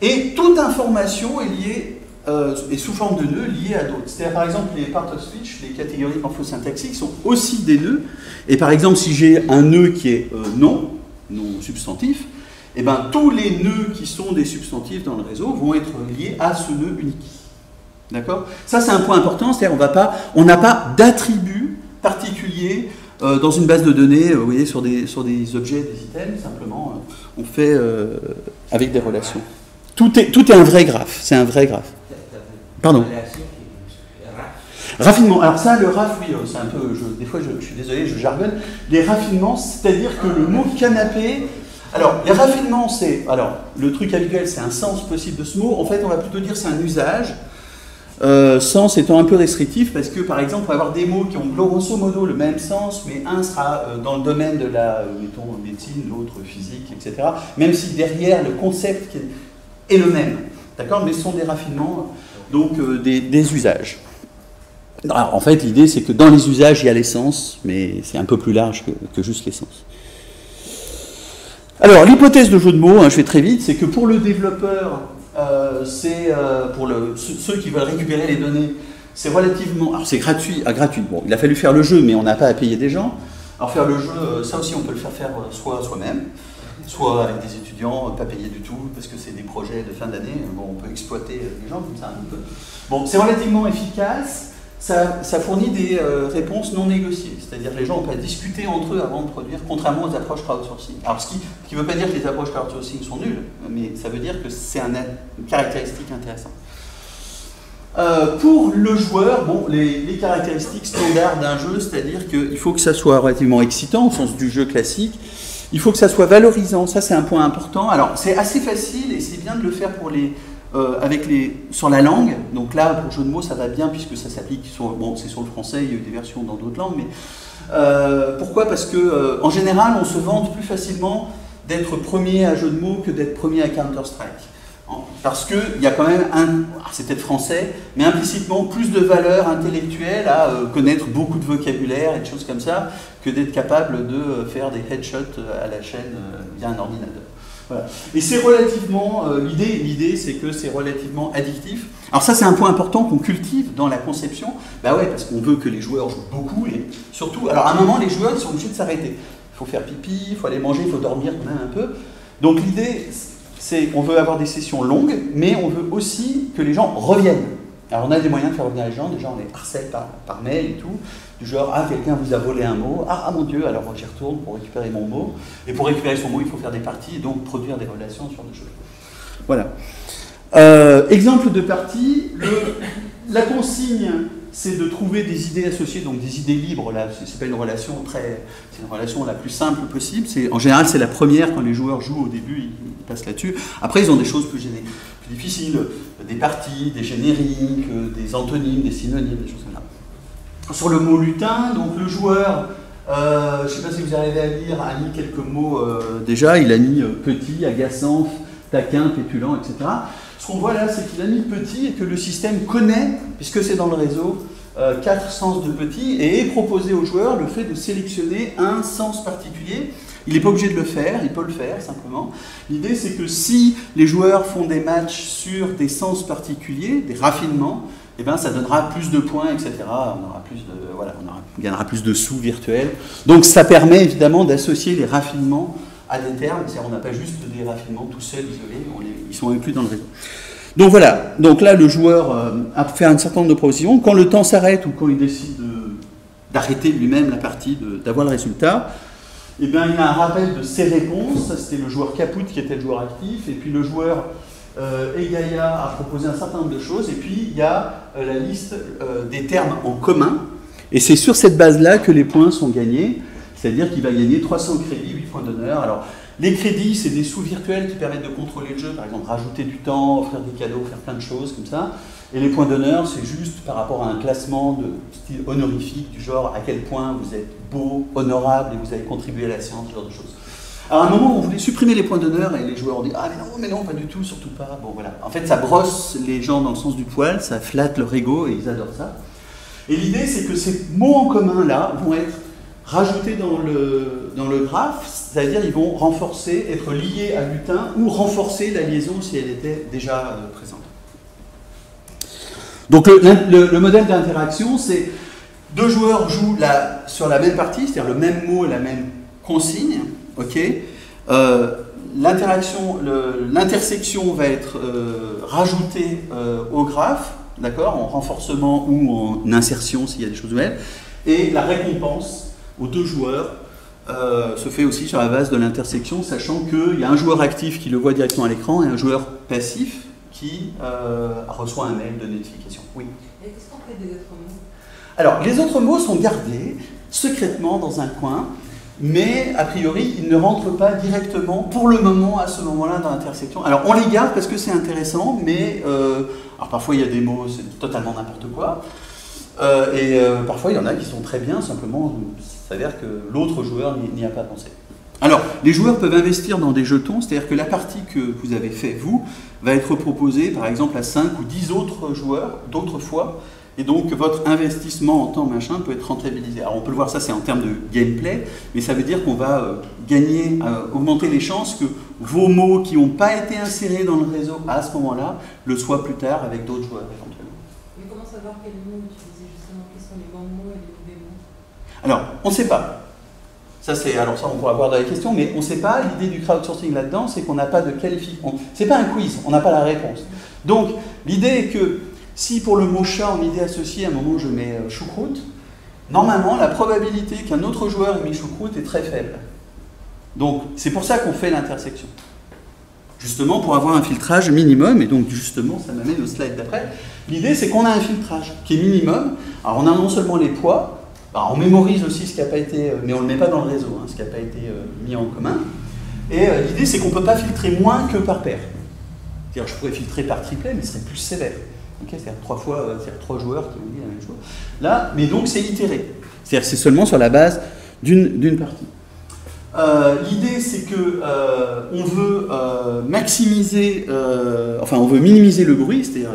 et toute information est liée euh, est sous forme de nœuds liés à d'autres. C'est-à-dire, par exemple, les part of speech, les catégories morphosyntaxiques, sont aussi des nœuds. Et par exemple, si j'ai un nœud qui est euh, non, non substantif, eh ben, tous les nœuds qui sont des substantifs dans le réseau vont être liés à ce nœud unique. D'accord? Ça, c'est un point important, c'est-à-dire on n'a pas d'attribut particulier euh, dans une base de données, euh, vous voyez, sur des, objets, des items, simplement, on fait avec des relations. Tout est, tout est un vrai graphe, c'est un vrai graphe. Pardon. Raffinement. Alors ça, le raf, oui, euh, c'est un peu. je- des fois, je, je suis désolé, je jargonne. Les raffinements, c'est-à-dire que le mot canapé. Alors, les raffinements, c'est. Alors, le truc habituel, c'est un sens possible de ce mot. En fait, on va plutôt dire c'est un usage. Euh, sens étant un peu restrictif parce que, par exemple, on va avoir des mots qui ont grosso modo le même sens, mais un sera euh, dans le domaine de la, euh, mettons, médecine, l'autre physique, etc. Même si derrière, le concept est le même. D'accord Mais ce sont des raffinements, donc euh, des, usages. Alors, en fait, l'idée, c'est que dans les usages, il y a l'essence, mais c'est un peu plus large que, juste l'essence. Alors, l'hypothèse de jeu de mots, hein, je vais très vite, c'est que pour le développeur, euh, c'est euh, pour ceux qui veulent récupérer les données, c'est relativement. Alors, c'est gratuit, ah, gratuit. Bon, il a fallu faire le jeu, mais on n'a pas à payer des gens. Alors, faire le jeu, ça aussi, on peut le faire soit soi-même, soit avec des étudiants, euh, pas payés du tout, parce que c'est des projets de fin d'année. Bon, on peut exploiter euh, les gens comme ça un peu. Bon, c'est relativement efficace. Ça, ça fournit des euh, réponses non négociées, c'est-à-dire les gens n'ont pas discuté entre eux avant de produire, contrairement aux approches crowdsourcing. Alors, ce qui ne veut pas dire que les approches crowdsourcing sont nulles, mais ça veut dire que c'est un- une caractéristique intéressante. Pour le joueur, bon, les, les caractéristiques standards d'un jeu, c'est-à-dire qu'il faut que ça soit relativement excitant au sens du jeu classique, il faut que ça soit valorisant, ça c'est un point important. Alors c'est assez facile et c'est bien de le faire euh, avec sur la langue. Donc là, pour jeu de mots, ça va bien puisque ça s'applique sur, c'est sur le français, il y a eu des versions dans d'autres langues, mais euh, pourquoi? Parce que euh, en général, on se vante plus facilement d'être premier à jeu de mots que d'être premier à Counter-Strike. En- Parce qu'il y a quand même un, ah, c'est peut-être français, mais implicitement plus de valeur intellectuelle à euh, connaître beaucoup de vocabulaire et de choses comme ça que d'être capable de euh, faire des headshots euh, à la chaîne via un ordinateur. Voilà. Et c'est relativement, l'idée, l'idée c'est que c'est relativement addictif. Alors ça c'est un point important qu'on cultive dans la conception. Bah ouais, parce qu'on veut que les joueurs jouent beaucoup et surtout, alors à un moment les joueurs ils sont obligés de s'arrêter. Il faut faire pipi, il faut aller manger, il faut dormir quand même un peu. Donc l'idée c'est on veut avoir des sessions longues, mais on veut aussi que les gens reviennent. Alors on a des moyens de faire revenir les gens, déjà on les harcèle par, par mail et tout, du genre ah quelqu'un vous a volé un mot, ah, ah, mon dieu, alors j'y retourne pour récupérer mon mot, et pour récupérer son mot il faut faire des parties, donc produire des relations sur des choses. Voilà. Euh, exemple de partie, la consigne c'est de trouver des idées associées, donc des idées libres, là, c'est pas une relation très, c'est une relation la plus simple possible, c'est, en général c'est la première quand les joueurs jouent au début, ils, passent là-dessus, après ils ont des choses plus, géné- plus difficiles, des parties, des génériques, euh, des antonymes, des synonymes, des choses comme ça. Sur le mot lutin, donc le joueur, euh, je ne sais pas si vous arrivez à lire, a mis quelques mots euh, déjà, il a mis petit, agaçant, taquin, pétulant, etc. Ce qu'on voit là, c'est qu'il a mis petit et que le système connaît, puisque c'est dans le réseau, euh, quatre sens de petit et est proposé au joueur le fait de sélectionner un sens particulier. Il n'est pas obligé de le faire, il peut le faire simplement. L'idée c'est que si les joueurs font des matchs sur des sens particuliers, des raffinements, eh ben, ça donnera plus de points, etc. On aura plus de, voilà, on, aura, on gagnera plus de sous virtuels. Donc ça permet évidemment d'associer les raffinements à des termes. C'est-à-dire on n'a pas juste des raffinements tout seuls, isolés, on ils sont inclus dans le réseau. Donc voilà, donc là le joueur euh, a fait un certain nombre de propositions. Quand le temps s'arrête ou quand il décide de- d'arrêter lui-même la partie, d'avoir le résultat, eh bien, il a un rappel de ses réponses. C'était le joueur Caput qui était le joueur actif. Et puis le joueur euh, Egaya a proposé un certain nombre de choses. Et puis il y a euh, la liste euh, des termes en commun. Et c'est sur cette base-là que les points sont gagnés. C'est-à-dire qu'il va gagner 300 crédits, 8 points d'honneur. Alors, les crédits, c'est des sous virtuels qui permettent de contrôler le jeu, par exemple rajouter du temps, offrir des cadeaux, faire plein de choses comme ça. Et les points d'honneur, c'est juste par rapport à un classement de style honorifique, du genre à quel point vous êtes beau, honorable et vous avez contribué à la science, ce genre de choses. Alors à un moment, on voulait supprimer les points d'honneur et les joueurs ont dit Ah, mais non, mais non, pas du tout, surtout pas. Bon, voilà. En fait, ça brosse les gens dans le sens du poil, ça flatte leur ego et ils adorent ça. Et l'idée, c'est que ces mots en commun là vont être rajoutés dans le, dans le graphe, c'est-à-dire ils vont renforcer, être liés à lutin ou renforcer la liaison si elle était déjà euh, présente. Donc le, le- le modèle d'interaction, c'est deux joueurs jouent sur la même partie, c'est-à-dire le même mot la même consigne, ok? Euh, L'interaction, l'intersection va être euh, rajoutée au graphe, d'accord, en renforcement ou en insertion s'il y a des choses nouvelles, et la récompense aux deux joueurs euh, se fait aussi sur la base de l'intersection, sachant qu'il y a un joueur actif qui le voit directement à l'écran et un joueur passif qui euh, reçoit un mail de notification. Oui. Et qu'est-ce qu'on fait des autres mots? Alors, les autres mots sont gardés secrètement dans un coin, mais a priori, ils ne rentrent pas directement pour le moment, à ce moment-là, dans l'intersection. Alors, on les garde parce que c'est intéressant, mais euh, alors parfois il y a des mots, c'est totalement n'importe quoi. Euh, et euh, parfois il y en a qui sont très bien, simplement, il s'avère que l'autre joueur n'y a pas pensé. Alors, les joueurs peuvent investir dans des jetons, c'est-à-dire que la partie que vous avez fait, vous, va être proposée par exemple à 5 ou 10 autres joueurs d'autres fois, et donc votre investissement en temps machin peut être rentabilisé. Alors on peut le voir, ça c'est en termes de gameplay, mais ça veut dire qu'on va euh, gagner, euh, augmenter les chances que vos mots qui n'ont pas été insérés dans le réseau à ce moment-là le soient plus tard avec d'autres joueurs éventuellement. Mais comment savoir quels mots utiliser justement Quels sont les bons mots et les mauvais mots Alors, on ne sait pas. Ça, c'est, alors ça, on pourra voir dans les questions, mais on ne sait pas. L'idée du crowdsourcing là-dedans, c'est qu'on n'a pas de qualification. C'est pas un quiz, on n'a pas la réponse. Donc, l'idée est que si pour le mot chat en idée associée, à un moment je mets euh, choucroute, normalement, la probabilité qu'un autre joueur ait mis choucroute est très faible. Donc, c'est pour ça qu'on fait l'intersection. Justement, pour avoir un filtrage minimum, et donc justement, ça m'amène au slide d'après. L'idée, c'est qu'on a un filtrage qui est minimum. Alors, on a non seulement les poids, alors, on mémorise aussi ce qui n'a pas été, euh, mais on ne le met pas dans le réseau, hein, ce qui n'a pas été euh, mis en commun. Et euh, l'idée, c'est qu'on ne peut pas filtrer moins que par paire. C'est-à-dire, je pourrais filtrer par triplet, mais ce serait plus sévère. C'est-à-dire trois fois, trois joueurs qui ont dit la même chose. Là, mais donc c'est itéré. C'est-à-dire, c'est seulement sur la base d'une partie. L'idée, c'est que veut maximiser, enfin, on veut minimiser le bruit, c'est-à-dire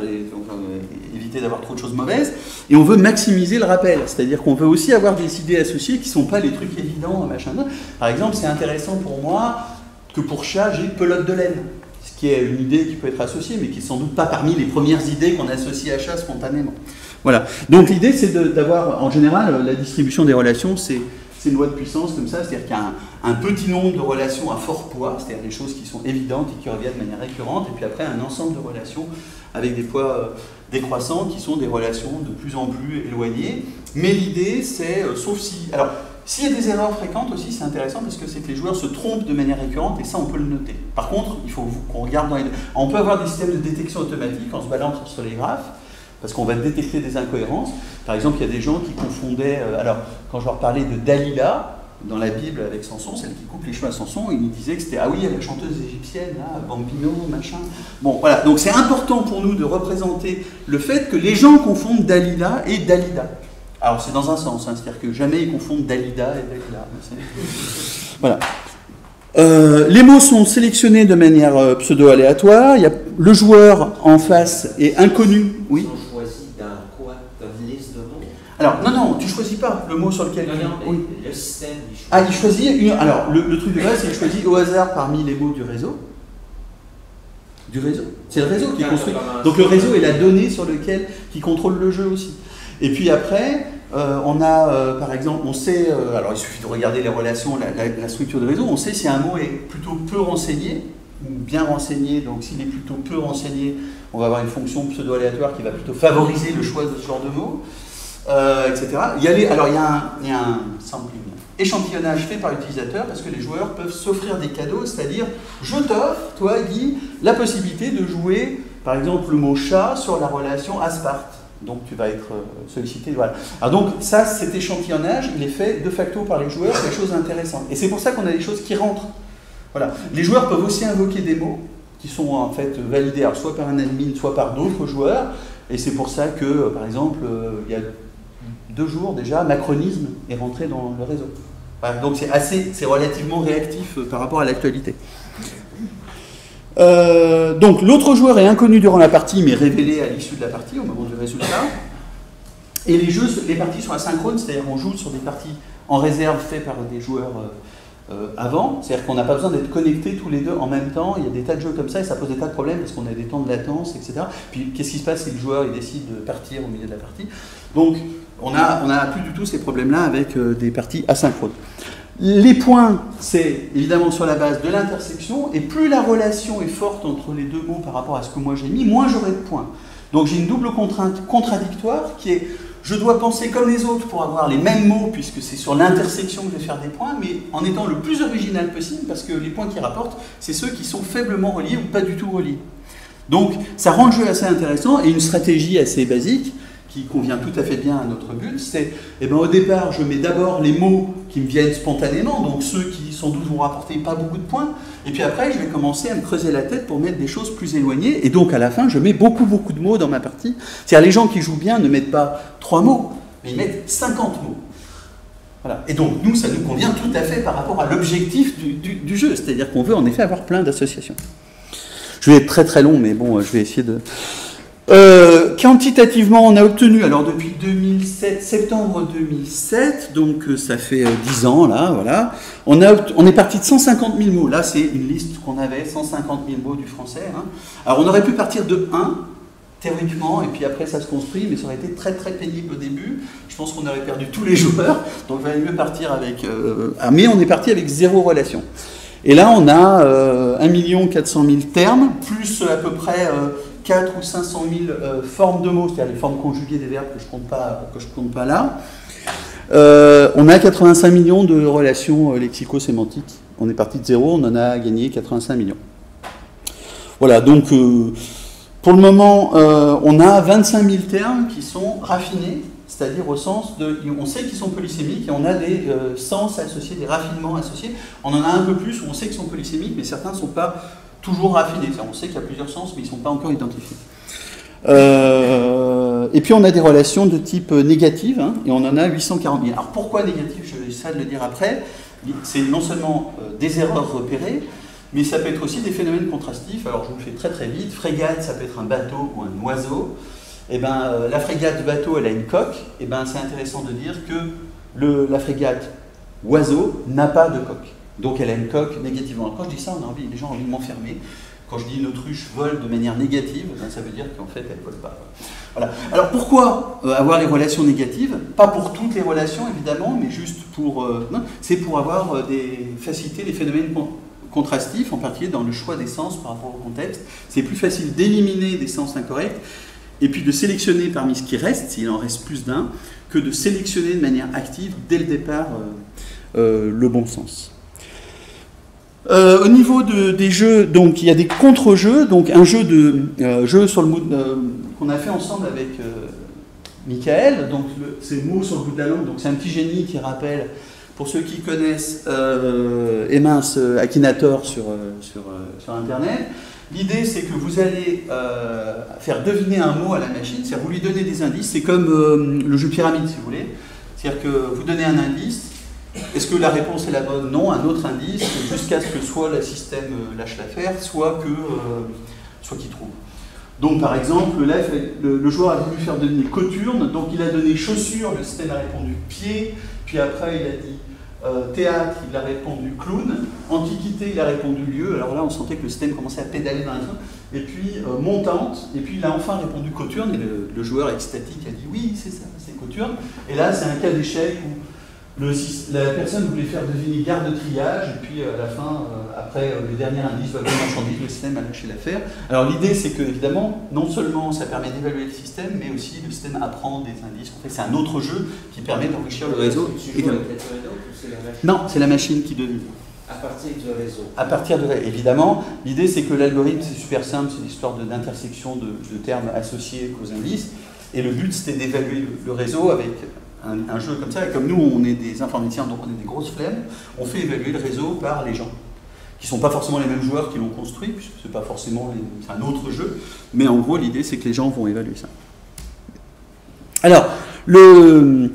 d'avoir trop de choses mauvaises, et on veut maximiser le rappel, c'est-à-dire qu'on veut aussi avoir des idées associées qui ne sont pas les trucs évidents, machin. Par exemple, c'est intéressant pour moi que pour chat, j'ai pelote de laine, ce qui est une idée qui peut être associée, mais qui n'est sans doute pas parmi les premières idées qu'on associe à chat spontanément. Voilà. Donc l'idée, c'est d'avoir, en général, la distribution des relations, c'est une loi de puissance comme ça, c'est-à-dire qu'il y a un, un petit nombre de relations à fort poids, c'est-à-dire des choses qui sont évidentes et qui reviennent de manière récurrente, et puis après un ensemble de relations avec des poids euh, décroissants qui sont des relations de plus en plus éloignées. Mais l'idée, c'est, euh, sauf si... Alors, s'il y a des erreurs fréquentes aussi, c'est intéressant parce que c'est que les joueurs se trompent de manière récurrente et ça, on peut le noter. Par contre, il faut qu'on regarde dans les... On peut avoir des systèmes de détection automatique en se balançant sur les graphes parce qu'on va détecter des incohérences. Par exemple, il y a des gens qui confondaient... euh, alors, quand je leur parlais de Dalila, dans la Bible avec Samson, celle qui coupe les cheveux à Samson, ils me disaient que c'était, ah oui, la chanteuse égyptienne, Bambino, machin. Bon, voilà, donc c'est important pour nous de représenter le fait que les gens confondent Dalila et Dalida. Alors c'est dans un sens, hein, c'est-à-dire que jamais ils confondent Dalida et Dalila. Voilà. Euh, les mots sont sélectionnés de manière euh, pseudo-aléatoire. Il le joueur en face est inconnu. Oui. Ils ont choisi dans quoi Dans une liste de mots Alors non, non, tu choisis pas le mot sur lequel. Non, non, mais Oui. le système, il choisit. Ah, il choisit une. Alors le, le truc de base, c'est qu'il choisit au hasard parmi les mots du réseau. Du réseau. C'est le réseau qui Quand construit. on commence- Donc le réseau est la donnée sur laquelle qui contrôle le jeu aussi. Et puis après, euh, on a euh, par exemple, on sait, euh, alors il suffit de regarder les relations, la, la- la structure de réseau, on sait si un mot est plutôt peu renseigné ou bien renseigné. Donc s'il est plutôt peu renseigné, on va avoir une fonction pseudo-aléatoire qui va plutôt favoriser le choix de ce genre de mot, euh, etc. Alors il y a un, échantillonnage fait par l'utilisateur parce que les joueurs peuvent s'offrir des cadeaux, c'est-à-dire je t'offre, toi Guy, la possibilité de jouer par exemple le mot chat sur la relation Asparte. Donc tu vas être euh, sollicité. Voilà. Alors donc ça, cet échantillonnage, il est fait de facto par les joueurs, c'est des choses intéressantes. Et c'est pour ça qu'on a des choses qui rentrent. Voilà. Les joueurs peuvent aussi invoquer des mots qui sont en fait validés soit par un admin, soit par d'autres joueurs. Et c'est pour ça que, euh, par exemple, il y a deux jours déjà, macronisme est rentré dans le réseau. Donc c'est assez, c'est relativement réactif euh, par rapport à l'actualité. Euh, donc l'autre joueur est inconnu durant la partie, mais révélé à l'issue de la partie, au moment du résultat. Et les jeux, les parties sont asynchrones, c'est-à-dire qu'on joue sur des parties en réserve faites par des joueurs euh, avant. C'est-à-dire qu'on n'a pas besoin d'être connectés tous les deux en même temps. Il y a des tas de jeux comme ça et ça pose des tas de problèmes parce qu'on a des temps de latence, etc. Puis qu'est-ce qui se passe si le joueur il décide de partir au milieu de la partie? Donc on n'a a plus du tout ces problèmes-là avec euh, des parties asynchrones. Les points, c'est évidemment sur la base de l'intersection, et plus la relation est forte entre les deux mots par rapport à ce que moi j'ai mis, moins j'aurai de points. Donc j'ai une double contrainte contradictoire qui est je dois penser comme les autres pour avoir les mêmes mots, puisque c'est sur l'intersection que je vais faire des points, mais en étant le plus original possible, parce que les points qui rapportent, c'est ceux qui sont faiblement reliés ou pas du tout reliés. Donc ça rend le jeu assez intéressant, et une stratégie assez basique, qui convient tout à fait bien à notre but, c'est eh ben, au départ, je mets d'abord les mots qui me viennent spontanément, donc ceux qui sans doute vont rapporter pas beaucoup de points, et puis après, je vais commencer à me creuser la tête pour mettre des choses plus éloignées, et donc à la fin, je mets beaucoup, beaucoup de mots dans ma partie. C'est-à-dire, les gens qui jouent bien ne mettent pas trois mots, mais ils mettent 50 mots. Voilà. Et donc, nous, ça nous convient tout à fait par rapport à l'objectif du, du- du jeu, c'est-à-dire qu'on veut en effet avoir plein d'associations. Je vais être très très long, mais bon, je vais essayer de. Euh, quantitativement, on a obtenu, alors depuis 2007, septembre 2007, donc euh, ça fait euh, 10 ans là, voilà, on, est parti de 150 000 mots. Là, c'est une liste qu'on avait, 150 000 mots du français. hein. Alors, on aurait pu partir de 1, théoriquement, et puis après ça se construit, mais ça aurait été très très pénible au début. Je pense qu'on aurait perdu tous les joueurs, donc il valait mieux partir avec. euh, mais on est parti avec zéro relation. Et là, on a euh, 1 400 000 termes, plus à peu près 4 ou 500 000 euh, formes de mots, c'est-à-dire les formes conjuguées des verbes que je ne compte, pas- là. Euh, on a 85 millions de relations euh, lexico-sémantiques. On est parti de zéro, on en a gagné 85 millions. Voilà, donc pour le moment, on a 25 000 termes qui sont raffinés, c'est-à-dire au sens de. On sait qu'ils sont polysémiques et on a des sens associés, des raffinements associés. On en a un peu plus où on sait qu'ils sont polysémiques, mais certains ne sont pas toujours raffinés. C'est-à-dire, On sait qu'il y a plusieurs sens, mais ils ne sont pas encore identifiés. Euh, et puis on a des relations de type négative, hein, et on en a 840 000. Alors pourquoi négative Je vais essayer de le dire après. C'est non seulement euh, des erreurs repérées, mais ça peut être aussi des phénomènes contrastifs. Alors je vous le fais très très vite. Frégate, ça peut être un bateau ou un oiseau. Et ben, euh, la frégate bateau, elle a une coque. Et ben, c'est intéressant de dire que le, la frégate oiseau n'a pas de coque. Donc elle a une coque négativement. Quand je dis ça, on a envie, les gens ont envie de m'enfermer. Quand je dis une autruche vole de manière négative, ben, ça veut dire qu'en fait elle ne vole pas. Voilà. Alors pourquoi euh, avoir les relations négatives? Pas pour toutes les relations évidemment, mais juste pour. euh, c'est pour avoir euh, des faciliter les phénomènes con- contrastifs, en particulier dans le choix des sens par rapport au contexte. C'est plus facile d'éliminer des sens incorrects et puis de sélectionner parmi ce qui reste, s'il en reste plus d'un, que de sélectionner de manière active dès le départ euh, le bon sens. Euh, au niveau de- des jeux, donc il y a des contre-jeux, donc un jeu de euh, jeu sur le mood euh, qu'on a fait ensemble avec Michael, donc c'est mots sur le bout de la langue, donc c'est un petit génie qui rappelle, pour ceux qui connaissent euh, Akinator sur, sur, sur Internet, l'idée c'est que vous allez faire deviner un mot à la machine, c'est-à-dire vous lui donnez des indices, c'est comme le jeu pyramide si vous voulez, c'est-à-dire que vous donnez un indice, Est-ce que la réponse est la bonne? Non, un autre indice, jusqu'à ce que soit le système euh, lâche l'affaire, soit euh, soit qu'il trouve. Donc par exemple, le, joueur a voulu faire donner coturne, donc il a donné chaussures, le système a répondu pied, puis après il a dit euh, théâtre, il a répondu clown, antiquité, il a répondu lieu, alors là on sentait que le système commençait à pédaler dans la et puis montante, et puis il a enfin répondu coturne, et le, le joueur extatique a dit oui, c'est ça, c'est coturne, et là c'est un cas d'échec où le, la personne voulait faire deviner garde de triage, et puis euh, à la fin, euh, après euh, le dernier indice, va marchandise, le système a lâché l'affaire. Alors l'idée, c'est que évidemment, non seulement ça permet d'évaluer le système, mais aussi le système apprend des indices. En fait, c'est un autre jeu qui permet d'enrichir le réseau. Tu joues avec la machine Non, c'est la machine qui devine. À partir du réseau. À partir de évidemment, l'idée c'est que l'algorithme c'est super simple, c'est l'histoire de- d'intersection de, de termes associés aux indices. Et le but c'était d'évaluer le, le réseau avec un, jeu comme ça. Et comme nous on est des informaticiens, donc on est des grosses flemmes, on fait évaluer le réseau par les gens qui ne sont pas forcément les mêmes joueurs qui l'ont construit, puisque c'est pas forcément un autre jeu. Mais en gros l'idée c'est que les gens vont évaluer ça. Alors le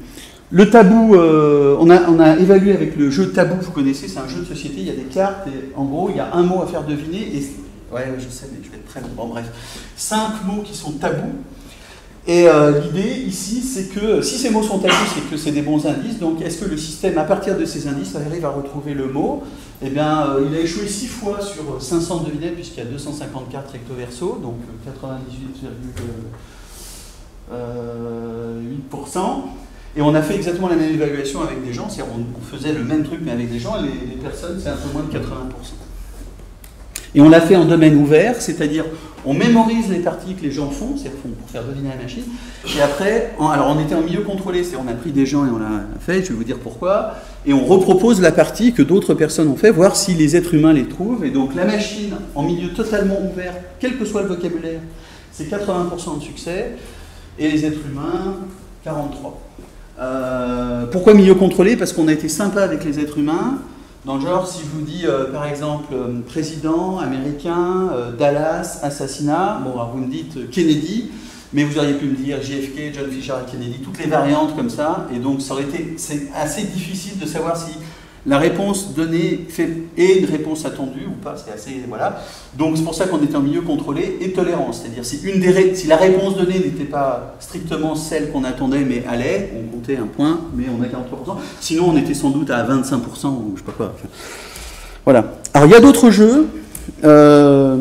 le tabou, euh, on, a, on a évalué avec le jeu tabou, vous connaissez, c'est un jeu de société, il y a des cartes, et en gros, il y a un mot à faire deviner, et ouais, je sais, mais je vais être très long. Bon, bref, cinq mots qui sont tabous. Et euh, l'idée ici, c'est que si ces mots sont tabous, c'est que c'est des bons indices. Donc, est-ce que le système, à partir de ces indices, arrive à retrouver le mot? Eh bien, euh, il a échoué six fois sur 500 devinettes, puisqu'il y a 254 recto verso, donc euh, 98,8%. Et on a fait exactement la même évaluation avec des gens, c'est-à-dire on, faisait le même truc mais avec des gens, et les personnes c'est un peu moins de 80%. Et on l'a fait en domaine ouvert, c'est-à-dire on mémorise les parties que les gens font, c'est-à-dire font pour faire deviner la machine, et après, en- alors on était en milieu contrôlé, c'est-à-dire on a pris des gens et on l'a fait, je vais vous dire pourquoi, et on repropose la partie que d'autres personnes ont fait, voir si les êtres humains les trouvent, et donc la machine en milieu totalement ouvert, quel que soit le vocabulaire, c'est 80% de succès, et les êtres humains, 43%. Euh, pourquoi milieu contrôlé? Parce qu'on a été sympa avec les êtres humains. Dans genre, si je vous dis euh, par exemple euh, président américain, euh, Dallas, assassinat, bon, alors vous me dites Kennedy, mais vous auriez pu me dire JFK, John Fisher et Kennedy, toutes les variantes comme ça, et donc ça aurait été c'est assez difficile de savoir si la réponse donnée est une réponse attendue ou pas, c'est assez voilà. Donc c'est pour ça qu'on était en milieu contrôlé et tolérance, c'est-à-dire si la réponse donnée n'était pas strictement celle qu'on attendait mais allait, on comptait un point, mais on a 43%. Sinon on était sans doute à 25% ou je sais pas quoi. Voilà. Alors il y a d'autres jeux. euh,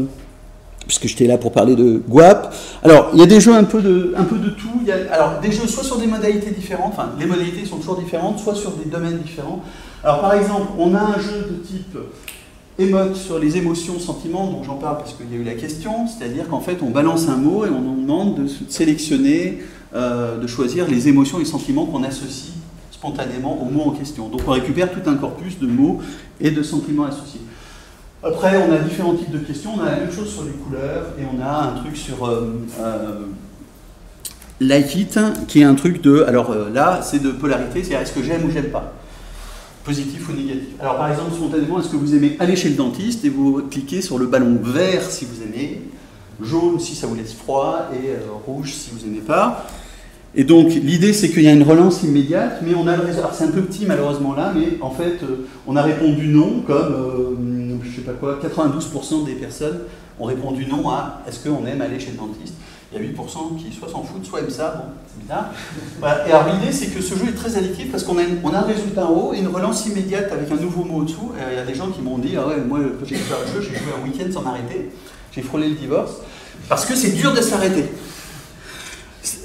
puisque j'étais là pour parler de Guap. Alors, il y a des jeux un peu de, un peu de tout. Alors, des jeux soit sur des modalités différentes, enfin, les modalités sont toujours différentes, soit sur des domaines différents. Alors, par exemple, on a un jeu de type émote sur les émotions, sentiments, dont j'en parle parce qu'il y a eu la question, c'est-à-dire qu'en fait, on balance un mot et on nous demande de sélectionner, euh, de choisir les émotions et sentiments qu'on associe spontanément au mot en question. Donc, on récupère tout un corpus de mots et de sentiments associés. Après, on a différents types de questions. On a la même chose sur les couleurs et on a un truc sur euh, euh, Like It, qui est un truc de. Alors euh, là, c'est de polarité, c'est est-ce que j'aime ou j'aime pas? Positif ou négatif. Alors par exemple, spontanément, est-ce que vous aimez aller chez le dentiste et vous cliquez sur le ballon vert si vous aimez, jaune si ça vous laisse froid et euh, rouge si vous n'aimez pas? Et donc l'idée c'est qu'il y a une relance immédiate, mais on a le résultat. C'est un peu petit malheureusement là, mais en fait euh, on a répondu non, comme euh, je sais pas quoi, 92% des personnes ont répondu non à est-ce qu'on aime aller chez le dentiste? Il y a 8% qui soit s'en foutent, soit aiment ça, bon, c'est bizarre. Et alors l'idée c'est que ce jeu est très addictif parce qu'on a, un résultat en haut et une relance immédiate avec un nouveau mot au-dessous. Et Il y a des gens qui m'ont dit, ah ouais, moi j'ai joué le jeu, j'ai joué un week-end sans m'arrêter, j'ai frôlé le divorce, parce que c'est dur de s'arrêter.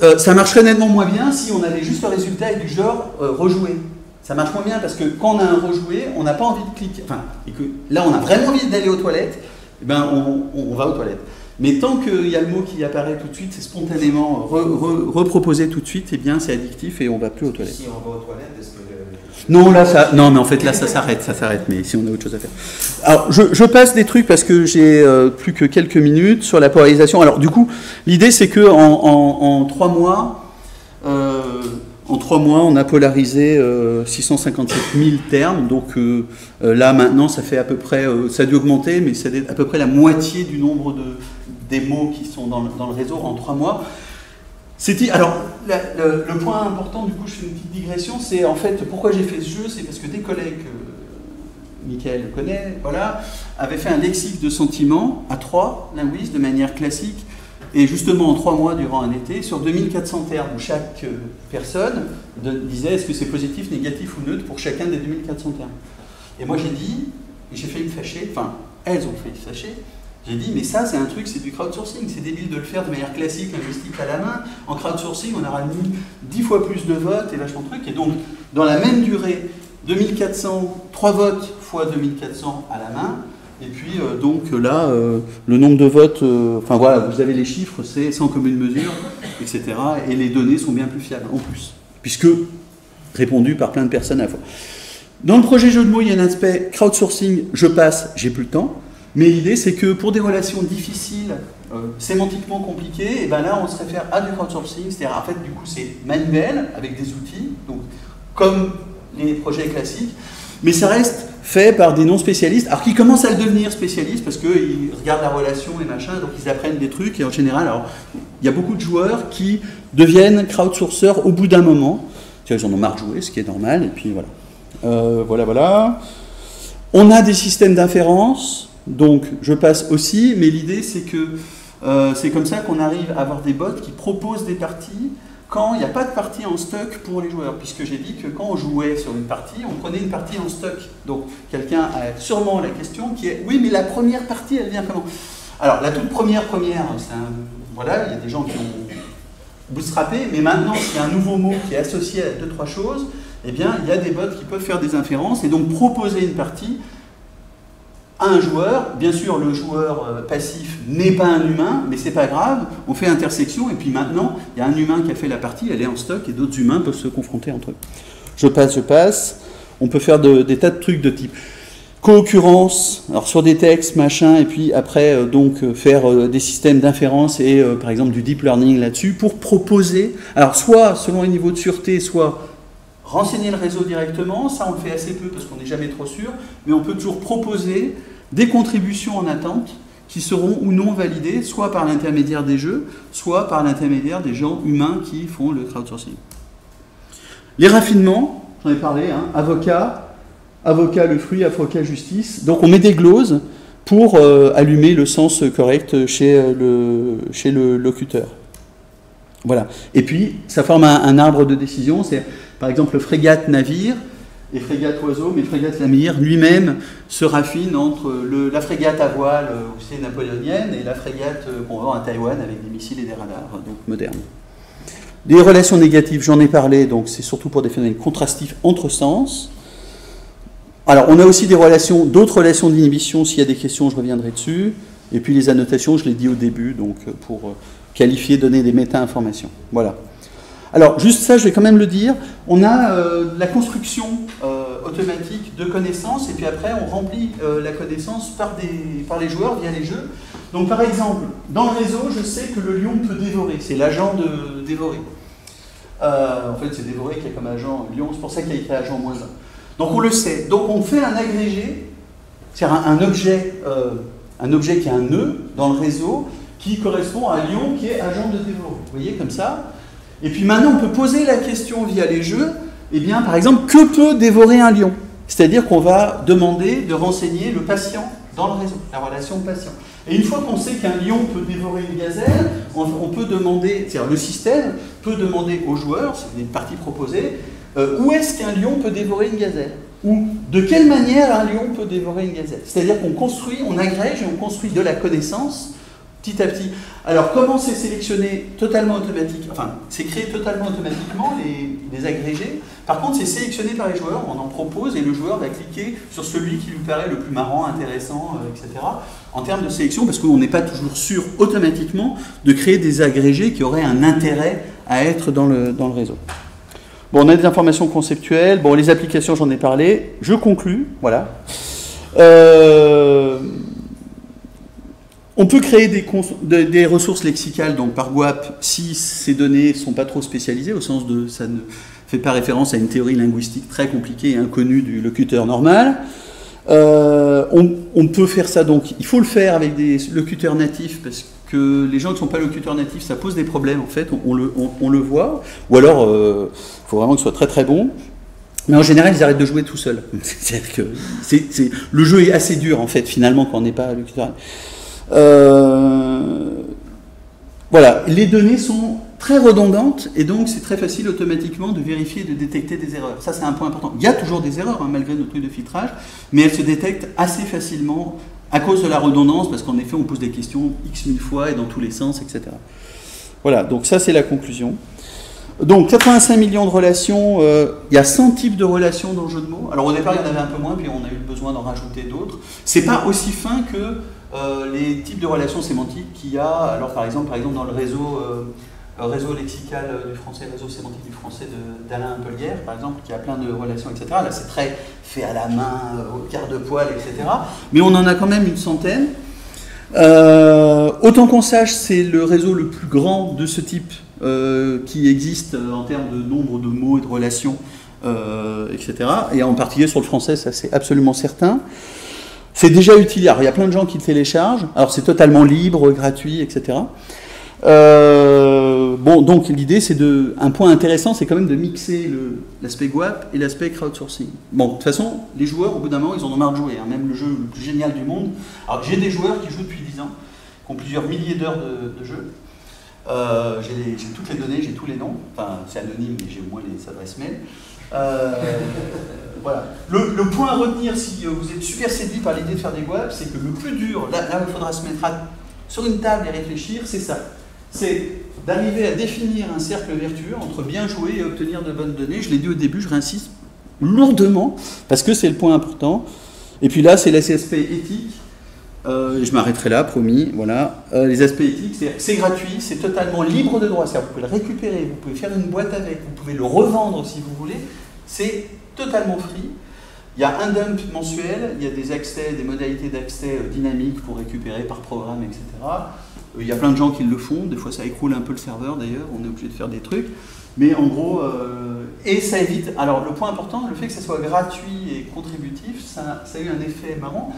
Euh, ça marcherait nettement moins bien si on avait juste le résultat et du genre euh, rejouer. Ça marche moins bien parce que quand on a un rejoué, on n'a pas envie de cliquer. Enfin, et que là on a vraiment envie d'aller aux toilettes, eh ben on va aux toilettes. Mais tant qu'il y a le mot qui apparaît tout de suite, c'est spontanément re- re- reproposé tout de suite, eh bien c'est addictif et on va plus aux toilettes. Si on va aux toilettes, est-ce que. Non, là, ça, non, mais en fait, là, ça s'arrête, ça s'arrête, mais si on a autre chose à faire. Alors, je, je passe des trucs parce que j'ai euh, plus que quelques minutes sur la polarisation. Alors, du coup, l'idée, c'est que en, en- en trois mois, euh, en trois mois, on a polarisé euh, 657 000 termes. Donc euh, euh, là, maintenant, ça fait à peu près, euh, ça a dû augmenter, mais c'est à peu près la moitié du nombre de, des mots qui sont dans le, réseau en trois mois. C'était alors le, point important du coup je fais une petite digression c'est en fait pourquoi j'ai fait ce jeu c'est parce que des collègues euh, Michael le connaît voilà avaient fait un lexique de sentiments à trois linguistes de manière classique et justement en trois mois durant un été sur 2400 termes où chaque euh, personne disait est-ce que c'est positif négatif ou neutre pour chacun des 2400 termes et moi j'ai dit j'ai failli me fâcher enfin elles ont failli se fâcher j'ai dit, mais ça, c'est un truc, c'est du crowdsourcing. C'est débile de le faire de manière classique, linguistique à la main. En crowdsourcing, on aura mis 10 fois plus de votes et vachement de trucs. Et donc, dans la même durée, 2400, 3 votes fois 2400 à la main. Et puis, euh, donc là, euh, le nombre de votes, euh, enfin voilà, vous avez les chiffres, c'est sans commune mesure, etc. Et les données sont bien plus fiables, en plus. Puisque répondu par plein de personnes à la fois. Dans le projet jeu de mots, il y a un aspect crowdsourcing, je passe, j'ai plus le temps. Mais l'idée, c'est que pour des relations difficiles, euh, sémantiquement compliquées, et ben là, on se réfère à du crowdsourcing. C'est-à-dire, en fait, du coup, c'est manuel, avec des outils, donc comme les projets classiques, mais ça reste fait par des non-spécialistes, alors qui commencent à le devenir spécialistes parce qu'ils regardent la relation et machin, donc ils apprennent des trucs, et en général, alors, il y a beaucoup de joueurs qui deviennent crowdsourceurs au bout d'un moment. Ils en ont marre de jouer, ce qui est normal, et puis voilà. Euh, voilà, voilà. On a des systèmes d'inférence, donc je passe aussi, mais l'idée c'est que euh, c'est comme ça qu'on arrive à avoir des bots qui proposent des parties quand il n'y a pas de partie en stock pour les joueurs, puisque j'ai dit que quand on jouait sur une partie, on prenait une partie en stock. Donc quelqu'un a sûrement la question qui est oui, mais la première partie, elle vient comment? Alors la toute première première, un, voilà, il y a des gens qui ont bootstrappé, mais maintenant s'il y a un nouveau mot qui est associé à deux trois choses, eh bien il y a des bots qui peuvent faire des inférences et donc proposer une partie un joueur. Bien sûr, le joueur euh, passif n'est pas un humain, mais c'est pas grave. On fait intersection et puis maintenant, il y a un humain qui a fait la partie, elle est en stock et d'autres humains peuvent se confronter entre eux. Je passe, je passe. On peut faire de- des tas de trucs de type co-occurrence, alors sur des textes, machin, et puis après euh, donc euh, faire des systèmes d'inférence et par exemple du deep learning là-dessus pour proposer, alors soit selon les niveaux de sûreté, soit renseigner le réseau directement, ça on le fait assez peu parce qu'on n'est jamais trop sûr, mais on peut toujours proposer des contributions en attente qui seront ou non validées, soit par l'intermédiaire des jeux, soit par l'intermédiaire des gens humains qui font le crowdsourcing. Les raffinements, j'en ai parlé, hein, avocat, avocat le fruit, avocat justice. Donc on met des gloses pour euh, allumer le sens correct chez euh, le, chez le locuteur. Voilà. Et puis, ça forme un, arbre de décision. C'est, par exemple, le frégate navire et frégate oiseau, mais frégate navire lui-même se raffine entre la frégate à voile, euh, c'est napoléonienne, et la frégate euh, qu'on vend à Taïwan avec des missiles et des radars, donc modernes. Les relations négatives, j'en ai parlé, donc c'est surtout pour des phénomènes contrastifs entre sens. Alors, on a aussi des relations, d'autres relations d'inhibition. S'il y a des questions, je reviendrai dessus. Et puis les annotations, je l'ai dit au début, donc euh, pour euh, qualifier, donner des méta-informations. Voilà. Alors, juste ça, je vais quand même le dire. On a euh, la construction euh, automatique de connaissances, et puis après, on remplit euh, la connaissance par, des, par les joueurs via les jeux. Donc, par exemple, dans le réseau, je sais que le lion peut dévorer. C'est l'agent de dévorer. En fait, c'est dévorer qui a comme agent lion, c'est pour ça qu'il a écrit agent moins 1. Donc, on le sait. Donc, on fait un agrégé, c'est-à-dire un, un objet, un objet qui a un nœud dans le réseau, qui correspond à lion qui est agent de dévorer. Vous voyez, comme ça. Et puis maintenant, on peut poser la question via les jeux, eh bien, par exemple, que peut dévorer un lion? C'est-à-dire qu'on va demander de renseigner le patient dans le réseau, la relation patient. Et une fois qu'on sait qu'un lion peut dévorer une gazelle, on, on peut demander, c'est-à-dire le système peut demander aux joueurs, c'est une partie proposée, euh, où est-ce qu'un lion peut dévorer une gazelle? Ou de quelle manière un lion peut dévorer une gazelle? C'est-à-dire qu'on construit, on agrège et on construit de la connaissance petit à petit. Alors, comment c'est sélectionné totalement automatique Enfin, c'est créé totalement automatiquement, les, agrégés? Par contre, c'est sélectionné par les joueurs, on en propose et le joueur va cliquer sur celui qui lui paraît le plus marrant, intéressant, euh, etc. En termes de sélection, parce qu'on n'est pas toujours sûr automatiquement de créer des agrégés qui auraient un intérêt à être dans le, dans le réseau. Bon, on a des informations conceptuelles. Bon, les applications, j'en ai parlé. Je conclus. Voilà. Euh, on peut créer des, ressources lexicales donc par WAP si ces données ne sont pas trop spécialisées, au sens de ça ne fait pas référence à une théorie linguistique très compliquée et inconnue du locuteur normal. Euh, on, peut faire ça donc, il faut le faire avec des locuteurs natifs parce que les gens qui ne sont pas locuteurs natifs, ça pose des problèmes en fait, on, le, voit. Ou alors, il euh, faut vraiment que ce soit très très bon. Mais en général, ils arrêtent de jouer tout seuls. C'est-à-dire que le jeu est assez dur en fait, finalement, quand on n'est pas locuteur. Voilà, les données sont très redondantes et donc c'est très facile automatiquement de vérifier et de détecter des erreurs. Ça, c'est un point important. Il y a toujours des erreurs, hein, malgré notre truc de filtrage, mais elles se détectent assez facilement à cause de la redondance, parce qu'en effet, on pose des questions x mille fois et dans tous les sens, etc. Voilà, donc ça, c'est la conclusion. Donc 85 millions de relations, euh, il y a 100 types de relations dans le jeu de mots. Alors au départ il y en avait un peu moins, puis on a eu besoin d'en rajouter d'autres. C'est pas aussi fin que euh, les types de relations sémantiques qu'il y a. Alors par exemple, par exemple dans le réseau, euh, réseau lexical du français, réseau sémantique du français d'Alain Pellière, par exemple, qui a plein de relations, etc. Là c'est très fait à la main, au quart de poil, etc. Mais on en a quand même une centaine. autant qu'on sache, c'est le réseau le plus grand de ce type euh, qui existe en termes de nombre de mots et de relations, euh, etc. Et en particulier sur le français, ça c'est absolument certain. C'est déjà utilisé. il y a plein de gens qui le téléchargent. Alors c'est totalement libre, gratuit, etc. Euh, bon, donc l'idée, c'est de. Un point intéressant, c'est quand même de mixer l'aspect WAP et l'aspect crowdsourcing. Bon, de toute façon, les joueurs, au bout d'un moment, ils en ont marre de jouer. Hein. même le jeu le plus génial du monde. Alors j'ai des joueurs qui jouent depuis 10 ans, qui ont plusieurs milliers d'heures de, de jeu. Euh, j'ai toutes les données, j'ai tous les noms. Enfin, c'est anonyme, mais j'ai au moins les adresses mail. Euh, voilà. Le, point à retenir si euh, vous êtes super séduit par l'idée de faire des web, c'est que le plus dur, là, où il faudra se mettre sur une table et réfléchir, c'est ça. C'est d'arriver à définir un cercle vertueux entre bien jouer et obtenir de bonnes données. Je l'ai dit au début, je réinsiste lourdement, parce que c'est le point important. Et puis là, c'est la CSP éthique euh, je m'arrêterai là, promis. Voilà. Euh, les aspects éthiques, c'est gratuit, c'est totalement libre de droit. Vous pouvez le récupérer, vous pouvez faire une boîte avec, vous pouvez le revendre si vous voulez. C'est totalement free. Il y a un dump mensuel, il y a des accès, des modalités d'accès euh, dynamiques pour récupérer par programme, etc. Il y a plein de gens qui le font, des fois ça écroule un peu le serveur d'ailleurs, on est obligé de faire des trucs. Mais en gros, et ça évite. Alors le point important, le fait que ça soit gratuit et contributif, ça, ça a eu un effet marrant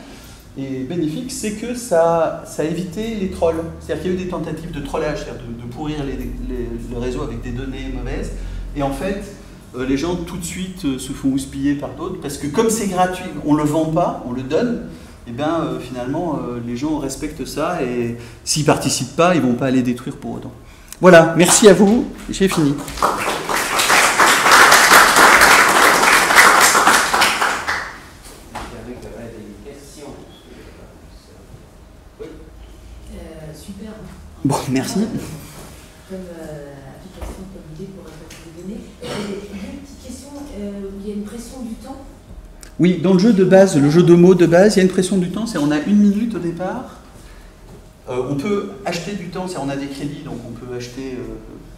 et bénéfique, c'est que ça, ça a évité les trolls. C'est-à-dire qu'il y a eu des tentatives de trollage, c'est-à-dire de, pourrir le réseau avec des données mauvaises. Et en fait, euh, les gens tout de suite euh, se font houspiller par d'autres, parce que comme c'est gratuit, on ne le vend pas, on le donne, et bien euh, finalement, les gens respectent ça, et s'ils participent pas, ils vont pas aller détruire pour autant. Voilà, merci à vous, j'ai fini. Bon, merci. Comme euh, application, comme idée pour récolter des données. Une petite question, euh, il y a une pression du temps? Oui, dans le jeu de base, le jeu de mots de base, il y a une pression du temps, c'est on a une minute au départ. Euh, on peut acheter du temps, c'est on a des crédits, donc on peut acheter,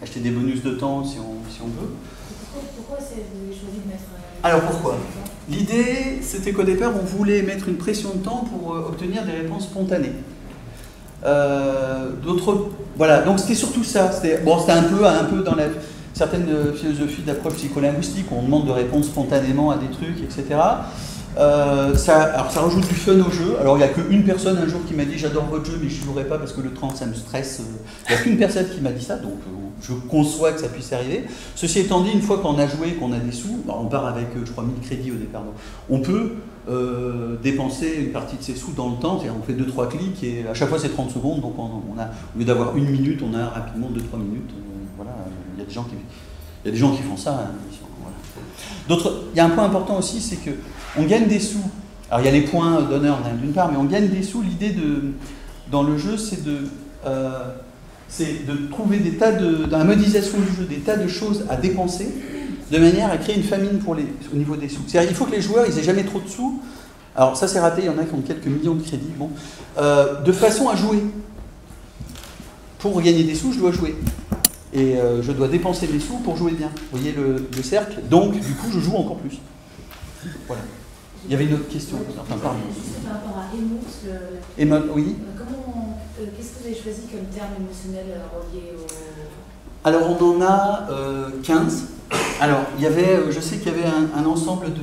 acheter des bonus de temps si on, si on veut. Pourquoi, vous avez choisi de mettre... Alors pourquoi? L'idée, c'était qu'au départ, on voulait mettre une pression de temps pour obtenir des réponses spontanées. Euh, d'autres, voilà, donc c'était surtout ça. C'était bon, c'était un peu, un peu dans la certaine philosophie d'approche psycholinguistique, on demande de répondre spontanément à des trucs, etc. Euh, ça, alors ça rajoute du fun au jeu. Alors il n'y a qu'une personne un jour qui m'a dit j'adore votre jeu mais je ne jouerai pas parce que le 30 ça me stresse. Il n'y a qu'une personne qui m'a dit ça, donc euh, je conçois que ça puisse arriver. Ceci étant dit, une fois qu'on a joué, qu'on a des sous, on part avec je crois 1000 crédits au départ, on peut euh, dépenser une partie de ses sous dans le temps, on fait 2-3 clics et à chaque fois c'est 30 secondes, donc on, a, au lieu d'avoir une minute, on a rapidement 2-3 minutes. Voilà, il y a des gens qui, il y a des gens qui font ça. Hein, il y a un point important aussi, c'est que on gagne des sous. Alors il y a les points d'honneur d'une part, mais on gagne des sous. L'idée de dans le jeu, c'est de euh, c'est de trouver des tas de, dans la modélisation du jeu, des tas de choses à dépenser de manière à créer une famine pour les, au niveau des sous. C'est-à-dire il faut que les joueurs, ils aient jamais trop de sous. Alors ça c'est raté, il y en a qui ont quelques millions de crédits, bon, euh, de façon à jouer. Pour gagner des sous, je dois jouer. Et euh, je dois dépenser des sous pour jouer bien. Vous voyez le, cercle Donc, du coup, je joue encore plus. Voilà. Il y avait une autre question. Enfin, pardon. Par rapport à oui. Euh, comment, qu'est-ce que vous avez choisi comme terme émotionnel relié au... Alors, on en a 15. Alors, il y avait, euh, je sais qu'il y avait un, ensemble de.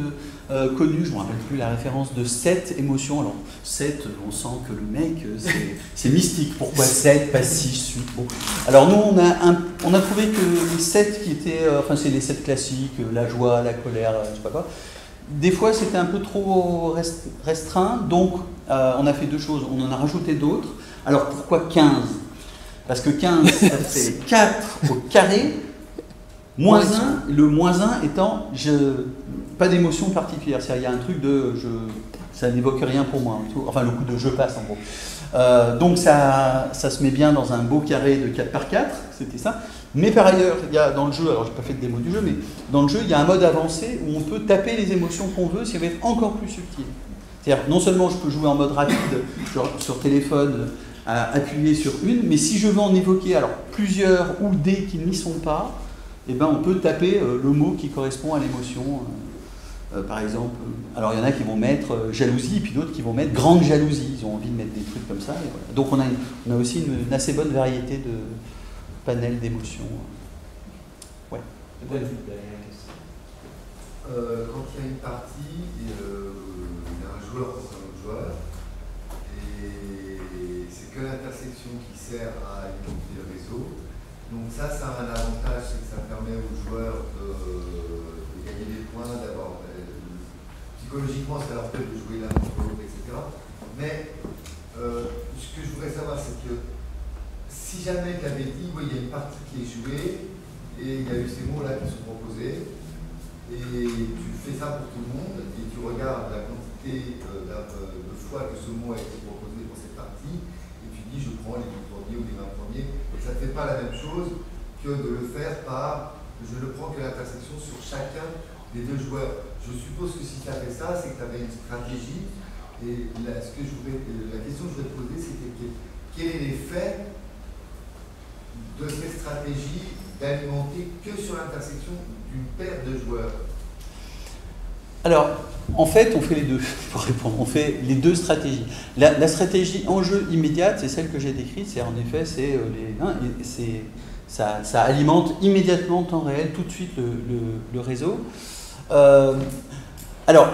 euh, connu, je ne me rappelle plus la référence, de sept émotions. Alors, sept, on sent que le mec, euh, c'est- mystique. Pourquoi sept, pas six, huit? Bon. Alors, nous, on a, un- on a trouvé que les sept qui étaient, euh, enfin, c'est les sept classiques, euh, la joie, la colère, euh, je sais pas quoi. Des fois, c'était un peu trop rest- restreint, donc euh, on a fait deux choses. On en a rajouté d'autres. Alors, pourquoi 15 Parce que 15, ça fait 4 au carré, moins 1, le moins 1 étant je, pas d'émotion particulière. C'est-à-dire, il y a un truc de je, ça n'évoque rien pour moi. Enfin, le coup de je passe en gros. Euh, donc, ça, ça se met bien dans un beau carré de 4 par 4, c'était ça. Mais par ailleurs, il y a dans le jeu, alors j'ai pas fait de démo du jeu, mais dans le jeu, il y a un mode avancé où on peut taper les émotions qu'on veut, on veut être encore plus subtil. C'est-à-dire, non seulement je peux jouer en mode rapide, genre sur téléphone, à appuyer sur une, mais si je veux en évoquer alors plusieurs ou des qui n'y sont pas, eh ben, on peut taper euh, le mot qui correspond à l'émotion. euh, euh, par exemple, alors il y en a qui vont mettre euh, jalousie, et puis d'autres qui vont mettre grande jalousie. Ils ont envie de mettre des trucs comme ça. et voilà. Donc on a, une- on a aussi une, une assez bonne variété de panels d'émotions. Ouais. Euh, quand il y a une partie, et, euh, il y a un joueur contre un autre joueur, et c'est que l'intersection qui sert à alimenter le réseau. Donc ça, ça a un avantage, c'est que ça permet aux joueurs de, de gagner des points, d'avoir euh, psychologiquement, ça leur permet de jouer l'un contre l'autre, etc. Mais euh, ce que je voudrais savoir, c'est que si jamais tu avais dit, oui, il y a une partie qui est jouée, et il y a eu ces mots-là qui sont proposés, et tu fais ça pour tout le monde, et tu regardes la quantité euh, euh, de fois que ce mot a été proposé pour cette partie, et tu dis je prends les 10 premiers ou les 20 premiers, et ça ne fait pas la même chose que de le faire par je ne prends que l'intersection sur chacun des deux joueurs. Je suppose que si tu as fait ça, c'est que tu avais une stratégie, et euh, la question que je voudrais te poser, que- quel est l'effet de cette stratégie d'alimenter que sur l'intersection d'une paire de joueurs? Alors, en fait, on fait les deux, pour répondre. On fait les deux stratégies. La, la stratégie en jeu immédiate, c'est celle que j'ai décrite. C'est en effet, c'est euh, les, hein, ça, alimente immédiatement en temps réel, tout de suite, le, réseau. Euh, alors,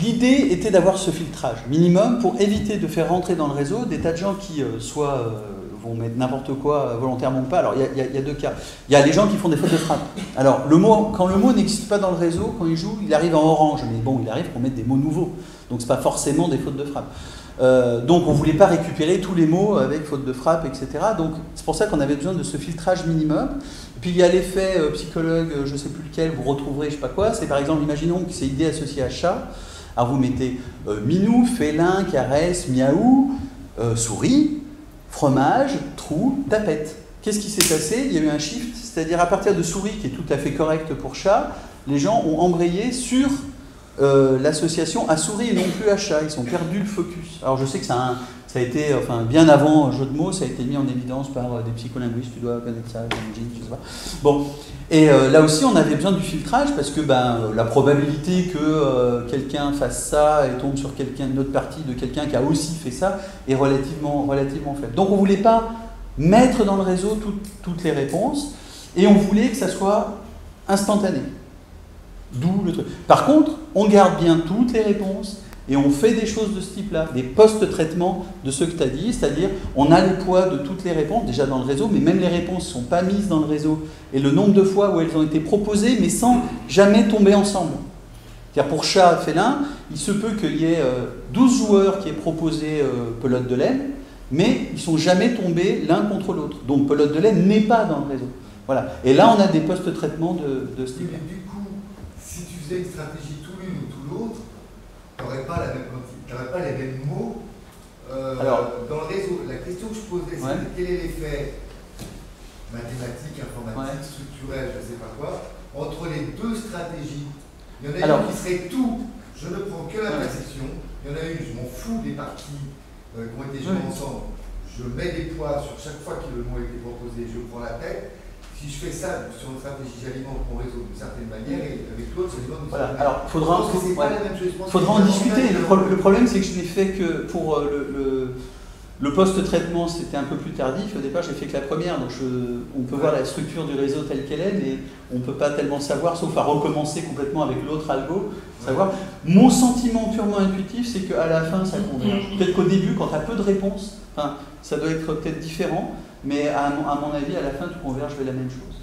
l'idée était d'avoir ce filtrage minimum pour éviter de faire rentrer dans le réseau des tas de gens qui, euh, soit euh, vont mettre n'importe quoi euh, volontairement ou pas. Alors, il y a- deux cas. Il y a les gens qui font des fautes de frappe. Alors, le mot, quand le mot n'existe pas dans le réseau, quand il joue, il arrive en orange. Mais bon, il arrive qu'on mette des mots nouveaux. Donc, c'est pas forcément des fautes de frappe. Euh, donc, on voulait pas récupérer tous les mots avec faute de frappe, etc. Donc, c'est pour ça qu'on avait besoin de ce filtrage minimum. Et puis, il y a l'effet euh, psychologue, je sais plus lequel, vous retrouverez, je sais pas quoi. C'est par exemple, imaginons que c'est idée associée à chat. Alors, vous mettez minou, félin, caresse, miaou, souris, fromage, trou, tapette. Qu'est-ce qui s'est passé? Il y a eu un shift, c'est-à-dire à partir de souris, qui est tout à fait correct pour chat, les gens ont embrayé sur euh, l'association à souris et non plus à chat. Ils ont perdu le focus. Alors je sais que ça un- ça a été, enfin bien avant jeu de mots, ça a été mis en évidence par euh, des psycholinguistes, tu dois connaître ça, j'imagine, je sais pas. Bon, et euh, là aussi on avait besoin du filtrage parce que ben, euh, la probabilité que quelqu'un fasse ça et tombe sur quelqu'un, une autre partie de quelqu'un qui a aussi fait ça est relativement, relativement faible. Donc on ne voulait pas mettre dans le réseau toutes les réponses et on voulait que ça soit instantané. D'où le truc. Par contre, on garde bien toutes les réponses et on fait des choses de ce type-là, des post-traitements de ce que tu as dit, c'est-à-dire on a le poids de toutes les réponses déjà dans le réseau, mais même les réponses ne sont pas mises dans le réseau et le nombre de fois où elles ont été proposées, mais sans jamais tomber ensemble. C'est-à-dire pour chat, félin, il se peut qu'il y ait euh, 12 joueurs qui aient proposé euh, pelote de laine, mais ils sont jamais tombés l'un contre l'autre. Donc pelote de laine n'est pas dans le réseau. Voilà. Et là, on a des post-traitements de, de ce type-là. Mais du coup, si tu faisais une stratégie tout l'une ou tout l'autre, tu n'aurais pas, les mêmes mots euh, Alors- dans le réseau. La question que je posais, c'est Ouais. quel est l'effet mathématique, informatique, structurel, je ne sais pas quoi, entre les deux stratégies Il y en a Alors- une qui serait tout, je ne prends que la perception. Il y en a une, je m'en fous des parties euh, qui ont été jouées ensemble. Je mets des poids sur chaque fois que le mot a été proposé, je prends la tête. Si je fais ça sur une stratégie, j'alimente mon réseau d'une certaine manière et avec l'autre, j'alimente d'une Voilà. Alors, faudra, c'est pas la même chose. Pense faudra en discuter. Le, avantages- pro- le problème, c'est que je n'ai fait que pour euh, le, le- Le post-traitement, c'était un peu plus tardif. Au départ, j'ai fait que la première, donc on peut voir la structure du réseau telle qu'elle est, mais on ne peut pas tellement savoir, sauf à recommencer complètement avec l'autre algo. Savoir. Mon sentiment purement intuitif, c'est qu'à la fin, ça converge. Peut-être qu'au début, quand tu as peu de réponses, ça doit être peut-être différent, mais à mon, à mon, avis, à la fin, tu converges vers la même chose.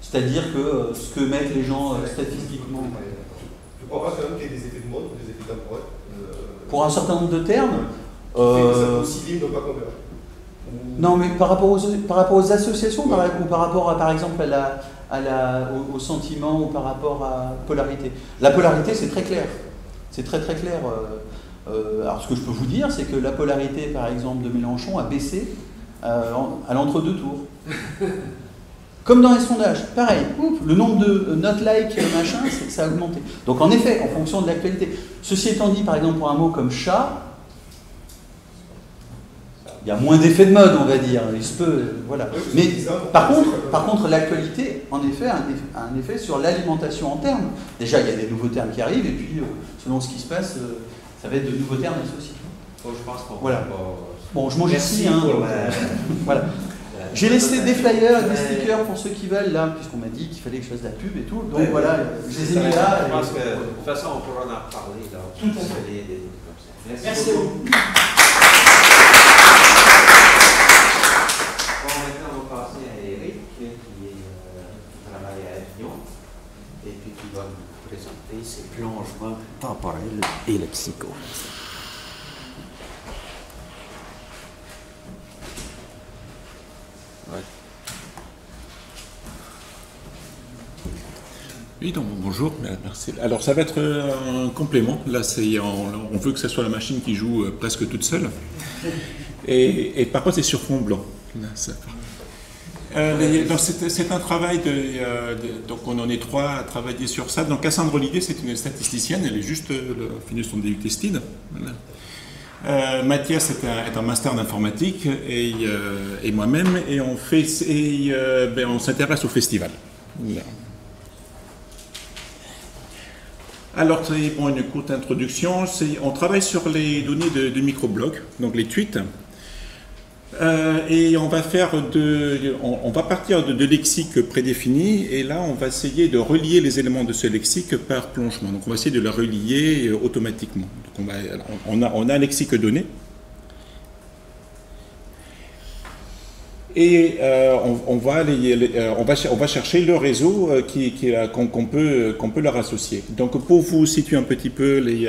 C'est-à-dire que euh, ce que mettent les gens euh, statistiquement. Tu crois pas quand même qu'il y ait des effets de mode ou des effets temporels euh, Pour un certain nombre de termes. Euh, ça pas converger. Non, mais par rapport aux, par rapport aux associations, par, ou par rapport à, par exemple à la, à la, au, sentiment ou par rapport à polarité. La polarité, c'est très clair. C'est très très clair. alors ce que je peux vous dire, c'est que la polarité, par exemple, de Mélenchon a baissé à l'entre-deux tours. Comme dans les sondages, pareil, le nombre de not like machin, ça a augmenté. Donc en effet, en fonction de l'actualité. Ceci étant dit, par exemple, pour un mot comme chat, il y a moins d'effet de mode, on va dire. Il se peut, voilà. Mais par contre, par contre, l'actualité, en effet, a un effet sur l'alimentation en termes. Déjà, il y a des nouveaux termes qui arrivent, et puis, euh, selon ce qui se passe, euh, ça va être de nouveaux termes associés. je pense qu'on voilà. Bon, je mange ici. Hein, voilà. J'ai laissé des flyers, des stickers pour ceux qui veulent, là, puisqu'on m'a dit qu'il fallait que je fasse de la pub et tout. Donc voilà, je les ai mis là. Je pense que de toute façon, on pourra en reparler. Là, tout à fait. Merci, Merci beaucoup. Bon, maintenant, on va passer à Eric, qui, est, euh, travaille à Avion, et puis qui va nous présenter ses plongements temporels et lexicaux. Oui, donc, bonjour, merci. Alors ça va être euh, un complément. Là, on, veut que ce soit la machine qui joue euh, presque toute seule. Et, par contre, c'est sur fond blanc. Euh, c'est un travail de, Donc on en est trois à travailler sur ça. Donc Cassandre Olivier, c'est une statisticienne, elle est juste le, fini son DUT STID. Mathias est un, master d'informatique et, moi-même, et on, fait, et, ben, on s'intéresse au festival. Alors, pour une courte introduction, on travaille sur les données de, de microblog, donc les tweets. Euh, et on va faire de, on, va partir de, de, lexiques prédéfinis et là on va essayer de relier les éléments de ce lexique par plongement. Donc on va essayer de la relier euh, on, a, un lexique donné Et euh, on, va euh, chercher le réseau euh, qui, qu'on, peut, qu'on peut leur associer. Donc pour vous situer un petit peu les,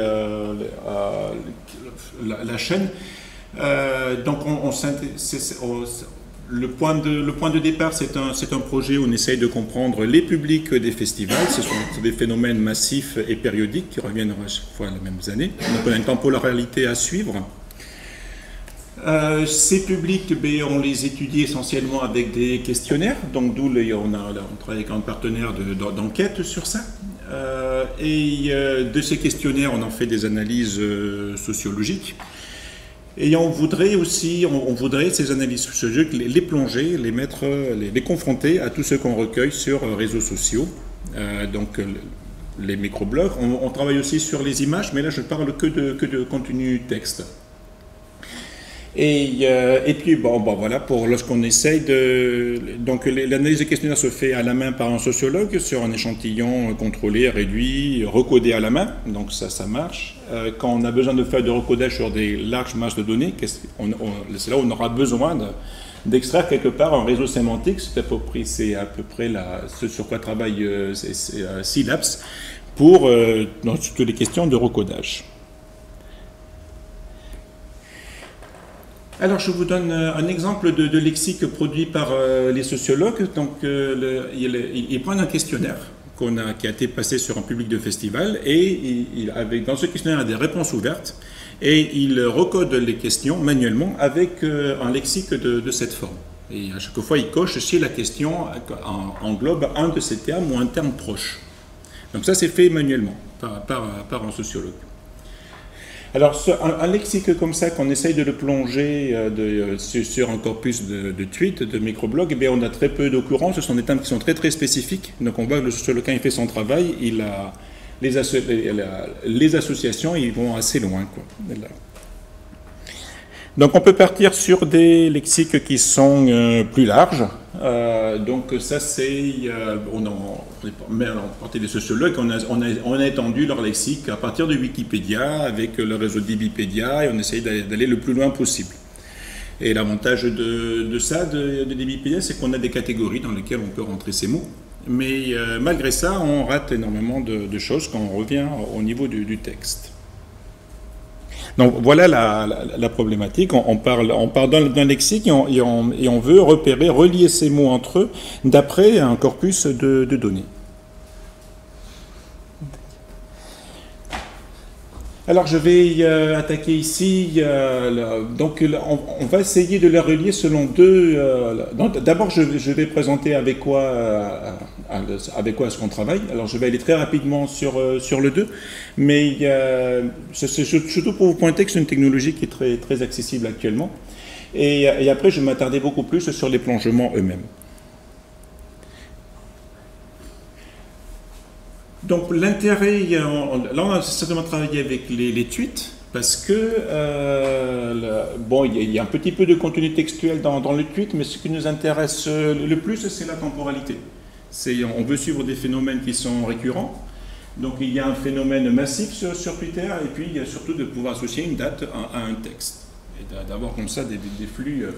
la, chaîne, le, point de, départ, c'est un, projet où on essaye de comprendre les publics des festivals. Ce sont des phénomènes massifs et périodiques qui reviennent à chaque fois les mêmes années. Donc on a une temporalité à suivre. Euh, ces publics, ben, on les étudie essentiellement avec des questionnaires, donc d'où on, a, on travaille avec un partenaire d'enquête sur ça. Euh, et euh, de ces questionnaires, on en fait des analyses sociologiques. Et on voudrait aussi, on, voudrait ces analyses sociologiques les, plonger, les mettre, les, confronter à tout ce qu'on recueille sur réseaux sociaux, donc les microblogs. On, on, travaille aussi sur les images, mais là je parle que de, que de contenu texte. Et, euh, et puis, bon, bon, voilà, pour lorsqu'on essaye de. Donc, l'analyse des questionnaires se fait à la main par un sociologue sur un échantillon contrôlé, réduit, recodé à la main. Donc, ça, ça marche. Euh, quand on a besoin de faire de recodage sur des larges masses de données, c'est là où on aura besoin d'extraire quelque part un réseau sémantique. C'est à peu près, c'est à peu près la, ce sur quoi travaille euh, Sylaps pour dans toutes les questions de recodage. Alors, je vous donne euh, un exemple de, lexique produit par euh, les sociologues. Donc, euh, ils, prennent un questionnaire a, qui a été passé sur un public de festival et dans ce questionnaire, il y a des réponses ouvertes et il recode les questions manuellement avec un lexique de, cette forme. Et à chaque fois, il coche si la question englobe un de ces termes ou un terme proche. Donc ça, c'est fait manuellement par un sociologue. Alors, un, lexique comme ça, qu'on essaye de le plonger euh, euh, sur, un corpus de, tweets, de microblogs, eh on a très peu d'occurrences. Ce sont des termes qui sont très très spécifiques. Donc, on voit que le sociologue, il fait son travail, il a, les, associations, ils vont assez loin. Donc on peut partir sur des lexiques qui sont euh, plus larges. Euh, donc ça c'est, euh, on, a, on partie des sociologues, on a, on, a, on étendu leur lexique à partir de Wikipédia avec le réseau Dibipédia et on essaye d'aller le plus loin possible. Et l'avantage de, ça, de, de Dibipédia, c'est qu'on a des catégories dans lesquelles on peut rentrer ces mots. Mais euh, malgré ça, on rate énormément de, choses quand on revient au niveau du texte. Donc voilà la, problématique. On, parle, on parle d'un lexique et on, veut repérer, relier ces mots entre eux d'après un corpus de données. Alors je vais euh, attaquer ici, euh, donc on, va essayer de les relier selon deux... Euh, D'abord je, vais présenter avec quoi, avec quoi est-ce qu'on travaille. Alors je vais aller très rapidement sur, le 2, mais c'est surtout pour vous pointer que c'est une technologie qui est très, accessible actuellement. Et, et après je vais m'attarder beaucoup plus sur les plongements eux-mêmes. Donc l'intérêt, là on a certainement travaillé avec les, tweets, parce que, euh, bon, il y, a, un petit peu de contenu textuel dans, dans, le tweet, mais ce qui nous intéresse le plus, c'est la temporalité. On veut suivre des phénomènes qui sont récurrents. Donc il y a un phénomène massif sur, sur Twitter, et puis il y a surtout de pouvoir associer une date à, un texte, et d'avoir comme ça des, des flux euh,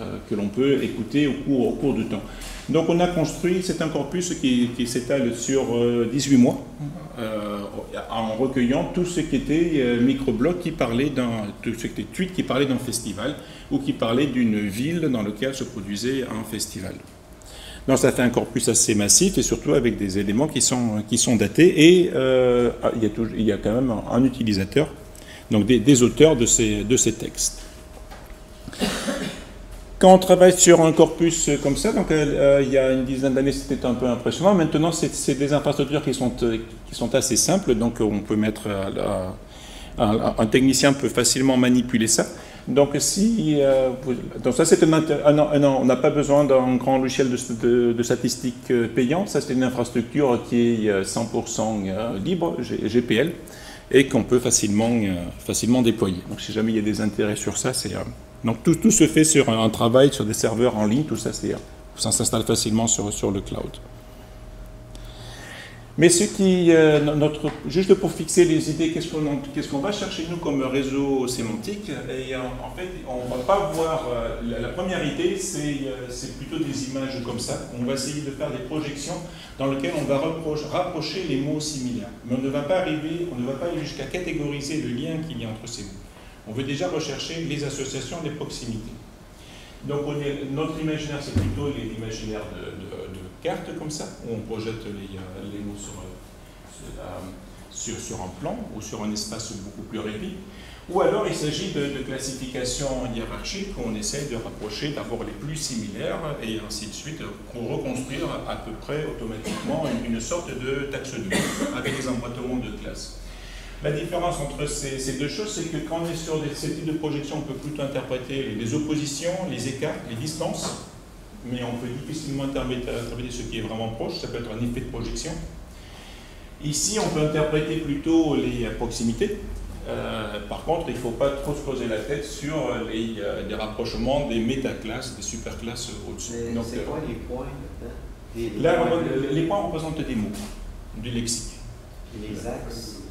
euh, que l'on peut écouter au cours, au cours du temps. Donc on a construit, c'est un corpus qui, s'étale sur euh, 18 mois, euh, en recueillant tout ce qui était euh, microblocs qui parlait d'un, tout ce qui était tweets qui parlait d'un festival ou qui parlait d'une ville dans laquelle se produisait un festival. Donc ça fait un corpus assez massif et surtout avec des éléments qui sont, datés et euh, il, y a il, y a quand même un, utilisateur, donc des, auteurs de ces textes. Quand on travaille sur un corpus comme ça, donc euh, il y a une dizaine d'années c'était un peu impressionnant. Maintenant c'est des infrastructures qui sont, qui sont assez simples, donc on peut mettre euh, un, technicien peut facilement manipuler ça. Donc si euh, ça c'est un, un, on n'a pas besoin d'un grand logiciel de, statistiques payant. Ça c'est une infrastructure qui est 100% libre, GPL, et qu'on peut facilement facilement déployer. Donc si jamais il y a des intérêts sur ça, c'est donc tout, se fait sur un, travail, sur des serveurs en ligne, tout ça, ça s'installe facilement sur, le cloud. Mais ce qui, euh, notre, juste pour fixer les idées, qu'est-ce qu'on qu qu va chercher nous comme réseau sémantique Et en, fait, on va pas voir. Euh, la, première idée, euh, c'est plutôt des images comme ça. On va essayer de faire des projections dans lesquelles on va rapprocher les mots similaires. Mais on ne va pas arriver, on ne va pas aller jusqu'à catégoriser le lien qu'il y a entre ces mots. On veut déjà rechercher les associations, les proximités. Donc notre imaginaire, c'est plutôt l'imaginaire de, cartes comme ça, où on projette les, euh, mots sur, sur, euh, sur, un plan ou sur un espace beaucoup plus réduit. Ou alors il s'agit de, de, classification hiérarchique où on essaye de rapprocher d'abord les plus similaires et ainsi de suite pour reconstruire à peu près automatiquement une, une sorte de taxonomie avec des emboîtements de classes. La différence entre ces, ces deux choses, c'est que quand on est sur des, ces types de projections, on peut plutôt interpréter les oppositions, les écarts, les distances, mais on peut difficilement interpréter ce qui est vraiment proche, ça peut être un effet de projection. Ici, on peut interpréter plutôt les proximités. Euh, par contre, il ne faut pas trop se poser la tête sur les, euh, les rapprochements des métaclasses, des superclasses au-dessus. C'est quoi les points les, les, là, points de... les points représentent des mots, du lexique. Les axes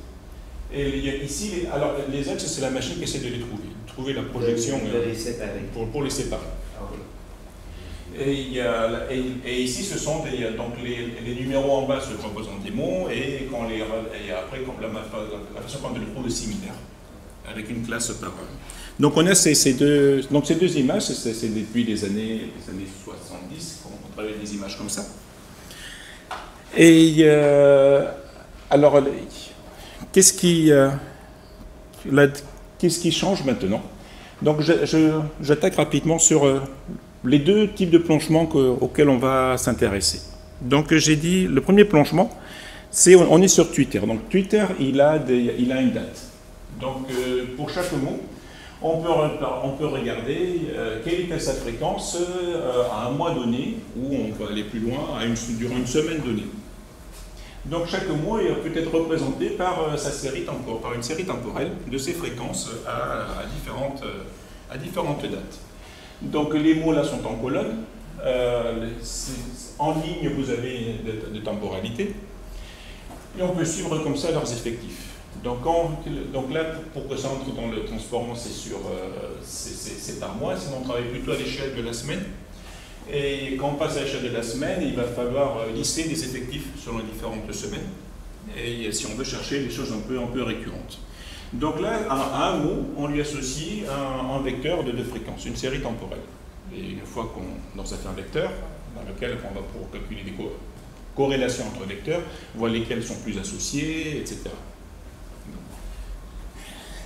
et ici, les, alors les axes, c'est la machine qui essaie de les trouver, trouver la projection de, de les séparer. Pour, pour les séparer. Okay. Et, il y a, et, et, ici, ce sont des, donc les, les, numéros en bas se représentent des mots, et, quand les, et après, quand la, la façon dont on les trouve est similaire, avec une classe par. Donc on a ces, ces deux, donc ces deux images, c'est depuis les années, les années 70 qu'on travaille des images comme ça. Et euh, alors, Qu'est-ce qui, euh, qu'est-ce qui change maintenant? Donc j'attaque rapidement sur euh, les deux types de planchements que, auxquels on va s'intéresser. Donc j'ai dit, le premier planchement, c'est on est sur Twitter. Donc Twitter, il a, il a une date. Donc euh, pour chaque mot, on peut, on peut regarder euh, quelle était sa fréquence à un mois donné, ou on peut aller plus loin, à une, durant une semaine donnée. Donc chaque mot peut être représenté par, sa série par une série temporelle de ses fréquences à, différentes, à différentes dates. Donc les mots là sont en colonne. en ligne, vous avez des temporalités. Et on peut suivre comme ça leurs effectifs. Donc, là, pour que ça entre dans le transformant, c'est euh, c'est par mois, sinon on travaille plutôt à l'échelle de la semaine. Et quand on passe à l'échelle de la semaine, il va falloir euh, lisser des effectifs sur les différentes semaines. Et si on veut chercher des choses un peu, récurrentes. Donc là, à, un mot, on lui associe un, vecteur de deux fréquences, une série temporelle. Et une fois qu'on ça fait un vecteur, dans lequel on va pour calculer des corrélations entre vecteurs, voir lesquels sont plus associés, etc.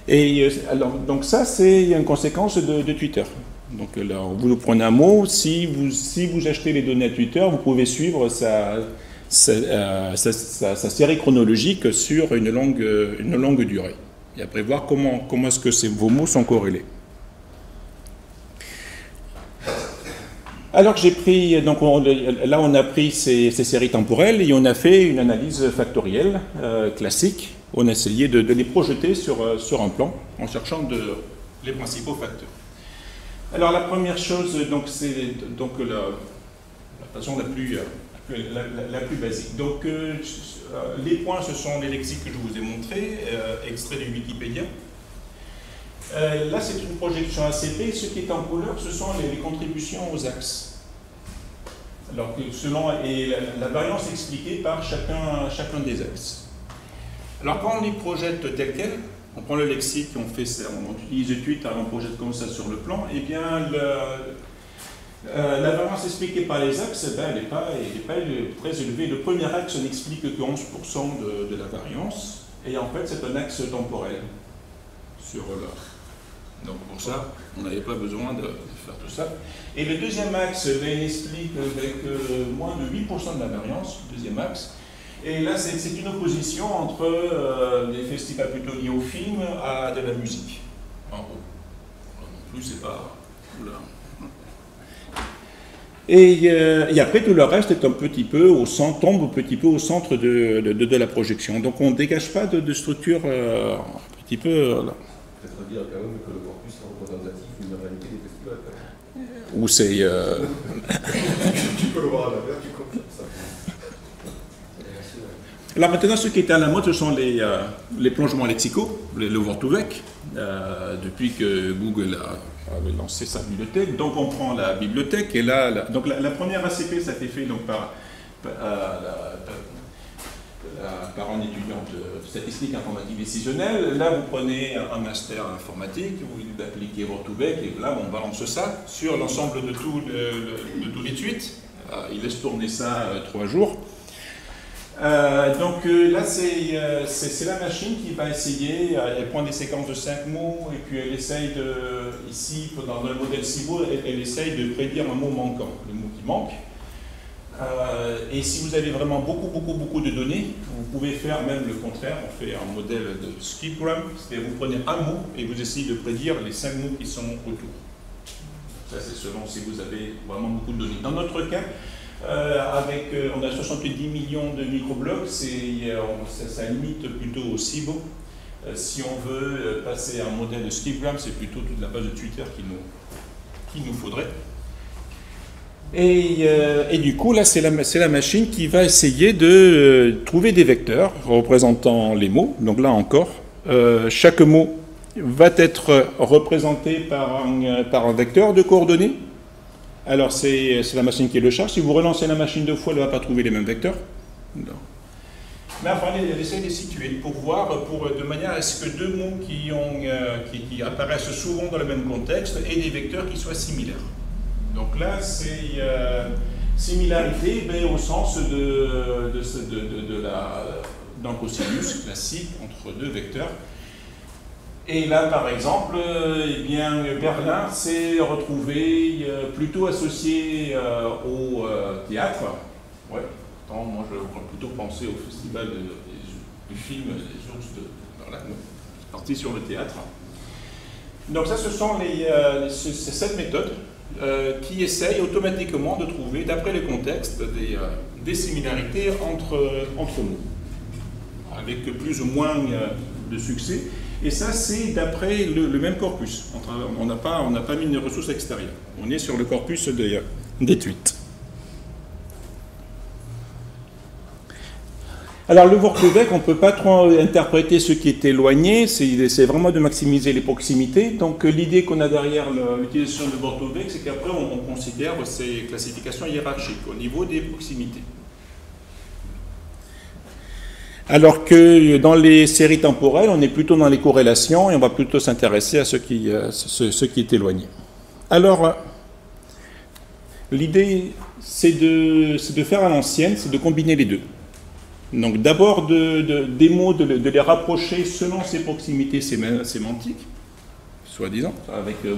Et euh, alors, donc ça, c'est une conséquence de, Twitter. Donc là, vous prenez un mot, si vous, si vous achetez les données à Twitter, vous pouvez suivre sa, sa, euh, série chronologique sur une longue, une longue durée. Et après voir comment, comment est-ce que ces, vos mots sont corrélés. Alors j'ai pris, donc là on a pris ces, séries temporelles et on a fait une analyse factorielle euh, classique on a essayé de, les projeter sur, euh, sur un plan en cherchant les principaux facteurs. Alors la première chose, donc c'est donc la, façon la plus, euh, la, plus basique. Donc euh, les points, ce sont les lexiques que je vous ai montrés, extraits de Wikipédia. là, c'est une projection ACP. Ce qui est en couleur, ce sont les, contributions aux axes. Alors selon et la, la variance expliquée par chacun, chacun des axes. Alors quand on les projette tel quel, on prend le lexique, on fait on utilise Twitter, on projette comme ça sur le plan, et eh bien euh, la variance expliquée par les axes, eh ben, elle n'est pas, très élevée. Le premier axe n'explique que 11% de, la variance, et en fait c'est un axe temporel sur l'or. Donc pour ça, on n'avait pas besoin de faire tout ça. Et le deuxième axe, ben, il explique avec euh, moins de 8% de la variance, le deuxième axe, et là, c'est une opposition entre euh, des festivals plutôt liés au film à de la musique, en gros. Non plus, c'est pas. Euh, et, après, tout le reste est un petit peu au centre, tombe un petit peu au centre de, de, la projection. Donc on ne dégage pas de, structure euh, un petit peu. Peut-être dire quand même que le corpus est représentatif d'une réalité des festivals. Ou c'est. tu peux le voir à tu confirmes ça. Là maintenant, ce qui est à la mode, ce sont les, euh, les plongements lexicaux, le Word2Vec, euh, depuis que Google a, lancé sa bibliothèque. Donc on prend la bibliothèque et là, donc la, première ACP, ça a été fait donc, par, par, euh, par un étudiant de statistique informatique décisionnelle. Là, vous prenez un master informatique, vous appliquez Word2Vec et là, on balance ça sur l'ensemble de, de, tous les tweets. il laisse tourner ça trois jours. Euh, donc euh, là, euh, c'est la machine qui va essayer, elle prend des séquences de 5 mots et puis elle essaye de, ici, dans le modèle CIBO, elle, essaye de prédire un mot manquant, le mot qui manque. et si vous avez vraiment beaucoup, beaucoup, beaucoup de données, vous pouvez faire même le contraire, on fait un modèle de skipgram, c'est-à-dire vous prenez un mot et vous essayez de prédire les 5 mots qui sont autour. Ça, c'est selon si vous avez vraiment beaucoup de données. Dans notre cas, avec, euh, on a 70 millions de microblocs, ça, ça, limite plutôt au CIBO. Euh, si on veut passer à un modèle de Skipgram, c'est plutôt toute la base de Twitter qu'il nous, qui nous faudrait. Et, et, du coup, là, c'est la, la, machine qui va essayer de trouver des vecteurs représentant les mots. Donc là encore, chaque mot va être représenté par par un vecteur de coordonnées alors c'est la machine qui le charge. Si vous relancez la machine deux fois, elle ne va pas trouver les mêmes vecteurs. Non. Mais enfin, elle essaie de les situer pour voir, pour, de manière à ce que deux mots qui, ont, euh, qui, apparaissent souvent dans le même contexte aient des vecteurs qui soient similaires. Donc là, c'est euh, similarité mais au sens de, de, de, de la, d'un cosinus classique entre deux vecteurs. Et là, par exemple, euh, eh bien, Berlin s'est retrouvé euh, plutôt associé euh, au théâtre. Ouais, pourtant, moi, je pourrais plutôt penser au festival du film Les ours de Berlin. parti sur le théâtre. Donc ça, ce sont les, cette méthode qui essaye automatiquement de trouver, d'après les contextes, des, des similarités entre, entre nous. avec plus ou moins de succès. Et ça, c'est d'après le, même corpus. On n'a pas, pas mis de ressources extérieures. On est sur le corpus d'études. Alors le Vortevec, on ne peut pas trop interpréter ce qui est éloigné, c'est vraiment de maximiser les proximités. Donc l'idée qu'on a derrière l'utilisation de Vortevec, c'est qu'après on, considère ces classifications hiérarchiques au niveau des proximités. Alors que dans les séries temporelles, on est plutôt dans les corrélations et on va plutôt s'intéresser à ce qui, euh, est éloigné. Alors, euh, l'idée, c'est de, faire à l'ancienne, c'est de combiner les deux. Donc d'abord de, des mots, de, les rapprocher selon ces proximités sémantiques, soi-disant, avec euh,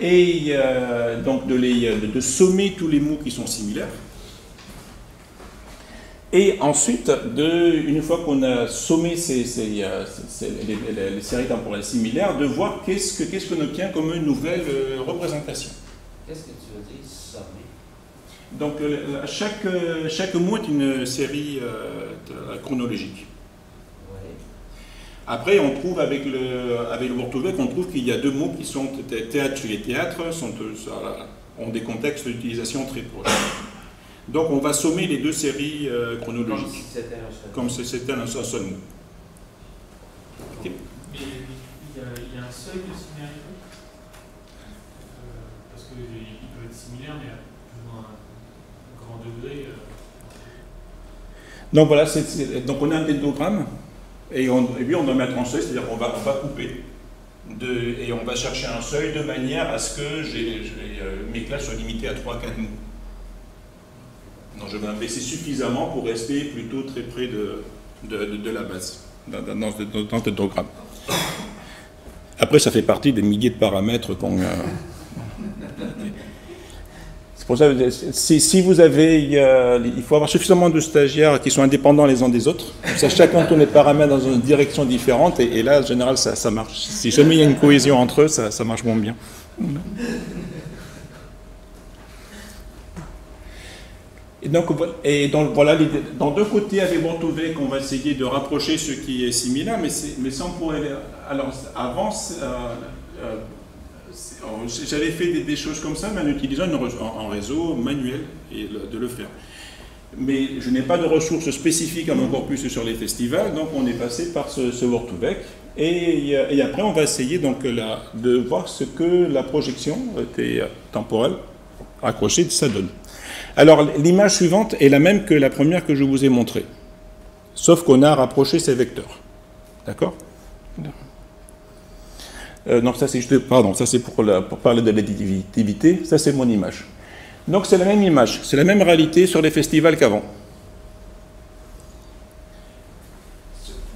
et euh, donc de sommer tous les mots qui sont similaires. Et ensuite, de, une fois qu'on a sommé ces, euh, les, séries temporelles similaires, de voir qu'est-ce qu'on qu obtient comme une nouvelle euh, représentation. Qu'est-ce que tu veux dire, sommer Donc, euh, chaque, chaque mot est une série chronologique. Après, on trouve avec le, avec le on trouve qu'il y a deux mots qui sont théâtre et théâtre, sont, ont des contextes d'utilisation très proches. Donc on va sommer les deux séries euh, chronologiques. Comme si c'était un, seul mot. il, y a, un seuil de similarité euh, Parce qu'il peut être similaire, mais à plus ou moins un grand degré. Euh. Donc voilà, donc on a un dendrogramme, et, on, et puis on doit mettre en seuil, c'est-à-dire qu'on va, on va couper. De, et on va chercher un seuil de manière à ce que mes classes soient limitées à 3-4 mots. Je vais baisser suffisamment pour rester plutôt très près de, de, la base dans, dans, dans, ce diagramme. Après, ça fait partie des milliers de paramètres qu'on. Euh, c'est pour ça si, vous avez. il faut avoir suffisamment de stagiaires qui sont indépendants les uns des autres. chacun tourne les paramètres dans une direction différente. Et, là, en général, ça, ça, marche. Si jamais il y a une cohésion entre eux, ça, ça marche moins bien. Et donc, voilà, dans deux côtés avec Montovec, on va essayer de rapprocher ce qui est similaire, mais, sans pour Alors, avant, euh, euh, j'avais fait des, choses comme ça, mais en utilisant un, réseau manuel et de le faire. Mais je n'ai pas de ressources spécifiques à mon corpus sur les festivals, donc on est passé par ce, ce Et, et, après, on va essayer donc de voir ce que la projection temporelle accrochée, ça donne. Alors l'image suivante est la même que la première que je vous ai montrée, sauf qu'on a rapproché ces vecteurs. D'accord? Euh, ça c'est pardon, ça c'est pour, pour, parler de l'additivité, ça c'est mon image. Donc c'est la même image, c'est la même réalité sur les festivals qu'avant.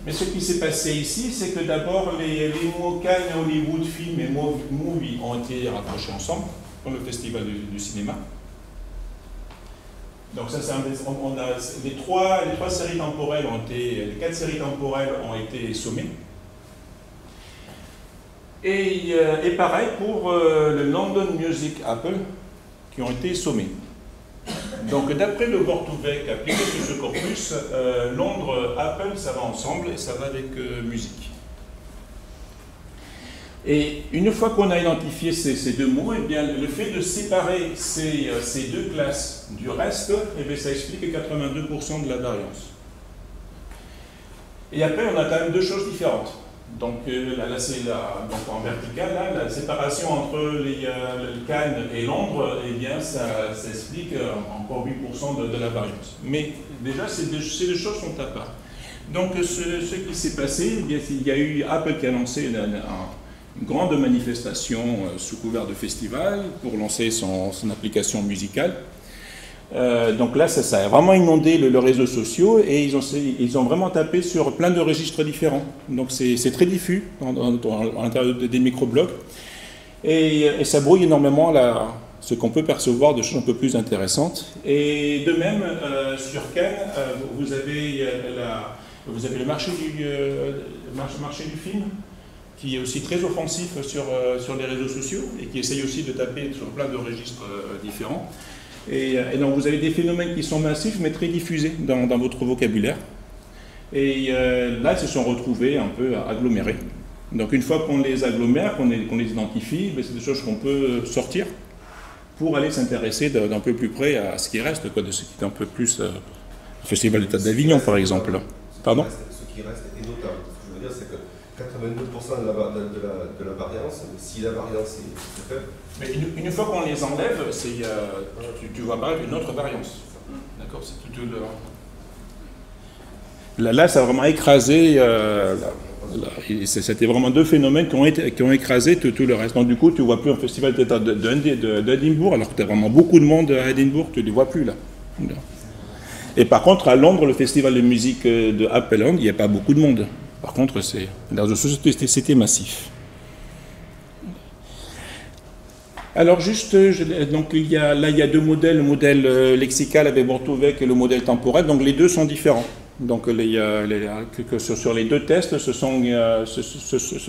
Mais ce qui s'est passé ici, c'est que d'abord les, mots Cannes, Hollywood Film et Movie ont été rapprochés ensemble, comme le festival du cinéma. Donc ça, c'est on, a, les, trois, les trois séries temporelles ont été, les quatre séries temporelles ont été sommées. Et, euh, et pareil pour euh, le London Music Apple, qui ont été sommés. Donc d'après le Vortuvec appliqué sur ce corpus, euh, Londres, Apple, ça va ensemble et ça va avec musique. Et une fois qu'on a identifié ces, deux mots, eh bien, le fait de séparer ces, euh, deux classes du reste, eh ça explique 82% de la variance. Et après, on a quand même deux choses différentes. Donc, euh, là, c'est en vertical, la séparation entre les, euh, le Cannes et Londres, eh bien, ça, explique encore 8% de, la variance. Mais déjà, ces deux, choses sont à part. Donc, ce, qui s'est passé, eh il y a eu Apple qui a lancé un grande manifestation euh, sous couvert de festival pour lancer son, application musicale. Euh, donc là, ça, a vraiment inondé le, réseau social et ils ont, ils ont vraiment tapé sur plein de registres différents. Donc c'est très diffus à l'intérieur des microblogs et, et, ça brouille énormément ce qu'on peut percevoir de choses un peu plus intéressantes. Et de même, euh, sur Cannes, vous, avez, la, vous avez le marché du, marché du film qui est aussi très offensif sur, euh, sur les réseaux sociaux et qui essaye aussi de taper sur plein de registres euh, différents. Et, euh, donc vous avez des phénomènes qui sont massifs mais très diffusés dans, dans votre vocabulaire. Et euh, là, ils se sont retrouvés un peu agglomérés. Donc une fois qu'on les agglomère, qu'on les, identifie, ben, c'est des choses qu'on peut sortir pour aller s'intéresser d'un peu plus près à ce qui reste, quoi, de ce qui est un peu plus... euh, le Festival d'État d'Avignon, par exemple. Pardon est notable. Ce que je veux dire, c'est que 82% de la, de, la, de la variance, si la variance est faible, Mais une, une fois qu'on les enlève, c'est, euh, tu, tu vois apparaître une autre variance. D'accord C'est tout le... Là, là, ça a vraiment écrasé. euh, C'était vraiment deux phénomènes qui ont, été, qui ont écrasé tout, tout le reste. Donc, du coup, tu ne vois plus un festival d'État de- de- de- d'Édimbourg, alors que tu as vraiment beaucoup de monde à Édimbourg, tu ne les vois plus là. Et par contre, à Londres, le festival de musique euh, de Appleland, il n'y a pas beaucoup de monde. Par contre, c'est, c'était massif. Alors juste, euh, donc il y a, là il y a deux modèles, le modèle euh, lexical avec Bortovec et le modèle temporel, donc les deux sont différents. Donc euh, que sur, les deux tests, ce sont, euh, ce,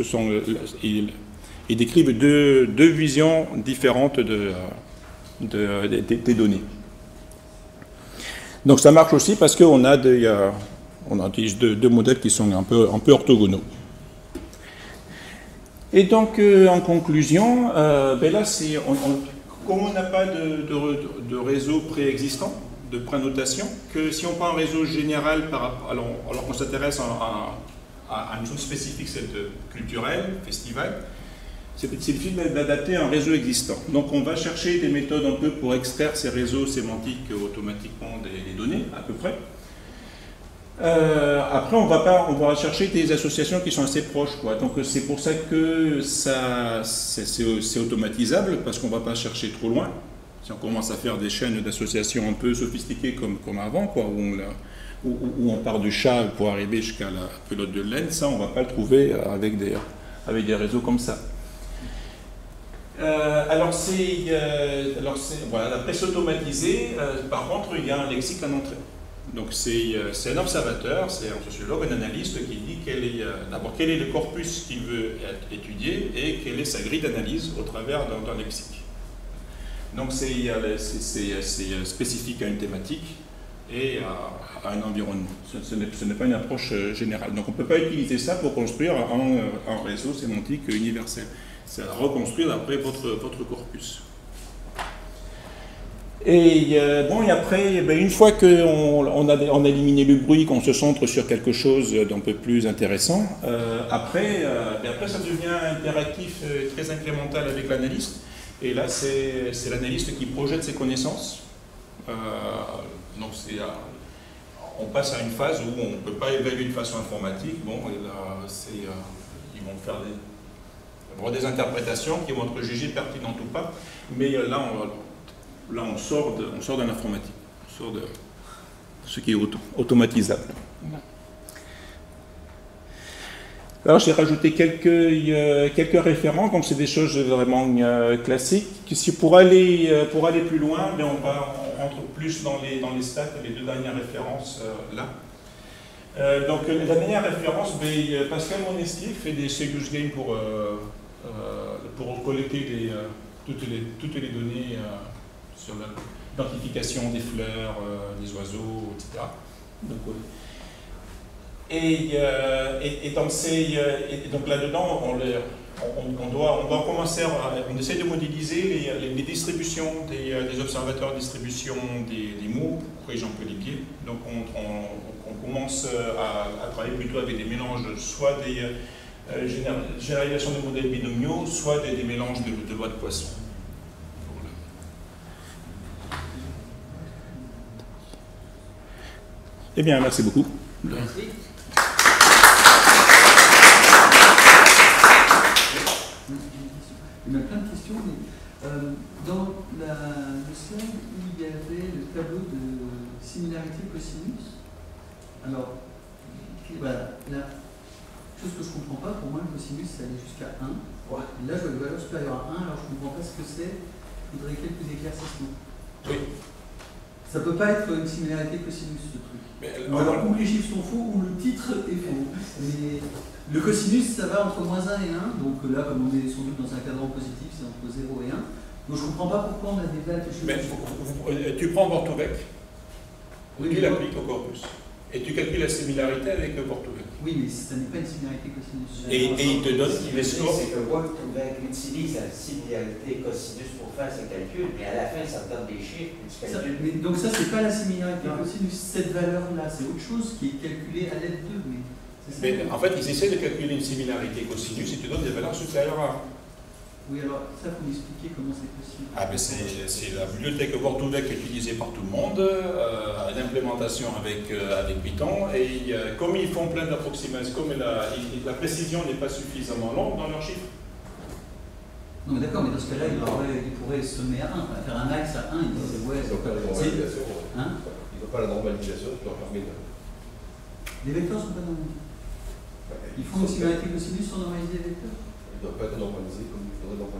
sont, euh, ils, décrivent deux, deux visions différentes de, euh, de- des- données. Donc ça marche aussi parce qu'on a des, euh, on utilise deux, modèles qui sont un peu, orthogonaux. Et donc, euh, en conclusion, euh, ben là, on, comme on n'a pas de, réseau préexistant, de prénotation, que si on prend un réseau général, par, alors, alors qu'on s'intéresse à, une chose spécifique, celle culturelle, festival, c'est difficile d'adapter un réseau existant. Donc on va chercher des méthodes un peu pour extraire ces réseaux sémantiques automatiquement des données, à peu près. Euh, après, on va, pas, on va chercher des associations qui sont assez proches. Quoi. Donc c'est pour ça que ça, c'est, automatisable, parce qu'on va pas chercher trop loin. Si on commence à faire des chaînes d'associations un peu sophistiquées comme, comme avant, quoi, où, on, la- où- on part du chat pour arriver jusqu'à la pelote de laine, ça, on va pas le trouver avec des, avec des réseaux comme ça. Euh, alors c'est, euh, alors voilà, après c'est automatisé. euh, par contre, il y a un lexique en entrée. Donc c'est, euh, c'est un observateur, c'est un sociologue, un analyste qui dit euh, d'abord quel est le corpus qu'il veut é- étudier et quelle est sa grille d'analyse au travers d'un, lexique. Donc c'est, euh, spécifique à une thématique et à, un environnement. Ce, n'est, pas une approche générale. Donc on ne peut pas utiliser ça pour construire un, réseau sémantique universel. C'est à reconstruire après votre corpus. Et euh, bon, et après, eh ben, une fois qu'on on a, on éliminé le bruit, qu'on se centre sur quelque chose d'un peu plus intéressant, euh, après, euh, ben, après ça devient interactif, euh, très incrémental avec l'analyste. Et là, c'est l'analyste qui projette ses connaissances. Donc, on passe à une phase où on ne peut pas évaluer de façon informatique. Bon, et là, ils vont faire des, des interprétations qui vont être jugées pertinentes ou pas. Mais là, on va là on sort de, on sort de l'informatique, on sort de ce qui est auto- automatisable. Alors j'ai rajouté quelques, euh, quelques références, donc c'est des choses vraiment euh, classiques. Si pour aller, euh, pour aller plus loin, ben, on, rentre plus dans les, dans les stats, les deux dernières références euh, là. Donc la dernière référence, ben, Pascal Monestier fait des serious games pour, pour collecter toutes, les, toutes les données sur l'identification des fleurs, euh, des oiseaux, etc. Donc, euh, euh, et donc là-dedans, on, doit, on doit commencer, on essaie de modéliser les, distributions des, observateurs, distribution des, mots, pour un peu les. Donc on, commence à, travailler plutôt avec des mélanges, soit des euh, généra- généralisations de modèles binomiaux, soit des, des mélanges de, de lois de poisson. Eh bien, merci beaucoup. Merci. Il y a plein de questions. mais, euh, dans la, le slide il y avait le tableau de similarité cosinus, alors, voilà, la chose que je ne comprends pas, pour moi, le cosinus, ça allait jusqu'à 1. Là, je vois une valeur supérieure à 1, alors je ne comprends pas ce que c'est. Il faudrait quelques éclaircissements. Oui. Ça peut pas être une similarité cosinus, ce truc. Mais, Ou alors, ou les chiffres sont faux, ou le titre est faux. Mais le cosinus, ça va entre moins 1 et 1. Donc là, comme on est sans doute dans un cadran positif, c'est entre 0 et 1. Donc je ne comprends pas pourquoi on a des valeurs. Mais euh, tu prends Bortovec, Oui, tu l'appliques au corpus. Et tu calcules la similarité avec le Portugais. Oui, mais ça n'est pas une similarité cosinus. Et, et il te donne Ce les scores. C'est que Work2Vec utilise la similarité cosinus pour faire ses calculs, mais à la fin, ça te donne des chiffres, tu Ça- mais donc ça, c'est pas la similarité cosinus. Cette valeur-là, c'est autre chose qui est calculée à l'aide de. Mais en fait, ils essaient de calculer une similarité cosinus et te donnent des valeurs supérieures à 1. Oui, alors ça, faut m'expliquer comment c'est possible. Ah ben c'est c'est la bibliothèque Word2Vec utilisée par tout le monde, euh, l'implémentation avec, euh, avec Python, et euh, comme ils font plein d'approximations, comme la, la précision n'est pas suffisamment longue dans leurs chiffres. Non, mais d'accord, mais dans ce cas-là, il pourrait, il pourrait sommer à 1, faire un max à 1, il disait, ouais, Ils n'ont pas la c'est- normalisation. Hein Ils n'ont pas la normalisation qui leur permet de. Les vecteurs sont pas normalisés. Ils font une similarité cosinus sans normaliser les vecteurs Ils ne doivent pas être normalisés comme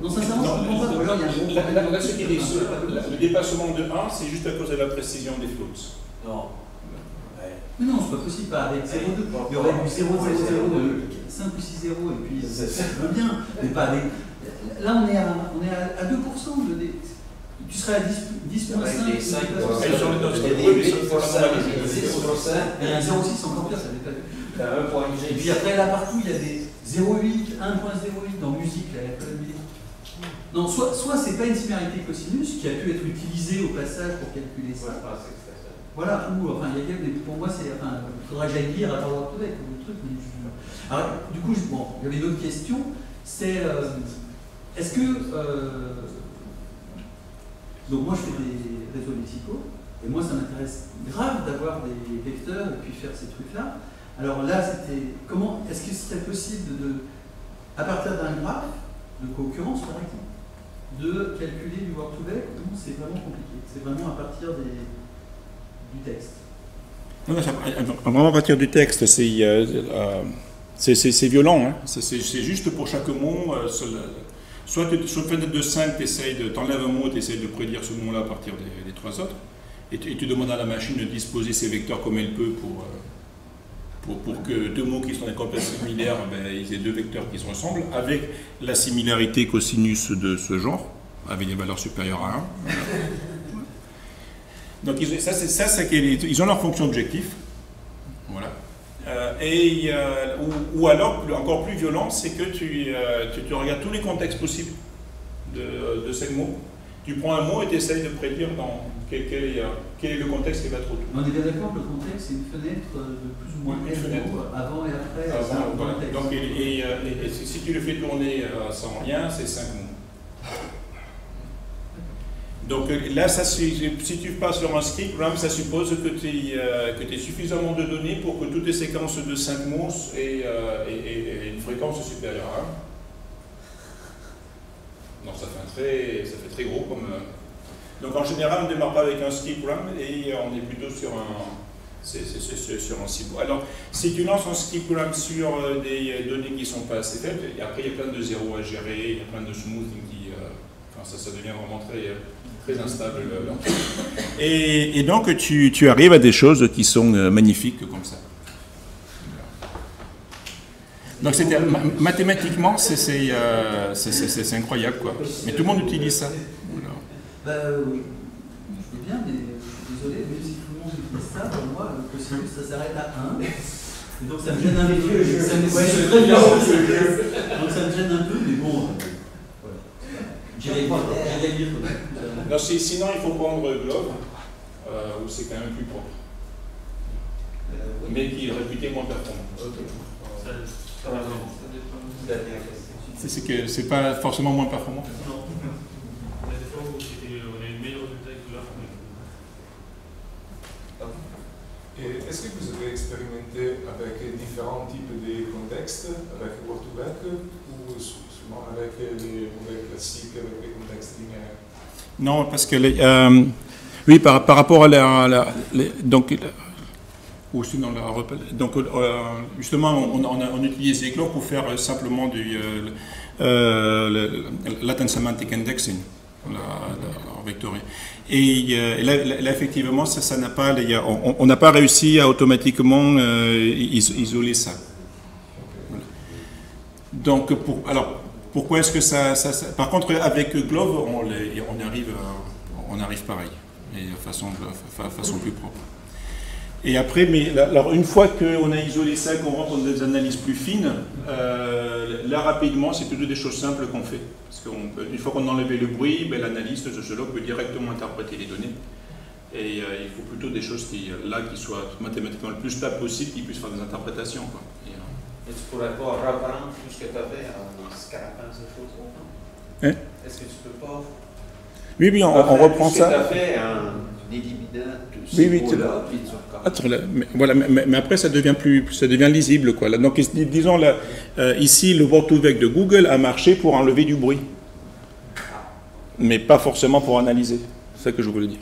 Non, sincèrement, je comprends pas. Ou alors, il y a un gros Là, problème. là- là, ce qui est ce- la- le dépassement de 1, c'est juste à cause de la précision des floats. Non. Mais non, c'est pas possible, pas avec 0,2. Il y aurait du 0, 0, 0, 5 ou 6 0, et puis ça veut bien, mais pas avec. Là, on est à, on est à, à 2% de dé- Tu serais à 10, 10,5. Avec des cinq, de voilà. Et sur le- Il y a oui, mais des sur- 8%, sur la normalisée. il y a des 10%, Et un 0,6 encore pire, ça point Et puis après, là, partout, il y a des 0,8, 1,08 dans musique, là, il y a plein de musique. Non, soit, soit c'est pas une similarité cosinus qui a pu être utilisée au passage pour calculer ça. Voilà, ou enfin, il y a mais pour moi, c'est. Enfin, il faudra que j'aille lire à part avec le truc. Mais je- Alors, du coup, je- bon, il y avait d'autres questions. C'est. euh, Est-ce que. euh, donc, moi, je fais des réseaux lexicaux, et moi, ça m'intéresse grave d'avoir des vecteurs et puis faire ces trucs-là. Alors là, c'était. Comment. Est-ce que ce serait possible de. À partir d'un graphe, de concurrence, par exemple, de calculer du word to vec ou c'est vraiment compliqué C'est vraiment à partir des, du texte. Non, non, ça- euh, vraiment à partir du texte, c'est euh, euh, c'est- c'est- c'est violent. Hein. C'est c'est- c'est juste pour chaque mot. euh, soit tu, sur le fait de 5, tu t'enlèves un mot, tu essayes de prédire ce mot-là à partir des, des trois autres. Et tu, et tu demandes à la machine de disposer ses vecteurs comme elle peut pour, euh, pour, que deux mots qui sont complètement similaires, ben, ils aient deux vecteurs qui se ressemblent, avec la similarité cosinus de ce genre, avec des valeurs supérieures à 1. Donc ils, ça, c'est, ça, ils ont leur fonction objectif. Voilà. Euh, et a- ou, alors, encore plus violent, c'est que tu, euh, tu, tu regardes tous les contextes possibles de, ces mots. Tu prends un mot et tu essayes de prédire dans quel, quel euh, quel est le contexte qui va être autour. On est bien d'accord que le contexte, c'est une fenêtre de plus ou moins Une fenêtre. avant et après. Ah, contexte. Donc, et, et, euh, et- et si tu le fais tourner euh, sans rien, c'est 5 mots. Donc euh, là, ça, si tu passes sur un script, RAM, ça suppose que tu aies suffisamment de données pour que toutes les séquences de 5 mots aient, euh, aient- aient- aient une fréquence supérieure à 1. Donc ça fait, un très, ça fait très gros comme... euh, Donc en général, on ne démarre pas avec un skip RAM et on est plutôt sur un, c'est sur un. Alors, si tu lances un skip RAM sur euh, des données qui ne sont pas assez faibles, et après il y a plein de zéros à gérer, il y a plein de smoothing qui. euh, enfin, ça, devient vraiment très, euh, très instable. le- le- Et, donc, tu, tu arrives à des choses qui sont magnifiques comme ça. Donc, mathématiquement, c'est, euh, incroyable, quoi. Mais tout le monde utilise ça. Bah euh, oui, je veux bien, mais je suis désolé, même si tout le monde utilise ça, pour moi, le cosinus, ça s'arrête à 1. Et donc ça me gêne un peu. Ça me, ouais, je suis très bien. Donc ça me gêne un peu, mais bon, euh, voilà. J'irai lire, j'irai sinon, il faut prendre Globe, euh, où c'est quand même plus propre. Mais qui est réputé moins performant. C'est c'est que c'est pas forcément moins performant y a des fois où c'était- on a eu meilleur résultat que là. Et Est-ce que vous avez expérimenté avec différents types de contextes, avec Word2Vec ou seulement avec les modèles classiques, avec les contextes linéaires? Non, parce que euh, oui, par, par rapport à la, la- donc euh, aussi dans la donc euh, justement on, on, on utilise Eclore pour faire euh, simplement du euh, euh, le- latent semantic indexing, la, la- vectoré. Et, euh, là, là- effectivement, ça n'a pas, a- on n'a pas réussi à automatiquement euh, is- isoler ça. Voilà. Donc, pour, alors, pourquoi est-ce que ça, ça- ça- Par contre, avec Glove, on, on arrive, à- on arrive pareil, et de façon, fa- façon plus propre. Et après, mais alors une fois qu'on a isolé ça, qu'on rentre dans des analyses plus fines, euh, là rapidement, c'est plutôt des choses simples qu'on fait. Parce qu'une fois qu'on a enlevé le bruit, ben, l'analyste, le sociologue peut directement interpréter les données. Et euh, il faut plutôt des choses qui, là, qui soient mathématiquement le plus stable possible, qui puissent faire des interprétations. quoi. Et, euh, Et tu pourrais pas reprendre tout ce que tu as fait en scrapant ces choses-là? Hein? Est-ce que tu peux pas Oui, oui, on, reprend tout ce que ça. tu as fait en éliminant tous Oui, ces oui, là, mais, voilà, mais, après ça devient plus, ça devient lisible quoi. Là, donc dis- disons là, euh, ici le Word2Vec de Google a marché pour enlever du bruit, mais pas forcément pour analyser. C'est ça que je voulais dire.